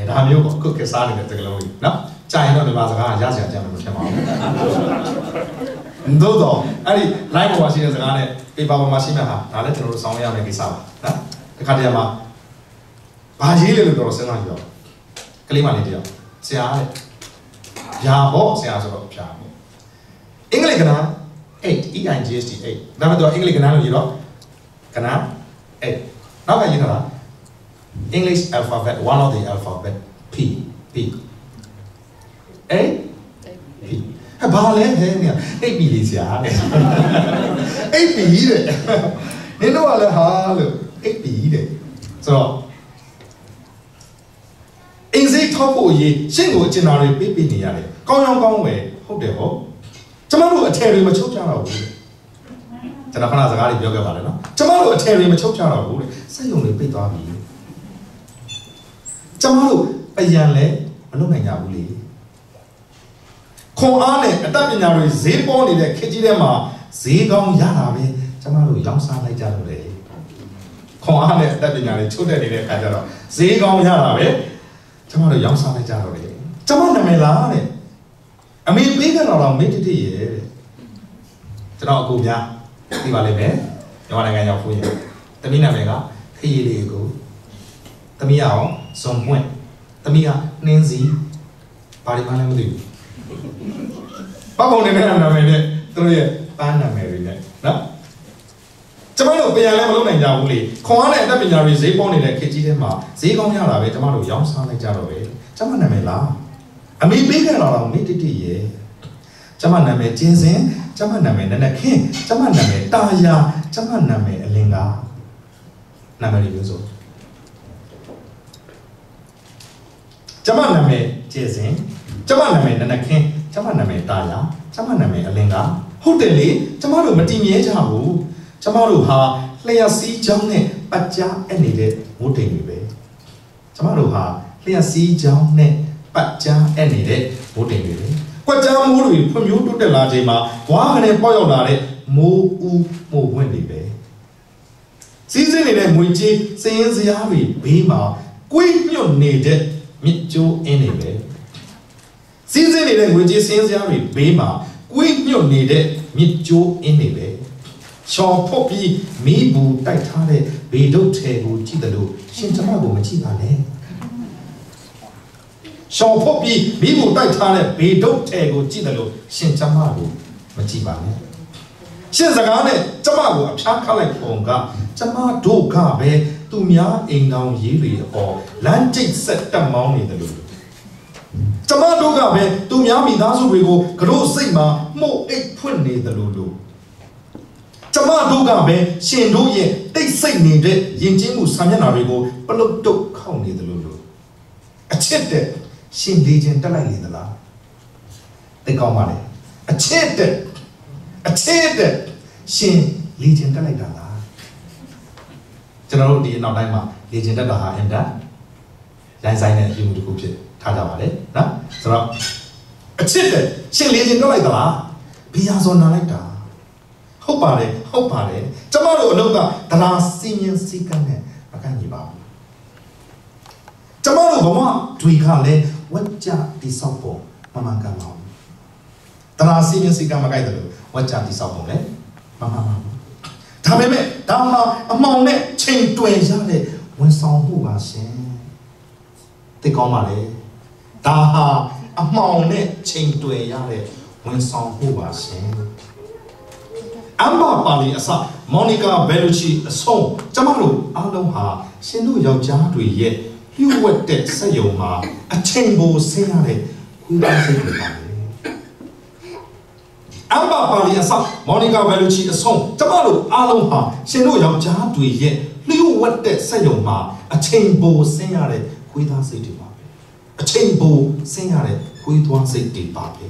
အဲဒါမျိုးပေါ့ခုခေတ်စားနေတဲ့စကားလုံးလေးနော်ကြာရင်တော့ဒီမှာစကားရစရာကြမ်းမှာမဖြစ်ပါဘူးတို့တော့အဲ့ဒီ live ပေါ်မှာရှိတဲ့စကားနဲ့ paper ပေါ်မှာရှိမှဟာဒါလည်းကျွန်တော်တို့ဆောင်းရမယ့်ကိစ္စပါနော်ဒီခါတည်းမှာဘာရေးလဲလို့ပြောတော့စဉ်းစားကြည့်တော့ကလေးမလေးတယောက်ဆရာတဲ့ဗျာပေါ့ဆရာဆိုတော့ဗျာပေါ့အင်္ဂလိပ်ကနာ8 E I G S T 8ဒါမှမဟုတ်အင်္ဂလိပ်ကနာလို့ရေးတော့ကနာ8နောက်ကရေးထားတာ English alphabet, one of the alphabet, P, P. A? P. ဘာလဲဟဲ့နေအိပ်ပြီလေဆရာတဲ့အိပ်ပြီတဲ့နင်တို့ကလည်းဟာလို့အိပ်ပြီတဲ့ဆိုတော့အင်းစိတ်ထောက်ဖို့ရေးရှင့်ကိုအကျဉ်းတော်တွေပြပြနေရတယ်ကောင်းကောင်းကောင်းပဲဟုတ်တယ်ဟုတ်ကျမတို့အထယ်တွေမချုပ်ကြတော့ဘူးကျွန်တော်ခဏစကားတွေပြောခဲ့ပါတယ်နော်ကျမတို့အထယ်တွေမချုပ်ကြတော့ဘူးတဲ့စိတ်ယုံတွေပိတ်သွားပြီ ကျမတို့အရန်လဲမလုပ်နိုင်ကြဘူးလေခွန်အားနဲ့အတတ်ပညာတွေဈေးပေါ်နေတဲ့ခေတ်ကြီးထဲမှာဈေးကောင်းရတာပဲကျမတို့ရောင်းစားလိုက်ကြလို့လေခွန်အားနဲ့အတတ်ပညာတွေချုပ်တက်နေတဲ့အခါကျတော့ဈေးကောင်းရတာပဲကျမတို့ရောင်းစားလိုက်ကြတော့လေကျမနာမည်လားတဲ့အမေပေးကြတော့တော့မေတ္တိရဲ့တဲ့ကျွန်တော်အကူများသိပါလိမ့်မယ်မြန်မာနိုင်ငံရောက်ဖို့ရင်တမီးနာမည်ကခရီးလေးကိုတမီးအောင် ဇွန်ပွင့်တမီးကနှင်းစီဘာဒီမှလည်းမသိဘူးပတ်ပုံနေတဲ့နာမည်နဲ့သူတို့ရဲ့ပန်းနာမည်တွေနဲ့နော်ကျမတို့ပြန်လဲမလုပ်နိုင်ကြဘူးလေခွန်အားနဲ့အတတ်ပညာတွေဈေးပေါနေတဲ့ခေတ်ကြီးထဲမှာဈေးကောင်းရတာပဲကျမတို့ရောင်းစားလိုက်ကြတော့ပဲကျမနာမည်လားအမေပေးခဲ့တော့တော့မေတ္တိရဲ့ကျမနာမည်ကျင်းစင်ကျမနာမည်နနခင်းကျမနာမည်တာယာကျမနာမည်အလင်္ကာနာမည်တွေမျိုးဆို ကျမနာမည်ကျင်းစင်ကျမနာမည်နနခင်းကျမနာမည်တာယာကျမနာမည်အလင်ကဟုတ်တယ်လေကျမတို့မတည်မြဲကြဘူးကျမတို့ဟာလျှက်စီးချောင်းနဲ့ပတ်ကြားအပ်နေတဲ့ဝတ်တိမ်တွေပဲကျမတို့ဟာလျှက်စီးချောင်းနဲ့ပတ်ကြားအပ်နေတဲ့ဝတ်တိမ်တွေပဲကွက်ကြားမိုးတွေဖွံ့ဖြိုးတိုးတက်လာချိန်မှာဝါကနေပေါက်ရောက်လာတဲ့မိုးဦးမိုးဝင့်တွေပဲစီးစင်းနေတဲ့ငွေကြေးစည်ရင်စရာတွေဘေးမှာကွေးညွတ်နေတဲ့ မြစ်ကျိုးအင်းတွေပဲစီးစင်းနေတဲ့ငွေကြေးစည်ရင်စရာတွေဘေးမှာကွေးညွတ်နေတဲ့မြစ်ကျိုးအင်းတွေပဲရှော်ဖို့ပြီးမိဘူးတိုက်ထားတဲ့ဘေဒုတ်ထဲကိုကြည့်တယ်လို့ရှင်ကျမကိုမကြည့်ပါနဲ့ရှော်ဖို့ပြီးမိဘူးတိုက်ထားတဲ့ဘေဒုတ်ထဲကိုကြည့်တယ်လို့ရှင်ကျမကိုမကြည့်ပါနဲ့ရှင်းစကားနဲ့ကျမကိုအဖျားခတ်လိုက်ပုံကကျမတို့ကပဲ သူများအိမ်တော်ရေးတွေအပေါ်လမ်းကျိတ်ဆက်တက်မောင်းနေတယ်လို့ကျမတို့ကပဲသူများမိသားစုတွေကိုကြော့စိတ်မှာမှုတ်အိတ်ဖွင့်နေတယ်လို့လို့ကျမတို့ကပဲရှင်တို့ရဲ့တိတ်ဆိတ်နေတဲ့ယဉ်ကျေးမှုဆံမျက်နှာတွေကိုပလုတ်တုတ်ခောက်နေတယ်လို့လို့အချစ်တဲ့ရှင်လေးချင်းတက်လိုက်နေသလားသိကောင်းပါလေအချစ်တဲ့အချစ်တဲ့ရှင်လေးချင်းတက်လိုက်တာလား ကျွန်တော်တို့ဒီနောက်တိုင်းမှာလေးချင်းတက်တာဟာအင်တာရိုင်းဆိုင်တဲ့အယူမှုတစ်ခုဖြစ်ထားကြပါလေနော်ဆိုတော့အချစ်တဲ့ရှင်လေးချင်းတက်လိုက်သလားဘီယာဇော်နာလိုက်တာဟုတ်ပါတယ်ဟုတ်ပါတယ်ကျမတို့အလုပ်ကဒလာစီမင်းစီကံနဲ့မကန့်ညီပါဘူးကျမတို့ဘဝတွေကလည်းဝက်ကြတိဆောက်ဖို့မမှန်ကန်ပါဘူးဒလာစီမင်းစီကံမကိုက်တယ်လို့ဝက်ကြတိဆောက်ဖို့လေမမှန်ပါဘူး ဒါပေမဲ့ဒါမှအမောင်နဲ့ချိန်တွယ်ရတဲ့ဝန်ဆောင်မှုပါရှင်သိကောင်းပါလေဒါဟာအမောင်နဲ့ချိန်တွယ်ရတဲ့ဝန်ဆောင်မှုပါရှင်အမ်ဘာပါလီအစမော်နီကာဘယ်လူချီအဆုံးကျမတို့အားလုံးဟာရှင်တို့ယောက်ျားတွေရဲ့လျှို့ဝှက်တဲ့စက်ယုံမှာအချိန်ကိုဆင်းရတဲ့ခွေးသားစိတ်တွေပါလေ အမ်ဘာပါလီအစမော်နီကာဘယ်လူချီအဆုံးကျမတို့အားလုံးဟာရှင်တို့ယောက်ျားတွေရဲ့လျှို့ဝှက်တဲ့စက်ယုံမှာအချိန်ကိုဆင်းရတဲ့ခွေးသားစိတ်တွေပါပဲအချိန်ကိုဆင်းရတဲ့ခွေးသွားစိတ်တွေပါပဲ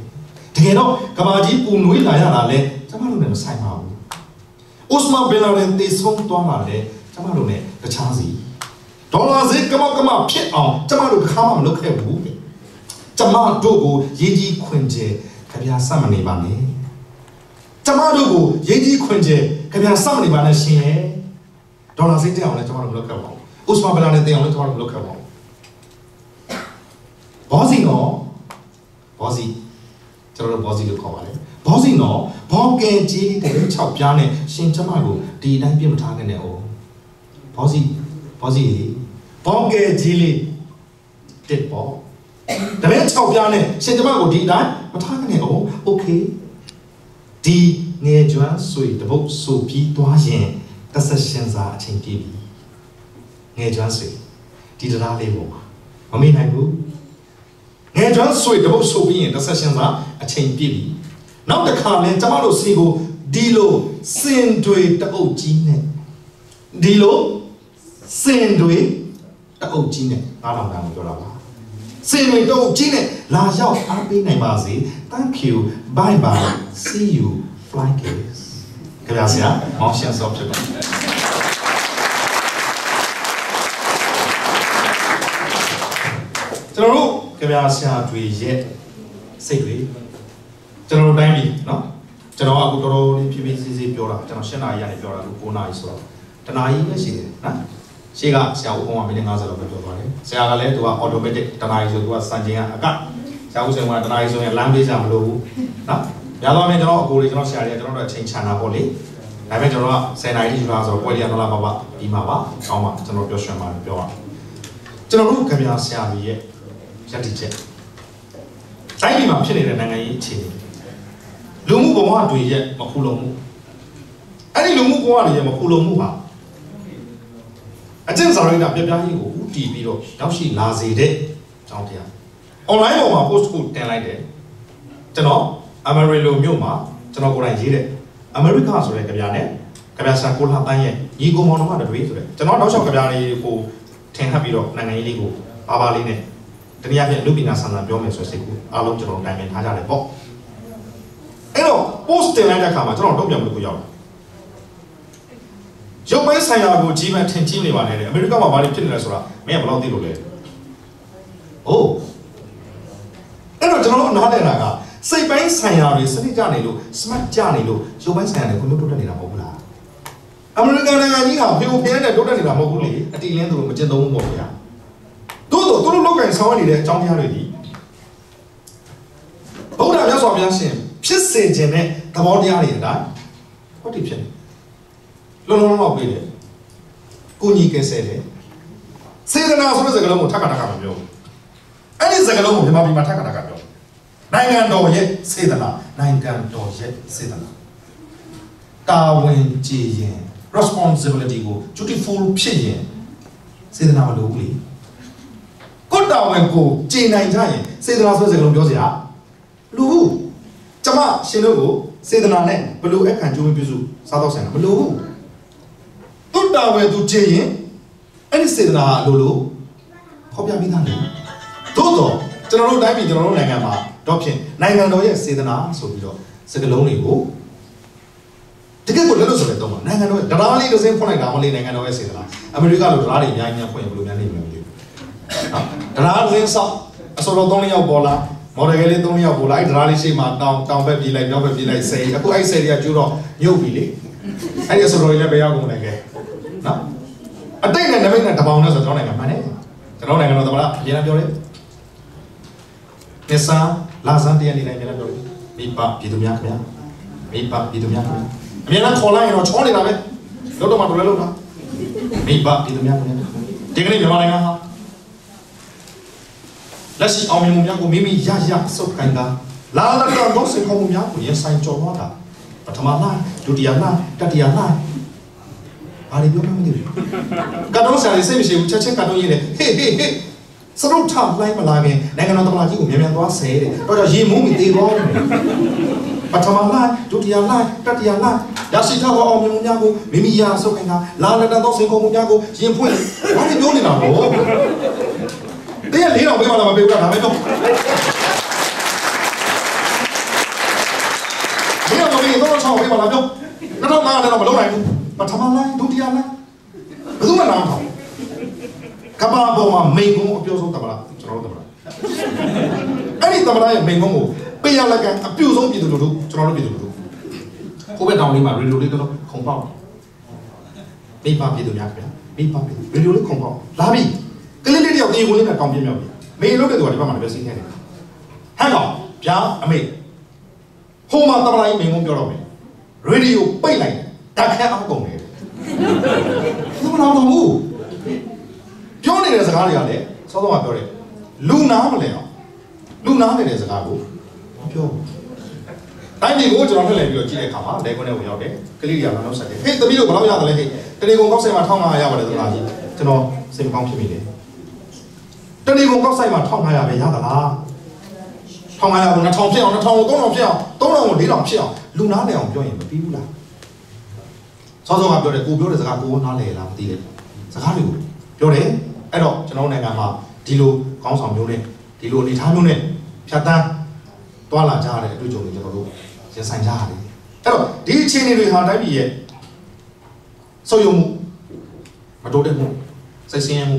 တကယ်တော့ကဘာကြီးပူနွေးလာရတာလဲကျမတို့လည်းမဆိုင်ပါဘူး။အိုစမန်ဘယ်လာရင်တေဆုံးသွားမှလည်းကျမတို့နဲ့တခြားစီဒေါ်လာဈေးကမောက်ကမဖြစ်အောင်ကျမတို့ခါမှမလုပ်ခဲ့ဘူးပဲ။ကျမတို့ကိုရေးကြီးခွင်ကျဲကြပြစမနေပါနဲ့။ ကျမတို့ကိုရေးကြီးခွင်ကျဲကြပြစမနေပါနဲ့ရှင်ရဲ့။ဒေါ်လာဈေးတက်အောင်လည်းကျမတို့မလုပ်ခဲ့ပါဘူး။အိုစမန်ဘယ်လာနဲ့တက်အောင်လည်းကျမတို့မလုပ်ခဲ့ပါဘူး။ဘောစီနော်ဘောစီကျွန်တော်တို့ဘောစီလို့ခေါ်ပါတယ်ဘောစီနော်ဘောကဲကြီးတဲ့6ပြားနဲ့ရှင်ကျမကိုဒီအတိုင်းပြစ်မထားခဲ့နဲ့哦ဘောစီဘောစီဘောကဲကြီးလေးတစ်ပေါ့တပည့်6ပြားနဲ့ရှင်ကျမကိုဒီအတိုင်းမထားခဲ့နဲ့哦โอเค ဒီငယ်ကျွမ်းဆွေတပုတ်ဆိုပြီးသွားရင်တဆက်ရှင်စာအချိန်ပြည့်ပြီငယ်ကျွမ်းဆွေဒီတရားလေးပေါ့မမေ့နိုင်ဘူးငယ်ကျွမ်းဆွေတပုတ်ဆိုပြီးရင်တဆက်ရှင်စာအချိန်ပြည့်ပြီနောက်တစ်ခါလဲကျမတို့စီကိုဒီလိုစင်တွေတအုပ်ကြီးနဲ့ဒီလိုစင်တွေတအုပ်ကြီးနဲ့အားလုံးကပြောတာပါ စင်တွေတအုပ်ကြီးနဲ့လာရောက်အားပေးနိုင်ပါစေ thank you bye bye see you fly kiss ကြပါစရာမောင်ရှင်ဆော့ဖြစ်ပါကျွန်တော်တို့ကြပါစရာတွေရဲ့စိတ်တွေကျွန်တော်တို့တိုင်းပြီเนาะကျွန်တော်ကအခုတော်တော်လေးဖြည်းဖြည်းစီးစီးပြောတာကျွန်တော်7နာရီရနေပြောတာအခု9နာရီဆိုတော့တနာရီပဲရှိတယ်နော် ရှေ့ကဆရာဦးအောင်ကမိနစ်50လောက်ပဲပြောသွားတယ်ဆရာကလည်းသူက automatic တနာရီဆိုသူကစံချိန်ကအကဆရာဦးစင်ကတနာရီဆိုရင်လမ်းပေးကြမလို့ဘူးနော်ရတော့မယ်ကျွန်တော်အကိုလေးကျွန်တော်ဆရာကြီးကျွန်တော်တို့အချိန်ချန်တာပေါ့လေဒါပေမဲ့ကျွန်တော်က10နာရီထိယူလာဆိုတော့ပွဲရီကတော့လာပါပါဒီမှာပါကောင်းပါကျွန်တော်ပြောရွှင်ပါပြောပါကျွန်တော်တို့ကဗျာဆရာကြီးရဲ့ရည်တည်ချက်တိုင်းပြည်မှာဖြစ်နေတဲ့နိုင်ငံရေးအခြေအနေလူမှုဘဝတွေရဲ့မဖူလုံမှုအဲ့ဒီလူမှုဘဝတွေရဲ့မဖူလုံမှုဟာ အကျင့်စာရိတ္တပြပြကြီးကိုဥတီပြီးတော့ရောက်ရှိလာစေတဲ့အကြောင်းတရား online ပေါ်မှာ post ကိုတင်လိုက်တယ်ကျွန်တော် Amarillo မြို့မှာကျွန်တော်ကိုယ်တိုင်ရေးတဲ့ America ဆိုတဲ့ကြပြနဲ့ကြပြဆန်ကိုလာပန်းရဲ့ညီကိုမောင်နှမတွေဆိုတဲ့ကျွန်တော်နောက်လျှောက်ကြပြလေးကိုထင်ဟပ်ပြီးတော့နိုင်ငံရေးလေးကိုပါပါလေးနဲ့တနည်းအားဖြင့်လူပညာဆန်ဆန်ပြောမယ်ဆိုစိတ်ကူအားလုံးကျွန်တော်တိုင်ပင်ထားကြတယ်ပေါ့အဲ့တော့ post တင်လိုက်တဲ့အခါမှာကျွန်တော်တုံ့ပြန်မှုတစ်ခုရောက်တယ် ရုပ်ပိုင်းဆိုင်ရာကိုကြီးမှထင်ကြီးနေပါနဲ့အမေရိကမှာဘာတွေဖြစ်နေလဲဆိုတာမင်းကဘယ်လောက်သိလို့လဲ။အိုးအဲ့တော့ကျွန်တော်တို့နားလည်တာကစိတ်ပိုင်းဆိုင်ရာတွေစနစ်ကြနေလို့ smart ကြနေလို့ရုပ်ပိုင်းဆိုင်ရာတွေကိုမျိုးတိုးတက်နေတာမဟုတ်ဘူးလား။အမေရိကန်နိုင်ငံကြီးကဖေကိုဖျဲနဲ့တိုးတက်နေတာမဟုတ်ဘူးလေ။အတီလင်းသူမကျင်သုံးဘူးပေါ့ဗျာ။တို့တော့သူတို့လောက်ကင်ဆောင်ရနေတဲ့အကြောင်းတရားတွေဒီဗုဒ္ဓမြတ်စွာဘုရားရှင်ဖြစ်စေခြင်းနဲ့သဘောတရားတွေအတိုင်းဟုတ်တယ်ဖြစ်နေ လုံးလုံးတော့ပြေးတယ်ကိုကြီးကဲဆဲတယ်စေတနာဆိုတဲ့စကားလုံးကိုထပ်ခါထပ်ခါမပြောဘူးအဲ့ဒီစကားလုံးကိုမြန်မာပြည်မှာထပ်ခါထပ်ခါပြောနိုင်ငံတော်ရဲ့စေတနာနိုင်ငံတော်ရဲ့စေတနာတာဝန်ကြည်ရင် responsibility ကို dutiful ဖြစ်ရင်စေတနာမလိုဘူးလေကိုတာဝန်ကိုကြည်နိုင်ကြရင်စေတနာဆိုတဲ့စကားလုံးပြောစရာလူဘူးကျမရှင်တို့ကိုစေတနာနဲ့ဘလို့အခန့်ကျိုးပြုစုစားတော့ဆိုင်တာမလိုဘူး သူတာဝန်သူကြည်ရင်အဲ့ဒီစေတနာဟာလိုလိုခေါ်ပြပြီးသားလေသို့တော့ကျွန်တော်တို့တိုင်းပြည်ကျွန်တော်တို့နိုင်ငံမှာတော့ဖြင့်နိုင်ငံတော်ရဲ့စေတနာဆိုပြီးတော့စကလုံးတွေကိုတကယ်ကိုလည်းလို့ဆိုတဲ့တော့နိုင်ငံတော်ဒရာလေးတစ်စင်းဖွင့်လိုက်တာမလေးနိုင်ငံတော်ရဲ့စေတနာအမေရိကလိုဒရာတွေအများကြီးဖွင့်ရင်ဘယ်လိုများနေမလဲမသိဘူးနော်ဒရာတစ်စင်းဆောက်အစောတော်၃ယောက်ပေါ်လာမော်ဒယ်ကလေး၃ယောက်ပေါ်လာအဲ့ဒရာလေးရှိမှတောင်တောင်ဘက်ပြေးလိုက်မြောက်ဘက်ပြေးလိုက်ဆယ်အခုအဲ့ဆယ်တွေကကျိုးတော့မြုပ်ပြီလေအဲ့ဒီအစောတော်ကြီးလည်းဘယ်ရောက်ကုန်လဲကဲ နော်အတိတ်နဲ့နမိတ်နဲ့တပေါင်းနဲ့ဆိုကျွန်တော်နိုင်ငံမှန်တယ်ကျွန်တော်နိုင်ငံတော်သမ္မတအရင်ကပြောတယ်နစ်ဆာလာဇန်တရားနေနိုင်ငံပြောတယ်မိဘပြည်သူများခင်ဗျာမိဘပြည်သူများခင်ဗျာအများနဲ့ခေါ်လိုက်ရင်တော့ချောနေတာပဲလို့တော့မှတော်လဲလို့လားမိဘပြည်သူများခင်ဗျာဒီကနေ့မြန်မာနိုင်ငံဟာလက်ရှိအောင်မြင်မှုများကိုမိမိရရစုပ်ကိုင်တာလာလာတော့စင်ခုံမှုများကိုရင်ဆိုင်ကြော်သွားတာပထမလားဒုတိယလားတတိယလား ဘာတွေပြောမှမသိဘူးကတော့ဆရာလေးစိတ်မရှိဘူးချက်ချင်းကတော့ရေးတယ်ဟေးဟေးဟေးစရုပ်ထလိုက်မလာခင်နိုင်ငံတော်သမ္မတကြီးကိုမြန်မြန်သွားဆဲတယ်တော့ကြောင့်ရေမုန်းပြီးတေသွားတယ်ပထမလားဒုတိယလားတတိယလားရရှိထားသောအောင်မြင်မှုများကိုမိမိရဆုပ်ခင်ကလာလက်တန်သောစင်ကုန်မှုများကိုရင်ဖွင့်ဘာတွေပြောနေတာလို့တဲ့လေးတော့ပေးမလားမပေးဘူးလားဒါပဲတော့ဒီတော့မပေးတော့ချောင်းပေးမလားပြောတော့မှလည်းတော့မလုပ်နိုင်ဘူး ပထမလားဒုတိယလားဘယ်သူမှနားမထောင်ကဘာပေါ်မှာမိန်ကုန်းအပြောဆုံးတမလားကျွန်တော်တို့တမလားအဲ့ဒီတမလားရဲ့မိန်ကုန်းကိုပေးရလက်ကန်အပြုဆုံးပြည်သူလူထုကျွန်တော်တို့ပြည်သူလူထုကိုပဲတောင်းလေးမှာရေဒီယိုလေးတော့ခုံပေါက်မိဘပြည်သူများခင်ဗျမိဘပြည်သူရေဒီယိုလေးခုံပေါက်လာပြီကလေးလေးတယောက်တင်ဝင်နေတာတောင်းပြမြောက်ပြီမေလို့တဲ့သူကဒီဘက်မှာလည်းစီးနေတယ်ဟန်ကောင်ဗျာအမေဟိုမှာတမလားမိန်ကုန်းပြောတော့မယ်ရေဒီယိုပိတ်လိုက်တ က်ခက်အောင်ကုန်တယ်သူမနာတော့ဘူးပြောနေတဲ့စကားတွေကလည်းစောစောကပြောတယ်လူနာမလဲအောင်လူနာနေတဲ့စကားကိုပြောတိုင်းပြည်ကိုကျွန်တော်ထည့်လိုက်ပြီးတော့ကြည့်တဲ့အခါမှာလက်ကွန်းထဲဝင်ရောက်တယ်ကလေးတွေကလည်းနောက်ဆက်တယ်ဟေးသမီးတို့ဘယ်လောက်ရသလဲဟေးတနေကုန်ကောက်ဆိုင်မှာ1500ရပါတယ်သလားကြီးကျွန်တော်စိတ်မကောင်းဖြစ်မိတယ်တနေကုန်ကောက်ဆိုင်မှာ1500ပဲရသလား1500ကို2000ဖြစ်အောင်2000ကို3000ဖြစ်အောင်3000ကို4000ဖြစ်အောင်လူနာနေအောင်ပြောရင်မပြီးဘူးလား စောစောကပြောတယ်ကိုပြောတဲ့စကားကိုနားလဲလားမသိဘူးစကားတွေကိုပြောတယ်အဲ့တော့ကျွန်တော်နိုင်ငံမှာဒီလိုကောင်းဆောင်မျိုးနဲ့ဒီလိုအနေထားမျိုးနဲ့ဖြတ်တန်းတွာလာကြရတဲ့အတွေ့အကြုံတွေကျွန်တော်တို့ရင်ဆိုင်ကြရတယ်အဲ့တော့ဒီအခြေအနေတွေဟာတိုင်းပြည်ရဲ့ဆုပ်ယုံမှုမတိုးတက်မှုစိတ်ဆင်းရဲမှု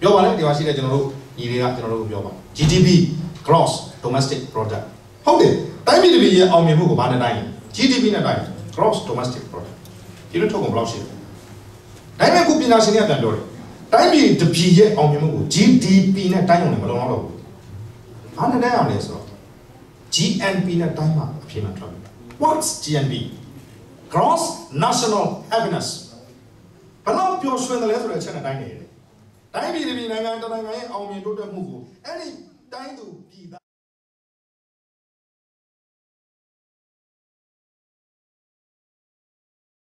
ပြောပါလေဒီမှာရှိတဲ့ကျွန်တော်တို့ညီတွေကကျွန်တော်တို့ပြောပါ GDP gross domestic product ဟုတ်တယ်တိုင်းပြည်တစ်ပြည်ရဲ့အောင်မြင်မှုကိုဘာနဲ့တိုင်းလဲ GDP နဲ့တိုင်း gross domestic product ဒီလိုထုတ်ကုန်ဘယ်လောက်ရှိလဲဒါပေမဲ့ခုပညာရှင်တွေကပြန်ပြောတယ်တိုင်းပြည်တစ်ပြည်ရဲ့အောင်မြင်မှုကို GDP နဲ့တိုင်းအောင်လည်းမလုံလောက်တော့ဘူးဘာနဲ့တိုင်းအောင်လဲဆိုတော့ GNP နဲ့တိုင်းမှာအဖြစ်မှထွက်တယ် What's GNP gross national happiness ဘယ်လောက်ပျော်ရွှင်တယ်လဲဆိုတဲ့အချက်နဲ့တိုင်းနေတယ်တိုင်းပြည်တစ်ပြည်နိုင်ငံတစ်နိုင်ငံရဲ့အောင်မြင်တိုးတက်မှုကိုအဲ့ဒီတိုင်းသူပြည်သား